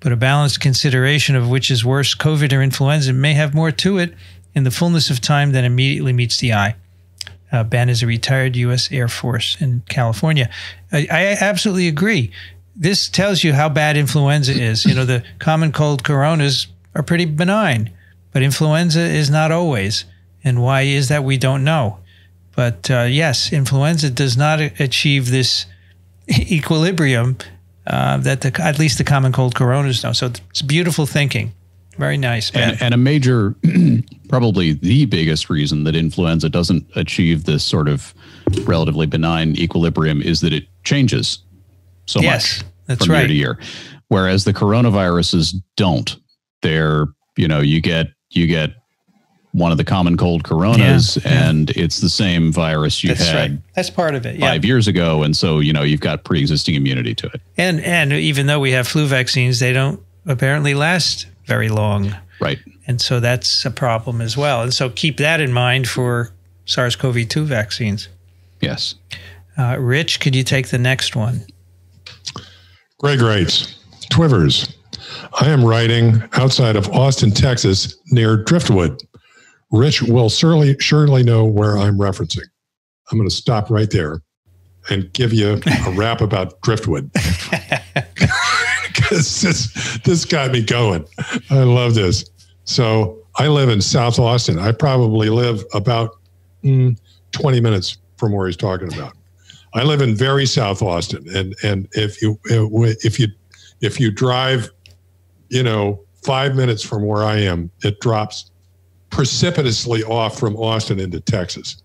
but a balanced consideration of which is worse, COVID or influenza, may have more to it in the fullness of time than immediately meets the eye. Uh, ben is a retired U.S. Air Force in California. I, I absolutely agree. This tells you how bad influenza is. You know, the common cold coronas are pretty benign, but influenza is not always. And why is that? We don't know. But uh, yes, influenza does not achieve this equilibrium uh, that the, at least the common cold coronas know. So it's beautiful thinking. Very nice, and, and a major, probably the biggest reason that influenza doesn't achieve this sort of relatively benign equilibrium is that it changes so Yes, much from year to year, whereas the coronaviruses don't. They're you know you get you get one of the common cold coronas, Yeah, yeah. and it's the same virus you That's had right. That's part of it. Yeah. five years ago, and so you know you've got pre-existing immunity to it. And and even though we have flu vaccines, they don't apparently last very long. Right. And so that's a problem as well. And so keep that in mind for SARS-CoV-2 vaccines. Yes. Uh, Rich, could you take the next one? Greg writes, Twivers, I am writing outside of Austin, Texas, near Driftwood. Rich will surely surely know where I'm referencing. I'm going to stop right there and give you a rap about Driftwood. Because this, this got me going. I love this. So I live in South Austin. I probably live about mm, 20 minutes from where he's talking about. I live in very South Austin, and and if you if you if you drive, you know, five minutes from where I am, it drops precipitously off from Austin into Texas.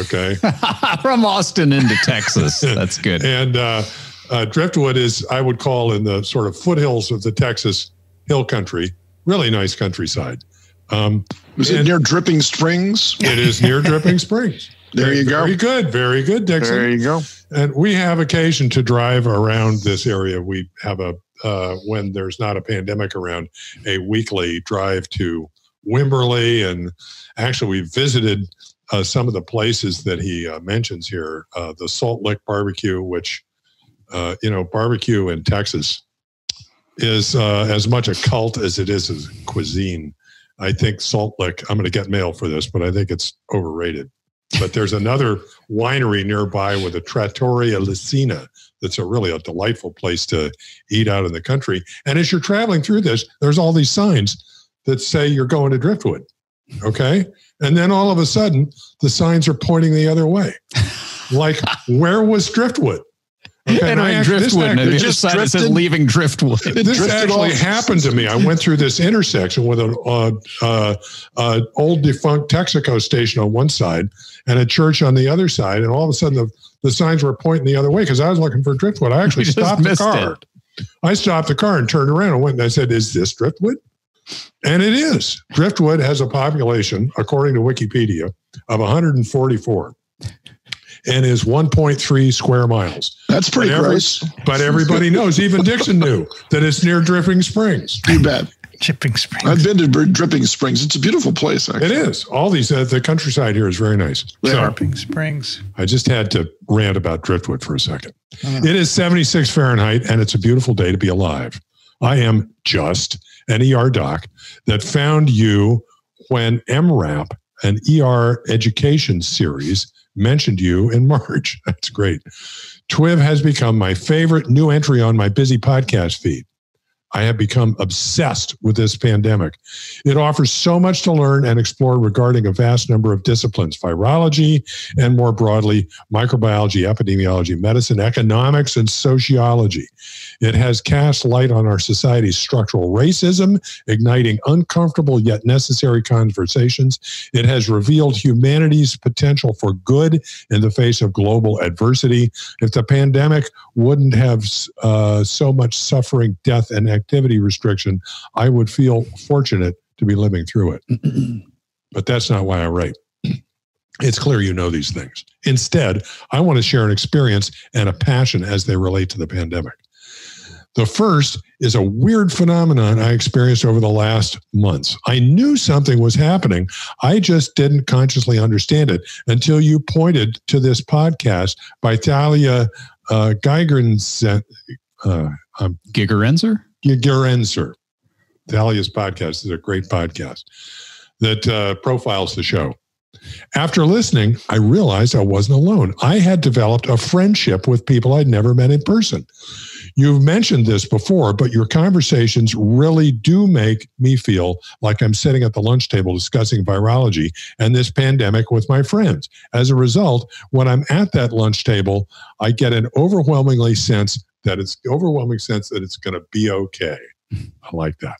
Okay, From Austin into Texas. That's good. and uh, uh, Driftwood is I would call in the sort of foothills of the Texas hill country. Really nice countryside. Um, Is it near Dripping Springs? it is near Dripping Springs. There you go. Very good. Very good, Dixon. There you go. And we have occasion to drive around this area. We have a, uh, when there's not a pandemic around, a weekly drive to Wimberley. And actually, we visited uh, some of the places that he uh, mentions here uh, the Salt Lick Barbecue, which, uh, you know, barbecue in Texas is uh, as much a cult as it is a cuisine. I think Salt Lick, I'm going to get mail for this, but I think it's overrated. But there's another winery nearby with a Trattoria Lisina that's a really a delightful place to eat out in the country. And as you're traveling through this, there's all these signs that say you're going to Driftwood. Okay. And then all of a sudden, the signs are pointing the other way. Like, where was Driftwood? Okay, and I Driftwood, and the just side says leaving Driftwood. This actually happened to me. I went through this intersection with an uh, uh, uh, old defunct Texaco station on one side and a church on the other side, and all of a sudden the, the signs were pointing the other way because I was looking for Driftwood. I actually stopped the car. It. I stopped the car and turned around and went and I said, "Is this Driftwood?" And it is. Driftwood has a population, according to Wikipedia, of 144 and is 1.3 square miles. That's pretty but gross. but everybody knows, even Dixon knew that it's near Dripping Springs. Too bad. Dripping Springs. I've been to Dripping Springs. It's a beautiful place. Actually. It is. All these uh, the countryside here is very nice. So, Dripping Springs. I just had to rant about Driftwood for a 2nd uh-huh. It is 76 Fahrenheit, and it's a beautiful day to be alive. I am just an ER doc that found you when EM:RAP, an ER education series, mentioned you in March. That's great. TWIV has become my favorite new entry on my busy podcast feed. I have become obsessed with this pandemic. It offers so much to learn and explore regarding a vast number of disciplines virology, and more broadly, microbiology, epidemiology, medicine, economics, and sociology. It has cast light on our society's structural racism, igniting uncomfortable yet necessary conversations. It has revealed humanity's potential for good in the face of global adversity. If the pandemic wouldn't have uh, so much suffering, death, and activity restriction, I would feel fortunate to be living through it. but that's not why I write. It's clear you know these things. Instead, I want to share an experience and a passion as they relate to the pandemic. The first is a weird phenomenon I experienced over the last months. I knew something was happening. I just didn't consciously understand it until you pointed to this podcast by Thalia uh, Geigerns, uh, um, Gigerenzer? Gigerenzer. Thalia's podcast is a great podcast that uh, profiles the show. After listening, I realized I wasn't alone. I had developed a friendship with people I'd never met in person. You've mentioned this before, but your conversations really do make me feel like I'm sitting at the lunch table discussing virology and this pandemic with my friends. As a result, when I'm at that lunch table, I get an overwhelmingly sense that it's overwhelming sense that it's going to be okay. I like that.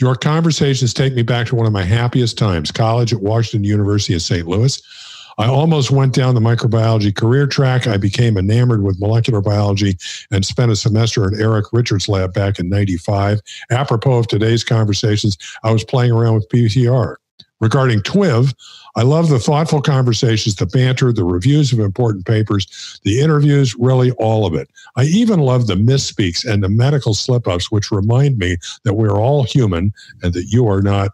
Your conversations take me back to one of my happiest times, college at Washington University in St. Louis. I almost went down the microbiology career track. I became enamored with molecular biology and spent a semester in Eric Richards' lab back in 95. Apropos of today's conversations, I was playing around with PCR. Regarding TWIV, I love the thoughtful conversations, the banter, the reviews of important papers, the interviews, really all of it. I even love the misspeaks and the medical slip ups, which remind me that we're all human and that you are not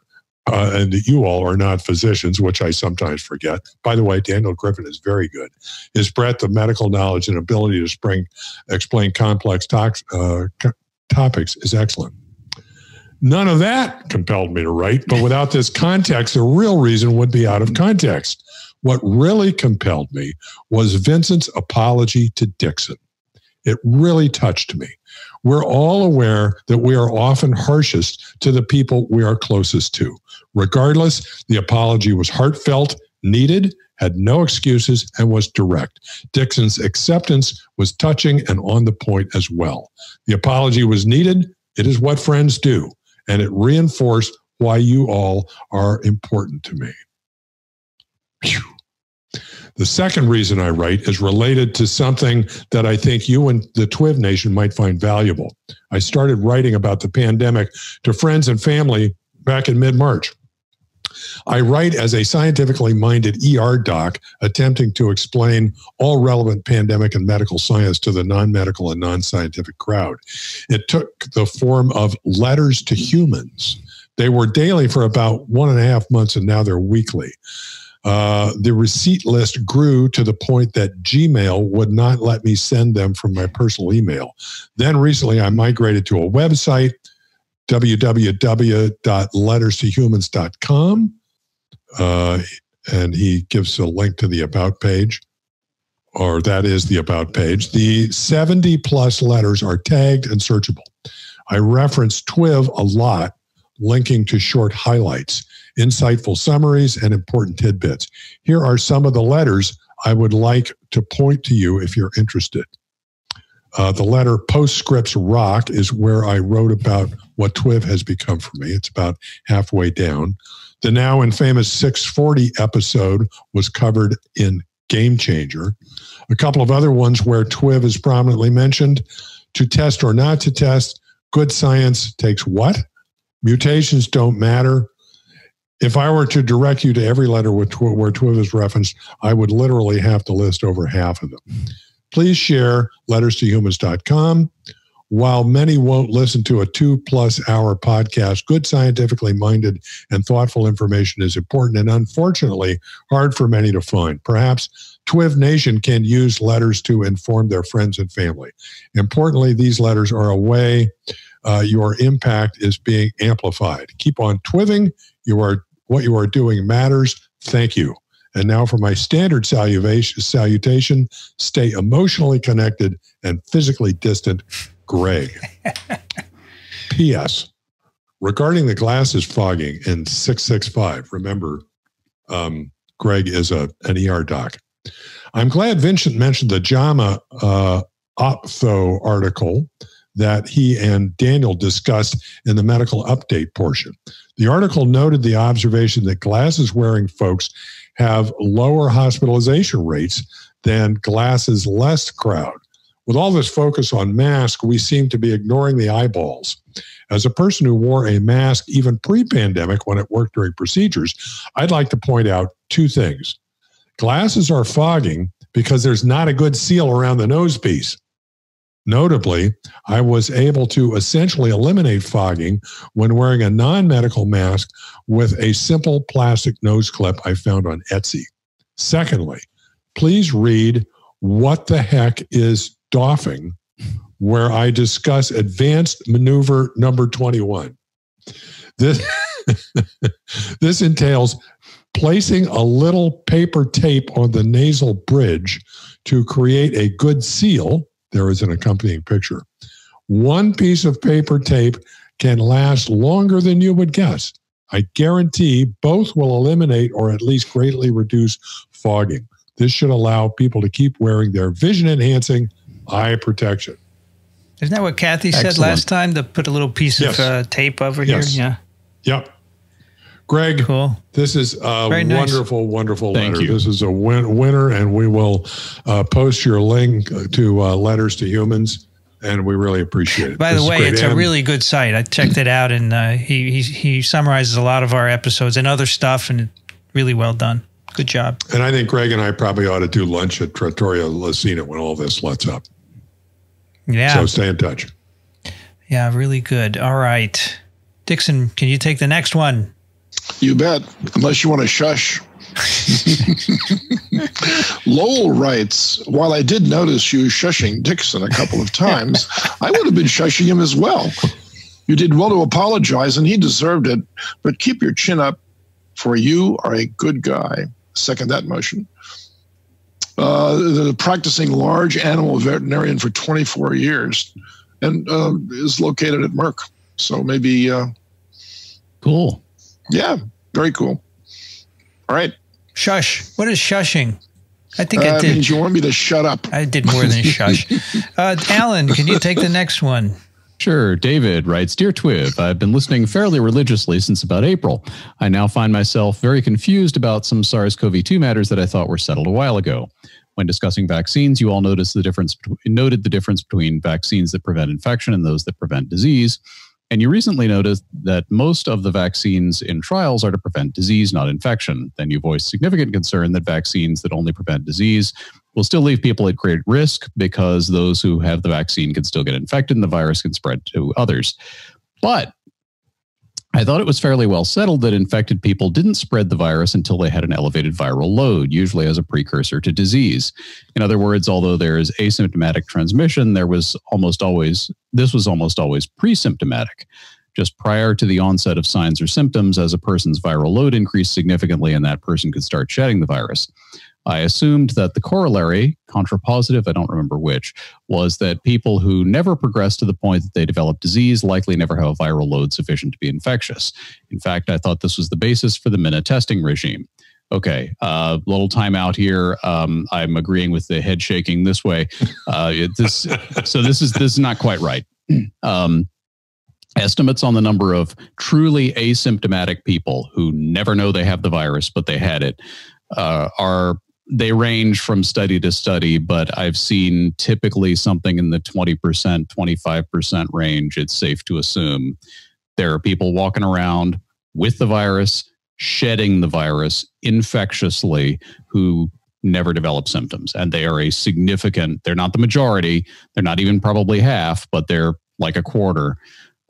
uh, and that you all are not physicians, which I sometimes forget. By the way, Daniel Griffin is very good. His breadth of medical knowledge and ability to spring, explain complex tox, uh, topics is excellent. None of that compelled me to write, but without this context, the real reason would be out of context. What really compelled me was Vincent's apology to Dixon. It really touched me. We're all aware that we are often harshest to the people we are closest to. Regardless, the apology was heartfelt, needed, had no excuses, and was direct. Dixon's acceptance was touching and on the point as well. The apology was needed. It is what friends do, and it reinforced why you all are important to me. Phew. The second reason I write is related to something that I think you and the TWIV Nation might find valuable. I started writing about the pandemic to friends and family back in mid March. I write as a scientifically minded ER doc attempting to explain all relevant pandemic and medical science to the non medical and non scientific crowd. It took the form of letters to humans. They were daily for about one and a half months, and now they're weekly. Uh, the receipt list grew to the point that Gmail would not let me send them from my personal email. Then recently, I migrated to a website, www.letterstohumans.com. Uh, and he gives a link to the About page, or that is the About page. The 70 plus letters are tagged and searchable. I reference TWIV a lot, linking to short highlights, insightful summaries, and important tidbits. Here are some of the letters I would like to point to you if you're interested. Uh, the letter Postscripts Rock is where I wrote about what TWIV has become for me. It's about halfway down. The now infamous 640 episode was covered in Game Changer. A couple of other ones where TWIV is prominently mentioned to test or not to test. Good science takes what? Mutations don't matter. If I were to direct you to every letter where TWIV is referenced, I would literally have to list over half of them. Please share letters to humans.com. While many won't listen to a two plus hour podcast, good scientifically minded and thoughtful information is important and unfortunately hard for many to find. Perhaps TWIV Nation can use letters to inform their friends and family. Importantly, these letters are a way uh, your impact is being amplified. Keep on twiving. You are what you are doing matters. Thank you. And now for my standard salutation stay emotionally connected and physically distant Greg. P.S. Regarding the glasses fogging in 665, remember, um, Greg is a, an ER doc. I'm glad Vincent mentioned the JAMA uh, Ophtho article that he and Daniel discussed in the medical update portion. The article noted the observation that glasses wearing folks have lower hospitalization rates than glasses less crowd. With all this focus on mask, we seem to be ignoring the eyeballs. As a person who wore a mask even pre pandemic when it worked during procedures, I'd like to point out two things. Glasses are fogging because there's not a good seal around the nose piece. Notably, I was able to essentially eliminate fogging when wearing a non medical mask with a simple plastic nose clip I found on Etsy. Secondly, please read What the Heck is Doffing, where I discuss advanced maneuver number 21. This, this entails placing a little paper tape on the nasal bridge to create a good seal. There is an accompanying picture. One piece of paper tape can last longer than you would guess. I guarantee both will eliminate or at least greatly reduce fogging. This should allow people to keep wearing their vision enhancing eye protection. Isn't that what Kathy Excellent. said last time? To put a little piece yes. of uh, tape over yes. here? Yeah. Yep. Greg, cool. this is a Very wonderful, nice. wonderful Thank letter. You. This is a win- winner, and we will uh, post your link to uh, Letters to Humans, and we really appreciate it. By this the way, it's and a really good site. I checked it out, and uh, he, he he summarizes a lot of our episodes and other stuff, and really well done. Good job. And I think Greg and I probably ought to do lunch at Trattoria Lisina when all this lets up. Yeah. So stay in touch. Yeah, really good. All right. Dixon, can you take the next one? You bet. Unless you want to shush. Lowell writes, while I did notice you shushing Dixon a couple of times, I would have been shushing him as well. You did well to apologize, and he deserved it, but keep your chin up, for you are a good guy. Second that motion uh, the practicing large animal veterinarian for 24 years and uh, is located at Merck. So maybe. Uh, cool. Yeah, very cool. All right. Shush. What is shushing? I think uh, I did. means you want me to shut up. I did more than shush. Uh, Alan, can you take the next one? Sure. David writes Dear Twiv, I've been listening fairly religiously since about April. I now find myself very confused about some SARS CoV 2 matters that I thought were settled a while ago. When discussing vaccines, you all noticed the difference, noted the difference between vaccines that prevent infection and those that prevent disease. And you recently noticed that most of the vaccines in trials are to prevent disease, not infection. Then you voiced significant concern that vaccines that only prevent disease will still leave people at great risk because those who have the vaccine can still get infected and the virus can spread to others. But I thought it was fairly well settled that infected people didn't spread the virus until they had an elevated viral load, usually as a precursor to disease. In other words, although there is asymptomatic transmission, there was almost always, this was almost always pre-symptomatic. Just prior to the onset of signs or symptoms, as a person's viral load increased significantly and that person could start shedding the virus. I assumed that the corollary, contrapositive, I don't remember which, was that people who never progress to the point that they develop disease likely never have a viral load sufficient to be infectious. In fact, I thought this was the basis for the MINA testing regime. Okay, a uh, little time out here. Um, I'm agreeing with the head shaking this way. Uh, this, so this is this is not quite right. Um, estimates on the number of truly asymptomatic people who never know they have the virus but they had it uh, are they range from study to study, but I've seen typically something in the 20%, 25% range. It's safe to assume there are people walking around with the virus, shedding the virus infectiously, who never develop symptoms. And they are a significant, they're not the majority, they're not even probably half, but they're like a quarter.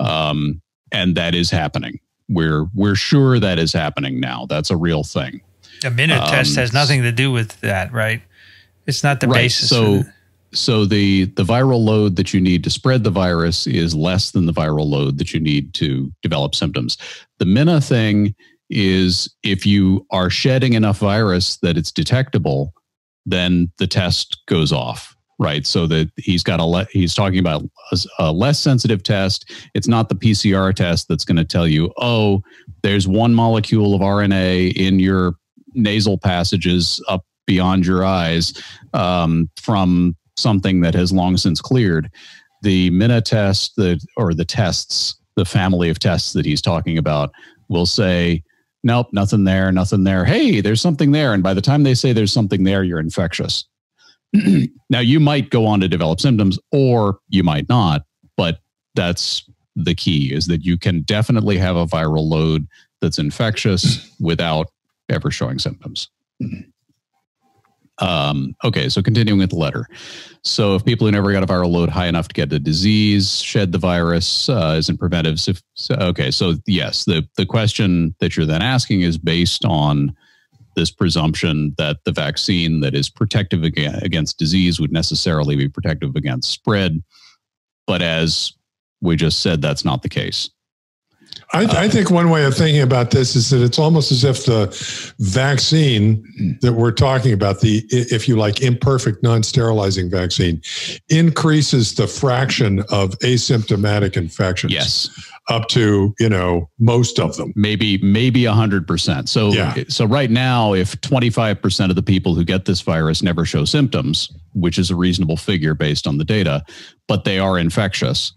Um, and that is happening. We're we're sure that is happening now. That's a real thing. A MINA um, test has nothing to do with that, right? It's not the right. basis. So, so the the viral load that you need to spread the virus is less than the viral load that you need to develop symptoms. The MINA thing is if you are shedding enough virus that it's detectable, then the test goes off, right? So that he's got a he's talking about a, a less sensitive test. It's not the PCR test that's going to tell you, oh, there's one molecule of RNA in your nasal passages up beyond your eyes um, from something that has long since cleared. The MINA test, the, or the tests, the family of tests that he's talking about, will say, nope, nothing there, nothing there. Hey, there's something there. And by the time they say there's something there, you're infectious. now, you might go on to develop symptoms or you might not, but that's the key is that you can definitely have a viral load that's infectious without ever showing symptoms. Um, okay, so continuing with the letter. So, if people who never got a viral load high enough to get the disease shed the virus uh, isn't preventive. So, so, okay, so yes, the the question that you're then asking is based on this presumption that the vaccine that is protective against disease would necessarily be protective against spread. But as we just said, that's not the case. I, I, uh, think one way of thinking about this is that it's almost as if the vaccine that we're talking about, the if you like imperfect non-sterilizing vaccine, increases the fraction of asymptomatic infections. Yes. Up to you know most of them, maybe maybe hundred percent. So yeah. so right now, if twenty five percent of the people who get this virus never show symptoms, which is a reasonable figure based on the data, but they are infectious,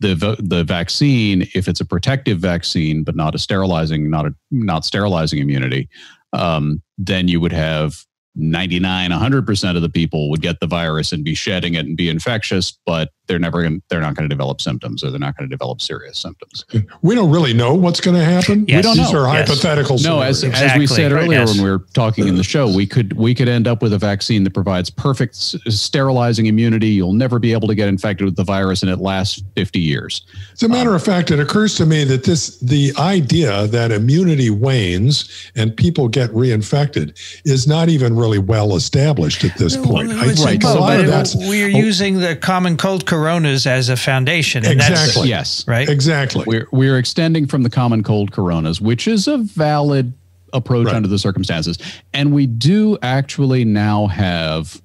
the the vaccine, if it's a protective vaccine but not a sterilizing, not a not sterilizing immunity, um, then you would have 99 100% of the people would get the virus and be shedding it and be infectious but they're never going they're not going to develop symptoms or they're not going to develop serious symptoms we don't really know what's going to happen yes. we don't these know. are yes. hypothetical no as, exactly. as we said earlier yes. when we were talking in the show we could we could end up with a vaccine that provides perfect sterilizing immunity you'll never be able to get infected with the virus and it lasts 50 years as a matter um, of fact it occurs to me that this the idea that immunity wanes and people get reinfected is not even really well established at this point well, I think a lot of that's we're oh, using the common cold coronas as a foundation. And exactly. yes. Right. Exactly. We're, we're extending from the common cold coronas, which is a valid approach right. under the circumstances. And we do actually now have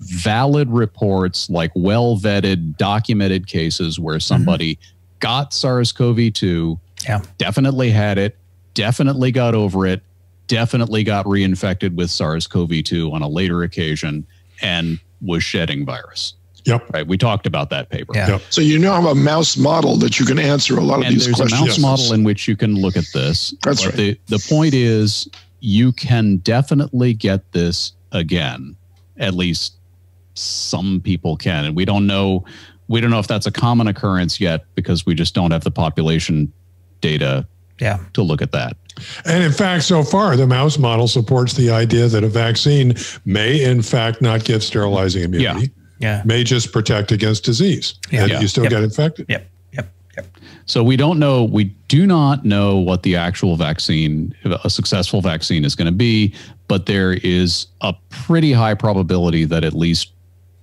valid reports, like well vetted, documented cases where mm-hmm. somebody mm-hmm. got SARS CoV 2, yeah. definitely had it, definitely got over it, definitely got reinfected with SARS CoV 2 on a later occasion, and was shedding virus. Yep. Right. We talked about that paper. Yeah. Yep. So you now have a mouse model that you can answer a lot of and these there's questions. There's a mouse model in which you can look at this. That's right. The, the point is you can definitely get this again. At least some people can. And we don't know we don't know if that's a common occurrence yet because we just don't have the population data yeah. to look at that. And in fact, so far, the mouse model supports the idea that a vaccine may, in fact, not give sterilizing immunity. Yeah. Yeah. May just protect against disease. Yeah. And yeah. you still yep. get infected. Yep. Yep. Yep. So we don't know, we do not know what the actual vaccine, a successful vaccine is going to be, but there is a pretty high probability that at least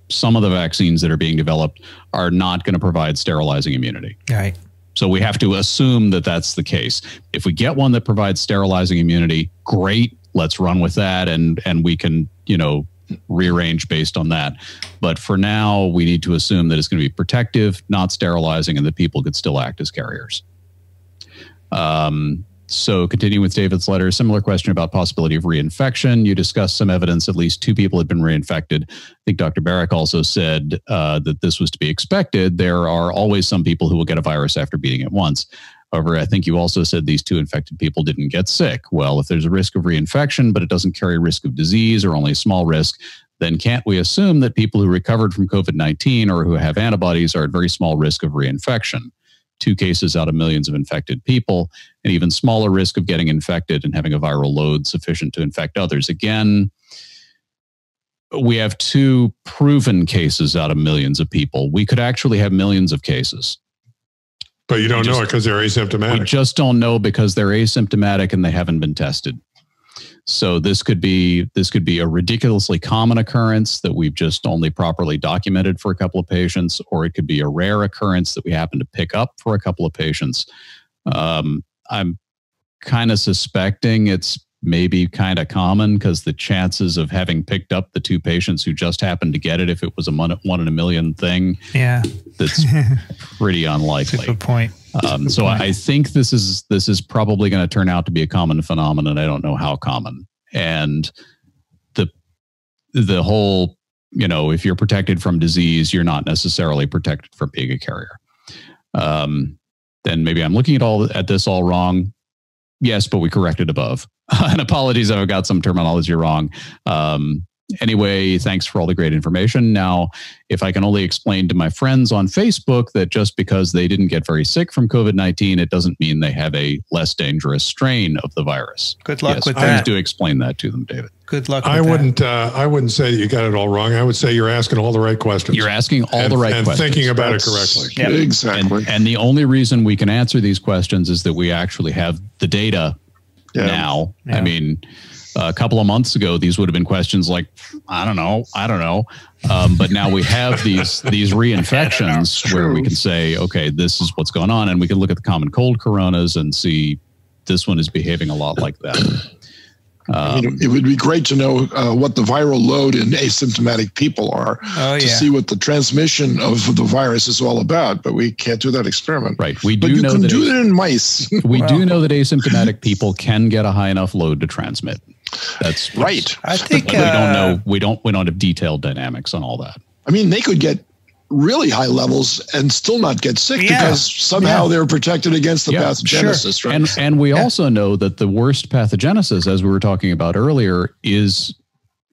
some of the vaccines that are being developed are not going to provide sterilizing immunity. Right. So we have to assume that that's the case. If we get one that provides sterilizing immunity, great, let's run with that and and we can, you know, rearrange based on that. But for now, we need to assume that it's going to be protective, not sterilizing, and that people could still act as carriers. Um, so, continuing with David's letter, similar question about possibility of reinfection. You discussed some evidence at least two people had been reinfected. I think Dr. Baric also said uh, that this was to be expected. There are always some people who will get a virus after beating it once. However, I think you also said these two infected people didn't get sick. Well, if there's a risk of reinfection, but it doesn't carry risk of disease or only a small risk, then can't we assume that people who recovered from COVID 19 or who have antibodies are at very small risk of reinfection? Two cases out of millions of infected people, an even smaller risk of getting infected and having a viral load sufficient to infect others. Again, we have two proven cases out of millions of people. We could actually have millions of cases. But you don't just, know it because they're asymptomatic. We just don't know because they're asymptomatic and they haven't been tested. So this could be this could be a ridiculously common occurrence that we've just only properly documented for a couple of patients, or it could be a rare occurrence that we happen to pick up for a couple of patients. Um, I'm kind of suspecting it's maybe kind of common because the chances of having picked up the two patients who just happened to get it, if it was a one, one in a million thing, yeah, that's pretty unlikely. That's a good point. Um, so I think this is this is probably going to turn out to be a common phenomenon. I don't know how common, and the the whole you know if you're protected from disease, you're not necessarily protected from being a carrier. Um, then maybe I'm looking at all at this all wrong. Yes, but we corrected above. and apologies if I've got some terminology wrong. Um, anyway, thanks for all the great information. Now, if I can only explain to my friends on Facebook that just because they didn't get very sick from COVID 19, it doesn't mean they have a less dangerous strain of the virus. Good luck yes, with please that. do explain that to them, David. Good luck. I that. wouldn't. Uh, I wouldn't say you got it all wrong. I would say you're asking all the right questions. You're asking all and, the right questions. and questions. thinking about That's- it correctly. Yeah. Exactly. And, and the only reason we can answer these questions is that we actually have the data Yeah. now. Yeah. I mean, a couple of months ago, these would have been questions like, I don't know, I don't know. Um, but now we have these these reinfections where we can say, okay, this is what's going on, and we can look at the common cold coronas and see this one is behaving a lot like that. I mean, Um, it would be great to know uh, what the viral load in asymptomatic people are Oh to yeah. see what the transmission of the virus is all about, but we can't do that experiment. right. We do But do you know can that do it in mice. we Well- do know that asymptomatic people can get a high enough load to transmit. That's right. I think But we don't uh, know. We don't. We don't have detailed dynamics on all that. I mean, they could get really high levels and still not get sick Yeah. because somehow Yeah. they're protected against the Yeah, pathogenesis, right? And and we Yeah. also know that the worst pathogenesis, as we were talking about earlier, is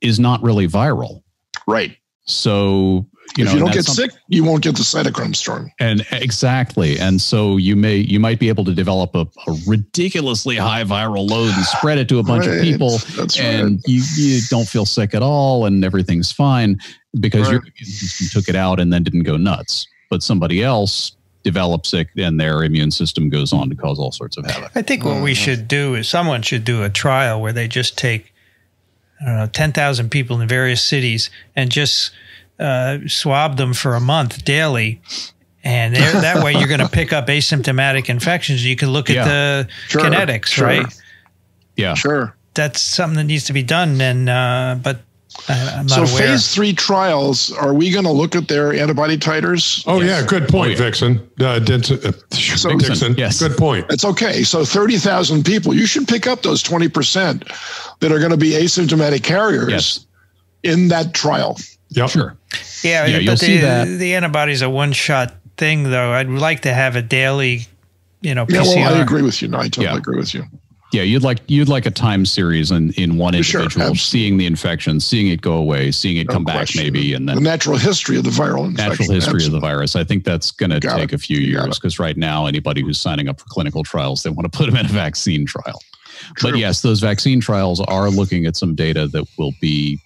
is not really viral. right. So you if know, you don't get sick, you won't get the cytokine storm. And exactly. And so you may you might be able to develop a, a ridiculously high viral load and spread it to a bunch of people That's and right. you, you don't feel sick at all and everything's fine because your Right. immune system took it out and then didn't go nuts. But somebody else develops it and their immune system goes on to cause all sorts of havoc. I think what we Mhm. should do is someone should do a trial where they just take, I don't know, 10,000 people in various cities and just uh, swab them for a month daily. And that way you're going to pick up asymptomatic infections. You can look at the Sure, kinetics, sure. right? Yeah. Sure. That's something that needs to be done. And, uh, but I, I'm not So aware. phase three trials, are we going to look at their antibody titers? Oh Yes. yeah, good point, Oh, yeah. Vixen. Uh, Dixon, uh, So- Dixon. Yes. Good point. It's okay. So 30,000 people, you should pick up those 20% that are going to be asymptomatic carriers Yes. in that trial. Yep. Sure. Yeah, Yeah, but you'll the, see that. the antibodies a one shot thing, though. I'd like to have a daily, you know, Yeah, well, I agree with you. No, I totally Yeah. agree with you. Yeah, you'd like you'd like a time series in, in one individual, absolutely. seeing the infection, seeing it go away, seeing it No come back maybe, and then The natural history of the viral infection. natural history of the virus. I think that's going to take it. a few You years because right now anybody who's signing up for clinical trials, they want to put them in a vaccine trial. But yes, those vaccine trials are looking at some data that will be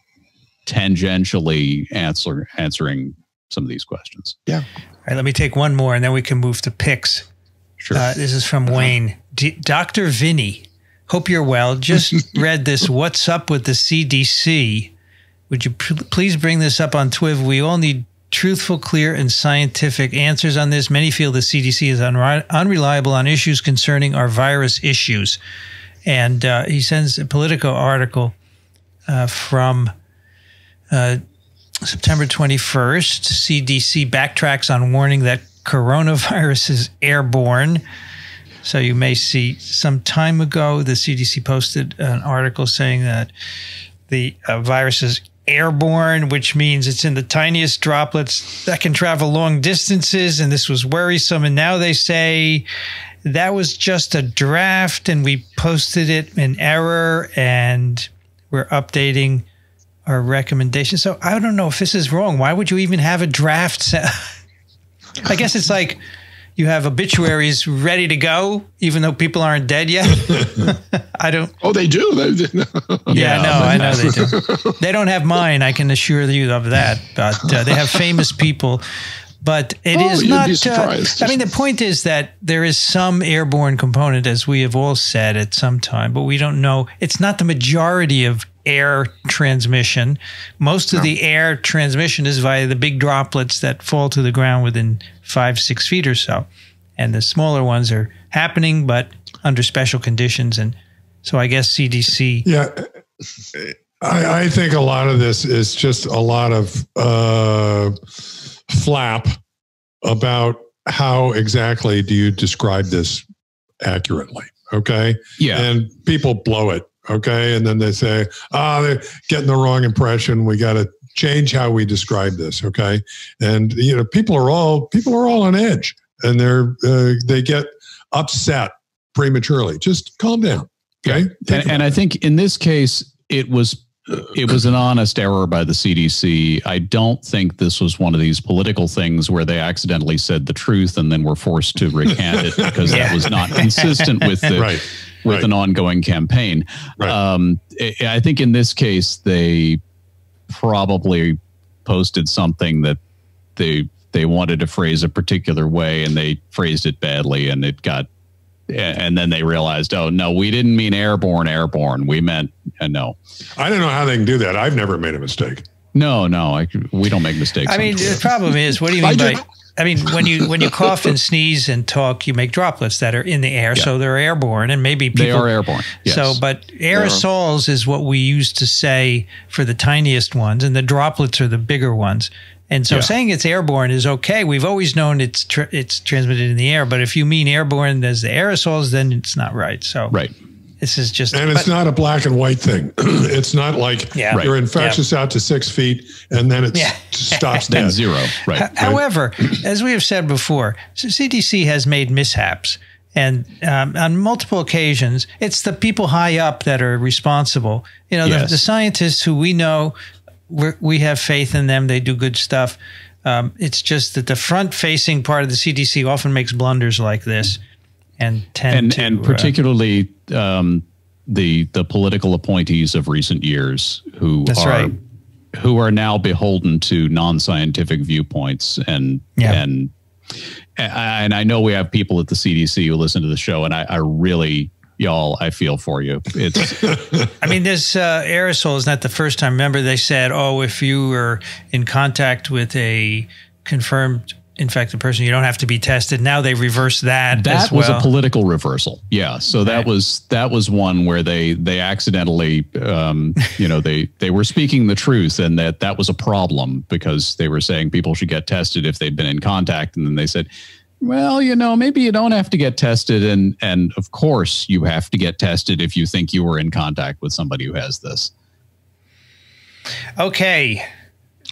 tangentially answer answering some of these questions. Yeah. All right, let me take one more and then we can move to picks. Sure. Uh, this is from Wayne. D- Dr. Vinny, hope you're well. Just read this. What's up with the CDC? Would you pr- please bring this up on Twiv? We all need truthful, clear, and scientific answers on this. Many feel the CDC is unri- unreliable on issues concerning our virus issues. And uh, he sends a Politico article uh, from uh, September 21st. CDC backtracks on warning that coronavirus is airborne. So you may see some time ago, the CDC posted an article saying that the uh, virus is airborne, which means it's in the tiniest droplets that can travel long distances. And this was worrisome. And now they say that was just a draft and we posted it in error and we're updating our recommendation. So I don't know if this is wrong. Why would you even have a draft? I guess it's like you have obituaries ready to go, even though people aren't dead yet. I don't. Oh, they do. They, Yeah, Yeah, no, I know they do. They don't have mine. I can assure you of that. But uh, they have famous people. But it Oh, is you'd be not. Uh. I mean, the point is that there is some airborne component, as we have all said at some time, but we don't know. It's not the majority of air transmission. Most of the air transmission is via the big droplets that fall to the ground within five, six feet or so. And the smaller ones are happening, but under special conditions. And so I guess CDC. Yeah. I, I think a lot of this is just a lot of uh, flap about how exactly do you describe this accurately. Okay. yeah. And people blow it. Okay. And then they say, ah, they're getting the wrong impression. We got to change how we describe this. Okay. And, you know, people are all, people are all on edge and they're, uh, they get upset prematurely. Just calm down. Okay. Think and, and I think in this case, it was it was an honest error by the CDC. I don't think this was one of these political things where they accidentally said the truth and then were forced to recant it because Yeah. that was not consistent with the right. With right. an ongoing campaign. Right. Um, I I think in this case they probably posted something that they they wanted to phrase a particular way and they phrased it badly and it got and then they realized oh no we didn't mean airborne airborne we meant uh, no I don't know how they can do that. I've never made a mistake. no no I, we don't make mistakes I mean, Twitter. the problem is, what do you I mean do. I mean, when you when you cough and sneeze and talk, you make droplets that are in the air, Yeah. so they're airborne, and maybe people. they are airborne yes. So, but aerosols is what we used to say for the tiniest ones, and the droplets are the bigger ones. And so, Yeah. saying it's airborne is okay. We've always known it's tr- it's transmitted in the air, but if you mean airborne as the aerosols, then it's not right. So, right this is just. And it's but- not a black and white thing. it's not like Yeah. you're Right. infectious out to six feet and then it Yeah. stops then dead. zero right H- However, as we have said before, c- CDC has made mishaps. And um, on multiple occasions, it's the people high up that are responsible. You know, the, Yes. the scientists who we know, we're, we have faith in them. They do good stuff. Um, it's just that the front facing part of the CDC often makes blunders like this and tend and to. and uh, particularly um, the the political appointees of recent years who That's are right. who are now beholden to non-scientific viewpoints and Yeah. and and I know we have people at the CDC who listen to the show, and I, I really y'all I feel for you. It's I mean, this uh, aerosol is not the first time. Remember, they said, oh, if you were in contact with a confirmed infected person, you don't have to be tested. Now they reverse that. that as was a political reversal. Yeah, so that Right. was that was one where they they accidentally, um, you know, they they were speaking the truth, and that that was a problem because they were saying people should get tested if they'd been in contact, and then they said. Well, you know, maybe you don't have to get tested, and and of course you have to get tested if you think you were in contact with somebody who has this. Okay.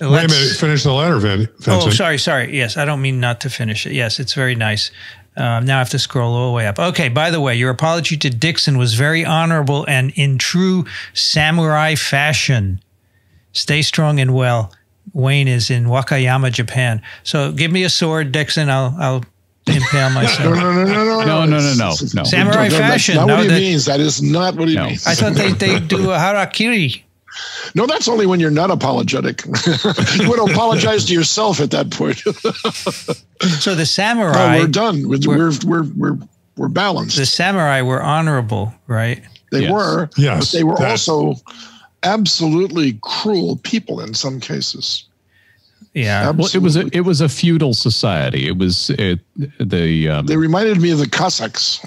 Wait a Let's- minute. Finish the letter, Vin. Oh, sorry, sorry. Yes, I don't mean not to finish it. Yes, it's very nice. Um, now I have to scroll all the way up. Okay, by the way, your apology to Dixon was very honorable and in true samurai fashion. Stay strong and well. Wayne is in Wakayama, Japan. So give me a sword, Dixon. I'll I'll impale myself. no, no, no, no, No, no, no, no, It's- no. Samurai No, no, that's not No, what he that- means. That is not what he No. means. I thought they, they do a harakiri. No, that's only when you're not apologetic. you would apologize to yourself at that point. so the samurai. No, we're done. We're we're we're we're, we're balanced. The samurai were honorable, right? They Yes. were. Yes, But they were that- also absolutely cruel people in some cases. Yeah. Well, it was a it was a feudal society. It was it, the um, They reminded me of the Cossacks.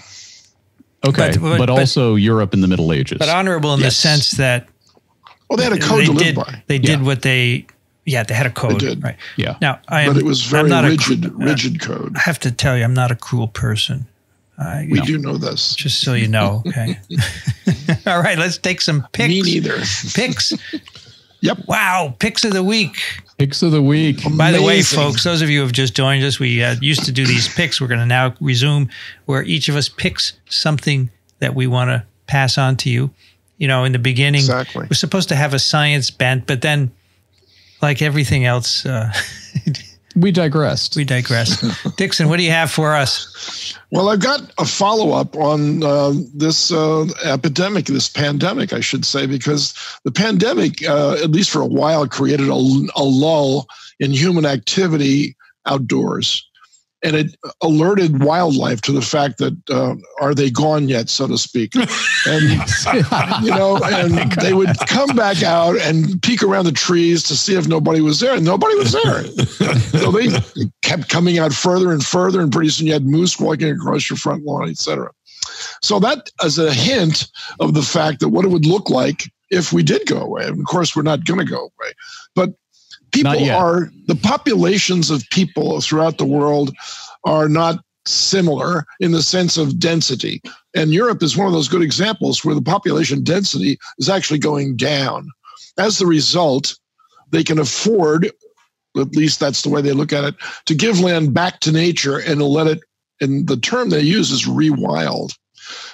okay, but- but, but- also Europe in the Middle Ages. But honorable in Yes. the sense that Well, they had a code they to live did by, they did Yeah. what they yeah they had a code did. right yeah, now I am but it was very not a rigid, cr- uh, rigid code. I have to tell you I'm not a cruel person I, We do know this. just so you know okay all right let's take some picks Me neither. picks Yep. wow picks of the week picks of the week. By the way, folks, those of you who have just joined us, we uh, used to do these picks. We're going to now resume where each of us picks something that we want to pass on to you. You know, in the beginning, Exactly. we're supposed to have a science bent, but then, like everything else, uh, We digressed. we digressed. Dixon, what do you have for us? Well, I've got a follow up on uh, this uh, epidemic, this pandemic, I should say, because the pandemic, uh, at least for a while, created a, a lull in human activity outdoors. And it alerted wildlife to the fact that uh, are they gone yet, so to speak? And you know, and they would come back out and peek around the trees to see if nobody was there, and nobody was there. so they kept coming out further and further, and pretty soon you had moose walking across your front lawn, etc. So that is a hint of the fact that what it would look like if we did go away. And of course, we're not going to go away, but people are the populations of people throughout the world are not similar in the sense of density. And Europe is one of those good examples where the population density is actually going down. As the result, they can afford, at least that's the way they look at it, to give land back to nature and to let it, and the term they use is rewild.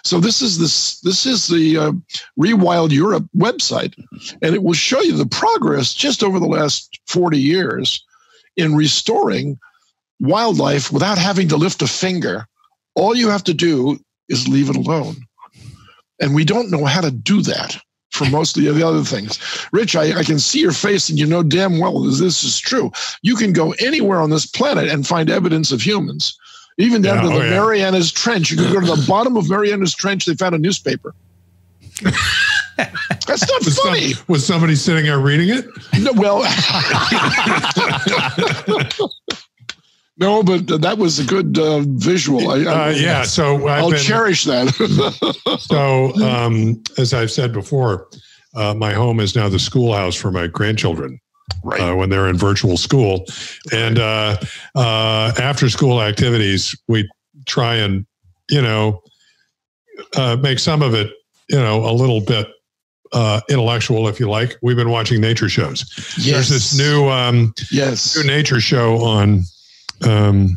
So this is this this is the uh, Rewild Europe website, and it will show you the progress just over the last 40 years in restoring wildlife without having to lift a finger. All you have to do is leave it alone. And we don't know how to do that for most of the other things. Rich, I, I can see your face and you know damn well this, this is true. You can go anywhere on this planet and find evidence of humans. Even down Yeah, to the oh, yeah. Marianas Trench. You can go to the bottom of Marianas Trench, they found a newspaper. That's not Was, some- funny. was somebody sitting there reading it? No, well, no, but that was a good uh, visual. I, I, Uh, yeah. So I've I'll been, cherish that. So, um, as I've said before, uh, my home is now the schoolhouse for my grandchildren right. uh, when they're in virtual school. And uh, uh, after school activities, we try and, you know, uh, make some of it, you know, a little bit uh, intellectual, if you like. We've been watching nature shows. There's this new um, yes. new nature show on um,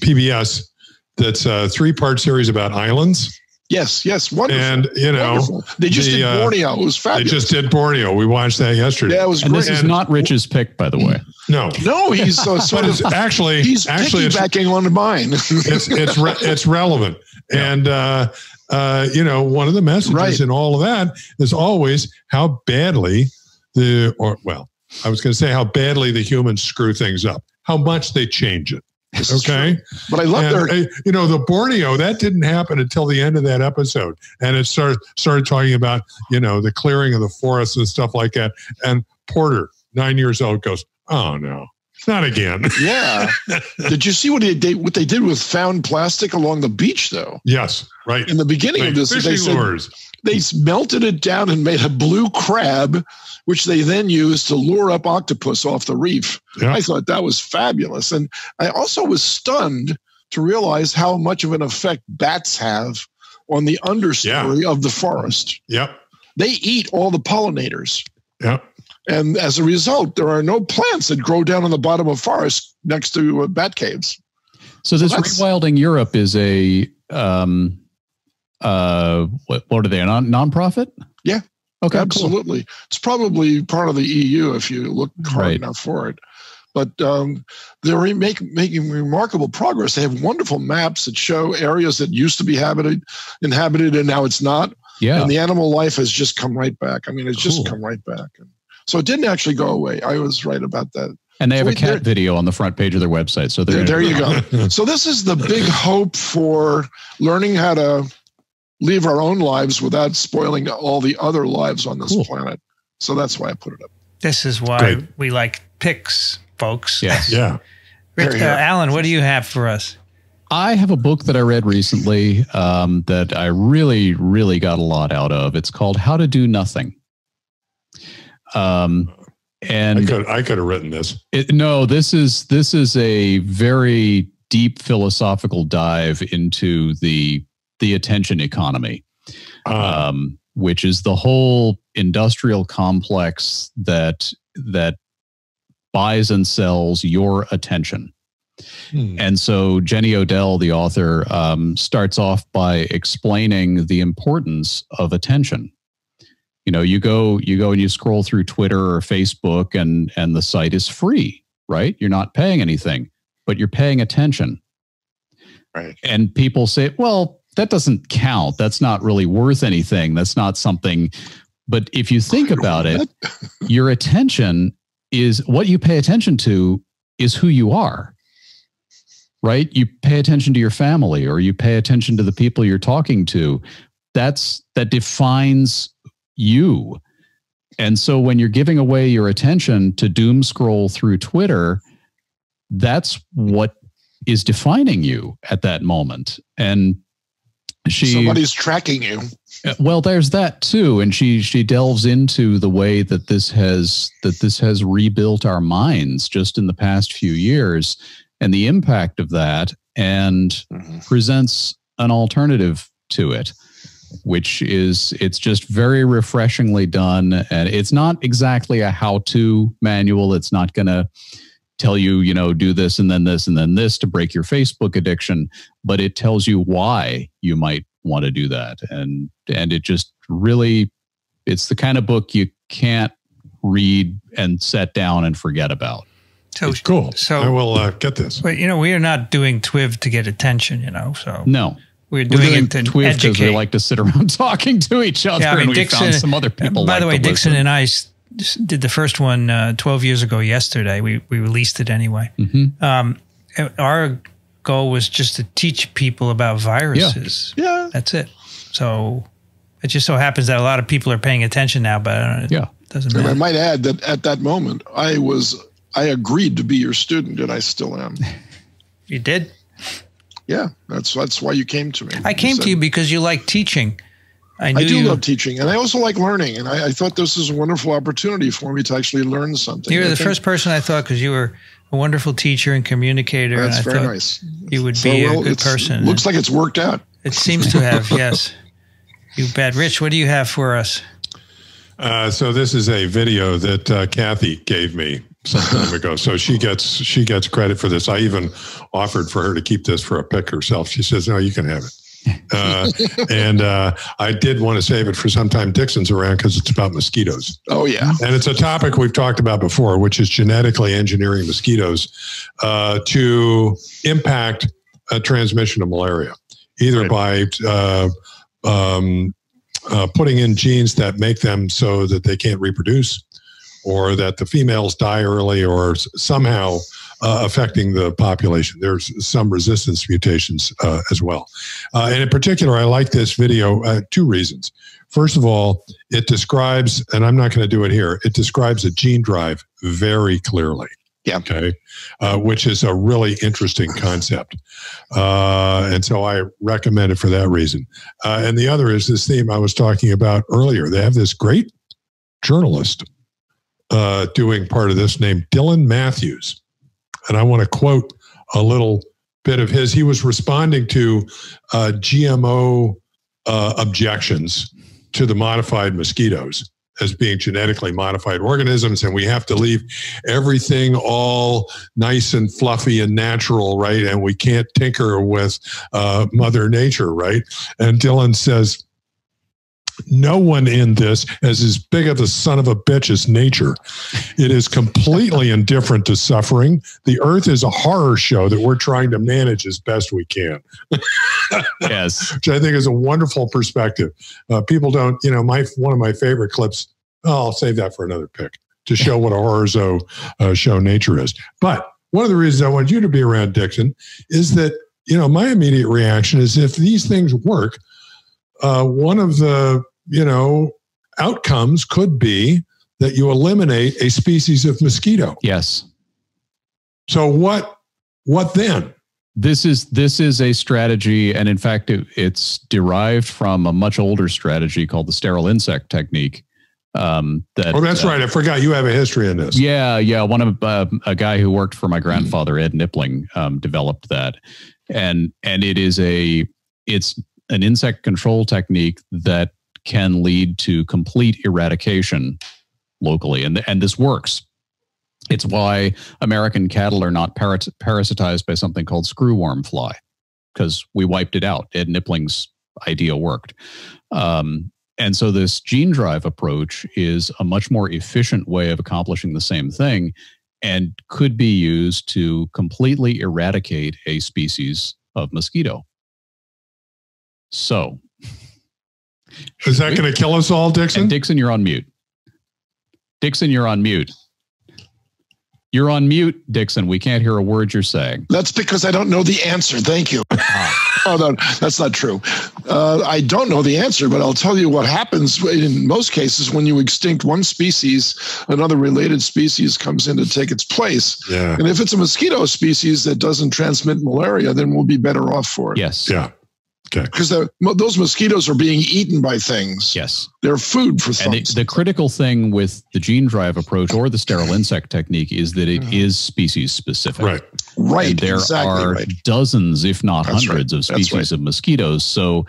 PBS that's a three part series about islands. Yes. Yes. Wonderful. And, you know, Wonderful. They just the, did uh, Borneo. It was fabulous. they just did Borneo. We watched that yesterday. yeah, it was and great. this is not Rich's pick, by the way. No, no, he's uh, sort of actually he's actually it's, piggybacking on mine. it's it's re- it's relevant, and uh, uh, you know one of the messages Right. in all of that is always how badly the or well, I was going to say how badly the humans screw things up, how much they change it. Okay. But I love and, their you know the Borneo that didn't happen until the end of that episode, and it started started talking about you know the clearing of the forests and stuff like that. And Porter, nine years old, goes, "Oh no, not again." yeah. did you see what they, they what they did with found plastic along the beach though? yes, right. In the beginning Like of this, they said lures. They melted it down and made a blue crab, which they then used to lure up octopus off the reef. Yeah. I thought that was fabulous. And I also was stunned to realize how much of an effect bats have on the understory of the forest. Yep. They eat all the pollinators. Yep. And as a result, there are no plants that grow down on the bottom of forests next to uh, bat caves. So this that's- rewilding Europe is a um, uh, what, what are they? A non nonprofit? Yeah. Okay. Cool. Absolutely. It's probably part of the EU if you look hard Right. enough for it. But um, they're re- make, making remarkable progress. They have wonderful maps that show areas that used to be habited, inhabited, and now it's not. Yeah. And the animal life has just come right back. I mean, it's Cool. just come right back. And so it didn't actually go away. I was right about that. And they have a Wait, there- cat video on the front page of their website. So There, there you go. So this is the big hope for learning how to live our own lives without spoiling all the other lives on this Cool. planet. So that's why I put it up. This is why Great. we like picks, folks. Yes. Yeah. Rich, Here, uh. Alan, what do you have for us? I have a book that I read recently um, that I really, really got a lot out of. It's called How to Do Nothing. Um, I and could I could have written this. it, no, this is this is a very deep philosophical dive into the the attention economy, Uh, um, which is the whole industrial complex that that buys and sells your attention. hmm. And so Jenny Odell, the author, um, starts off by explaining the importance of attention. You know, you go you go and you scroll through Twitter or Facebook, and and the site is free, right? You're not paying anything, but you're paying attention. Right. And people say, well, that doesn't count. That's not really worth anything. That's not something. But if you think about it, your attention is what you pay attention to is who you are right you pay attention to your family or you pay attention to the people you're talking to that's that defines you and so when you're giving away your attention to doom scroll through twitter that's what is defining you at that moment and she Somebody's tracking you. Well, there's that too, and she she delves into the way that this has that this has rebuilt our minds just in the past few years, and the impact of that, and Mhm. presents an alternative to it, which is it's just very refreshingly done, and it's not exactly a how-to manual. It's not going to tell you, you know, do this and then this and then this to break your Facebook addiction, but it tells you why you might want to do that. And and it just really it's the kind of book you can't read and set down and forget about. So, it's cool. so- I will uh, get this. but you know, we are not doing TWIV to get attention, you know, so No. we're We're doing, doing it to Twiv because educate. we like to sit around talking to each other Yeah, I mean, and we Dickson- found some other people. By like the way, to Dickson listen. and I s- s- did the first one uh, 12 years ago yesterday. We, we released it anyway. Mhm. Um, our goal was just to teach people about viruses. Yeah. That's it. So it just so happens that a lot of people are paying attention now, but I don't, Yeah. it doesn't And I might add that at that moment, I was I agreed to be your student, and I still am. You did? Yeah, that's that's why you came to me. I came said- to you because you like teaching. I knew I do you. love teaching, and I also like learning. And I, I thought this was a wonderful opportunity for me to actually learn something. You're the think first person I thought because you were a wonderful teacher and communicator. That's and I very thought nice. you would So, be well, a good person. Looks like it's worked out. It seems to have, yes. You bet. Rich, what do you have for us? Uh, so this is a video that uh, Kathy gave me some time ago. So she gets she gets credit for this. I even offered for her to keep this for a pick herself. She says, "No, you can have it." Uh, and uh, I did want to save it for sometime Dickson's around because it's about mosquitoes. Oh yeah, And it's a topic we've talked about before, which is genetically engineering mosquitoes uh, to impact a transmission of malaria, either by uh, um, uh, putting in genes that make them so that they can't reproduce, or that the females die early, or somehow uh, affecting the population. There's some resistance mutations uh, as well. Uh, and in particular, I like this video. Uh, two reasons. First of all, it describes, and I'm not going to do it here, it describes a gene drive very clearly. Yeah. Okay. Uh, which is a really interesting concept. Uh, and so I recommend it for that reason. Uh, and the other is this theme I was talking about earlier. They have this great journalist uh, doing part of this named Dylan Matthews. And I want to quote a little bit of his. He was responding to uh, GMO uh, objections to the modified mosquitoes as being genetically modified organisms, and we have to leave everything all nice and fluffy and natural, right? And we can't tinker with uh, Mother Nature, right? And Dylan says, no one in this is as big of a son of a bitch as nature. It is completely indifferent to suffering. The earth is a horror show that we're trying to manage as best we can. yes. which I think is a wonderful perspective. Uh, people don't, you know, my one of my favorite clips. Oh, I'll save that for another pick to show what a horror show, uh, show nature is. But one of the reasons I want you to be around Dickson is that you know my immediate reaction is if these things work, uh, one of the you know outcomes could be that you eliminate a species of mosquito. Yes. So what what then? This is this is a strategy, and in fact, it, it's derived from a much older strategy called the sterile insect technique. Um, that Oh, that's uh, right. I forgot you have a history in this. Yeah, yeah. One of uh, a guy who worked for my grandfather, Ed Knipling, um, developed that, and and it is a it's an insect control technique that can lead to complete eradication locally, and and this works. It's why American cattle are not paras- parasitized by something called screwworm fly, because we wiped it out. Ed Knipling's idea worked. Um, and so this gene drive approach is a much more efficient way of accomplishing the same thing and could be used to completely eradicate a species of mosquito. So, Is that going to kill us all, Dickson? and Dickson, you're on mute. Dickson, you're on mute. You're on mute, Dickson. We can't hear a word you're saying. That's because I don't know the answer. Thank you. oh, no, that's not true. Uh, I don't know the answer, but I'll tell you what happens in most cases when you extinct one species, another related species comes in to take its place. yeah. And if it's a mosquito species that doesn't transmit malaria, then we'll be better off for it. Yes. Yeah. Because those mosquitoes are being eaten by things. Yes. They're food for And the, the critical thing with the gene drive approach or the sterile insect technique is that it is species specific. Right. right. And there exactly are right. dozens, if not That's hundreds, right. of That's species of mosquitoes. So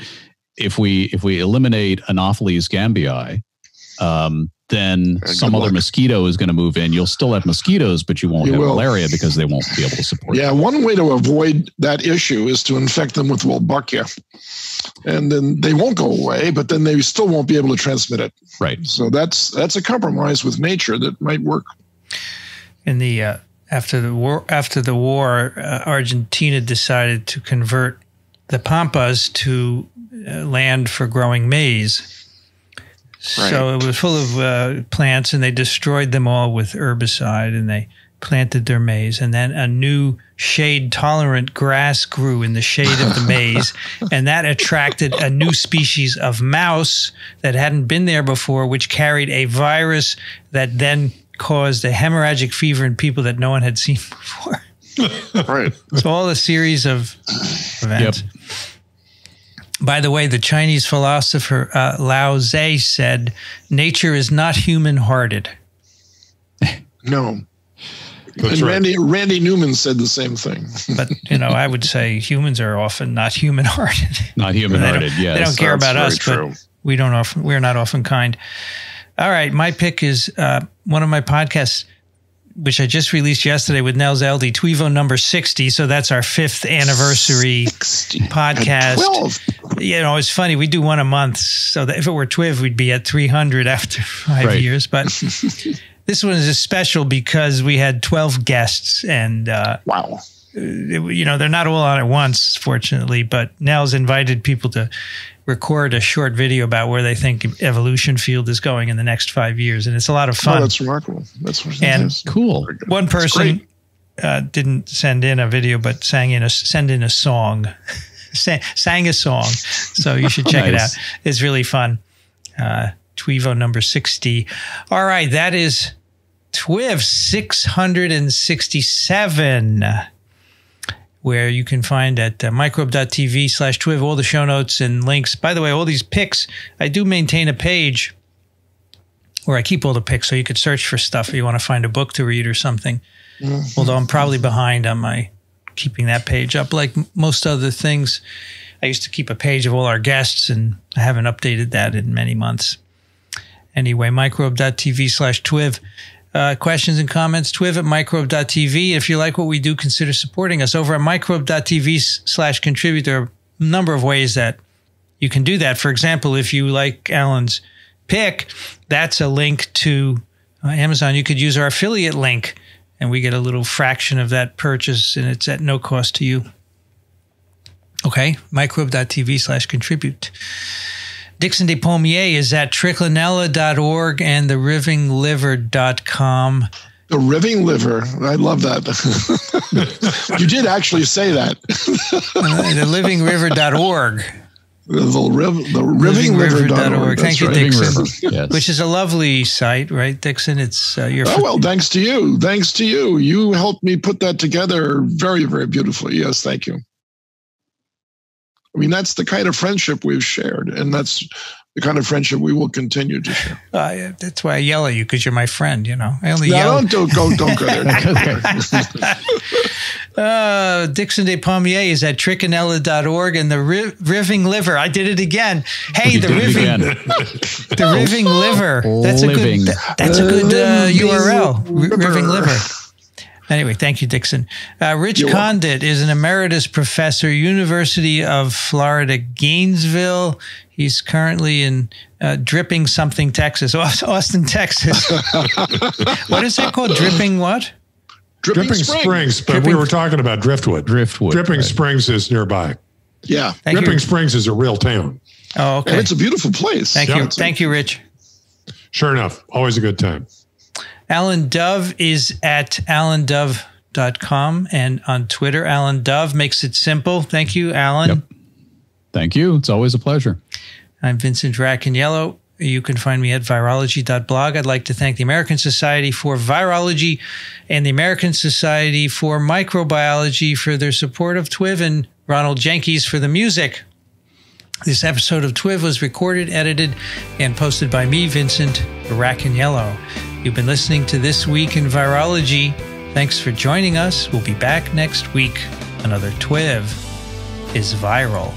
if we if we eliminate Anopheles gambiae, um, then good some other luck. mosquito is going to move in. You'll still have mosquitoes, but you won't You have will. malaria because they won't be able to support. Yeah, one way to avoid that issue is to infect them with Wolbachia. And then they won't go away, but then they still won't be able to transmit it. it. Right. So that's that's a compromise with nature that might work. in the uh, after the war after the war uh, Argentina decided to convert the pampas to uh, land for growing maize so it was full of uh, plants and they destroyed them all with herbicide and they planted their maize and then a new shade tolerant grass grew in the shade of the maize and that attracted a new species of mouse that hadn't been there before which carried a virus that then caused a hemorrhagic fever in people that no one had seen before. Right. it's all a series of events by the way the chinese philosopher uh, lao tse said nature is not human hearted No. That's and right. Randy Randy Newman said the same thing. but you know i would say humans are often not human hearted Not human hearted. Yes, they don't care That's about us, true. but we don't often. We're not often kind. All right, my pick is uh, one of my podcasts, which I just released yesterday with Nels Elde, TWiEVO number sixty. So that's our fifth anniversary podcast. Twelve. You know, it's funny. We do one a month, so that if it were Twiv, we'd be at three hundred after five Right. years. But this one is special because we had twelve guests and. Uh, Wow. you know, they're not all on at once, fortunately, but Nels invited people to record a short video about where they think evolution field is going in the next five years. And it's a lot of Oh, fun. that's remarkable. That's what And is. Cool. One person uh, didn't send in a video, but sang in a send in a song, sang, sang a song. So you should check it out. It's really fun. Uh, TWiEVO number 60. All right, that is Twiv 667, where you can find at uh, microbe.tv slash Twiv all the show notes and links. By the way, all these picks, I do maintain a page where I keep all the picks so you could search for stuff if you want to find a book to read or something. Although I'm probably behind on my keeping that page up. Like most other things, I used to keep a page of all our guests, and I haven't updated that in many months. Anyway, microbe.tv slash twiv. Uh, questions and comments, twiv at microbe.tv. If you like what we do, consider supporting us over at microbe.tv slash contribute. There are a number of ways that you can do that. For example, if you like Alan's pick, that's a link to uh, Amazon. You could use our affiliate link and we get a little fraction of that purchase and it's at no cost to you. Okay, microbe.tv slash contribute. Dickson Despommier is at trichinella.org and therivingliver.com. The riving liver. I love that. you did actually say that. Uh, the livingriver.org. The, riv, the rivingliver.org. Thank you, right. Dickson. Yes. Which is a lovely site, right, Dickson? It's uh, your. Oh, well, thanks to you. Thanks to you. You helped me put that together very, very beautifully. Yes, thank you. I mean, that's the kind of friendship we've shared, and that's the kind of friendship we will continue to share. Uh, that's why I yell at you because you're my friend. You know, I only No, yell. don't, don't, don't go there. Uh, Dickson Despommier is at trichinella.org and the ri- Riving Liver. I did it again. Hey, You the did Riving, the Riving Liver. That's a good. that's a good uh, URL. R- Riving Liver. Anyway, thank you, Dickson. Uh, Rich You're welcome. Condit is an emeritus professor, University of Florida, Gainesville. He's currently in uh, Dripping something, Texas, Austin, Texas. what is that called? Dripping what? Dripping, Dripping Spring. Springs, but Dripping- we were talking about Driftwood. Driftwood. Dripping right. Springs is nearby. Yeah. Thank Dripping you. Springs is a real town. Oh, And okay. it's a beautiful place. Thank Yeah, you. it's a- Thank you, Rich. Sure enough, always a good time. Alan Dove is at alandove.com and on Twitter. Alan Dove makes it simple. Thank you, Alan. Yep. Thank you. It's always a pleasure. I'm Vincent Racaniello. You can find me at virology.blog. I'd like to thank the American Society for Virology and the American Society for Microbiology for their support of TWIV and Ronald Jenkins for the music. This episode of TWIV was recorded, edited, and posted by me, Vincent Racaniello. You've been listening to This Week in Virology. Thanks for joining us. We'll be back next week. Another TWIV is viral.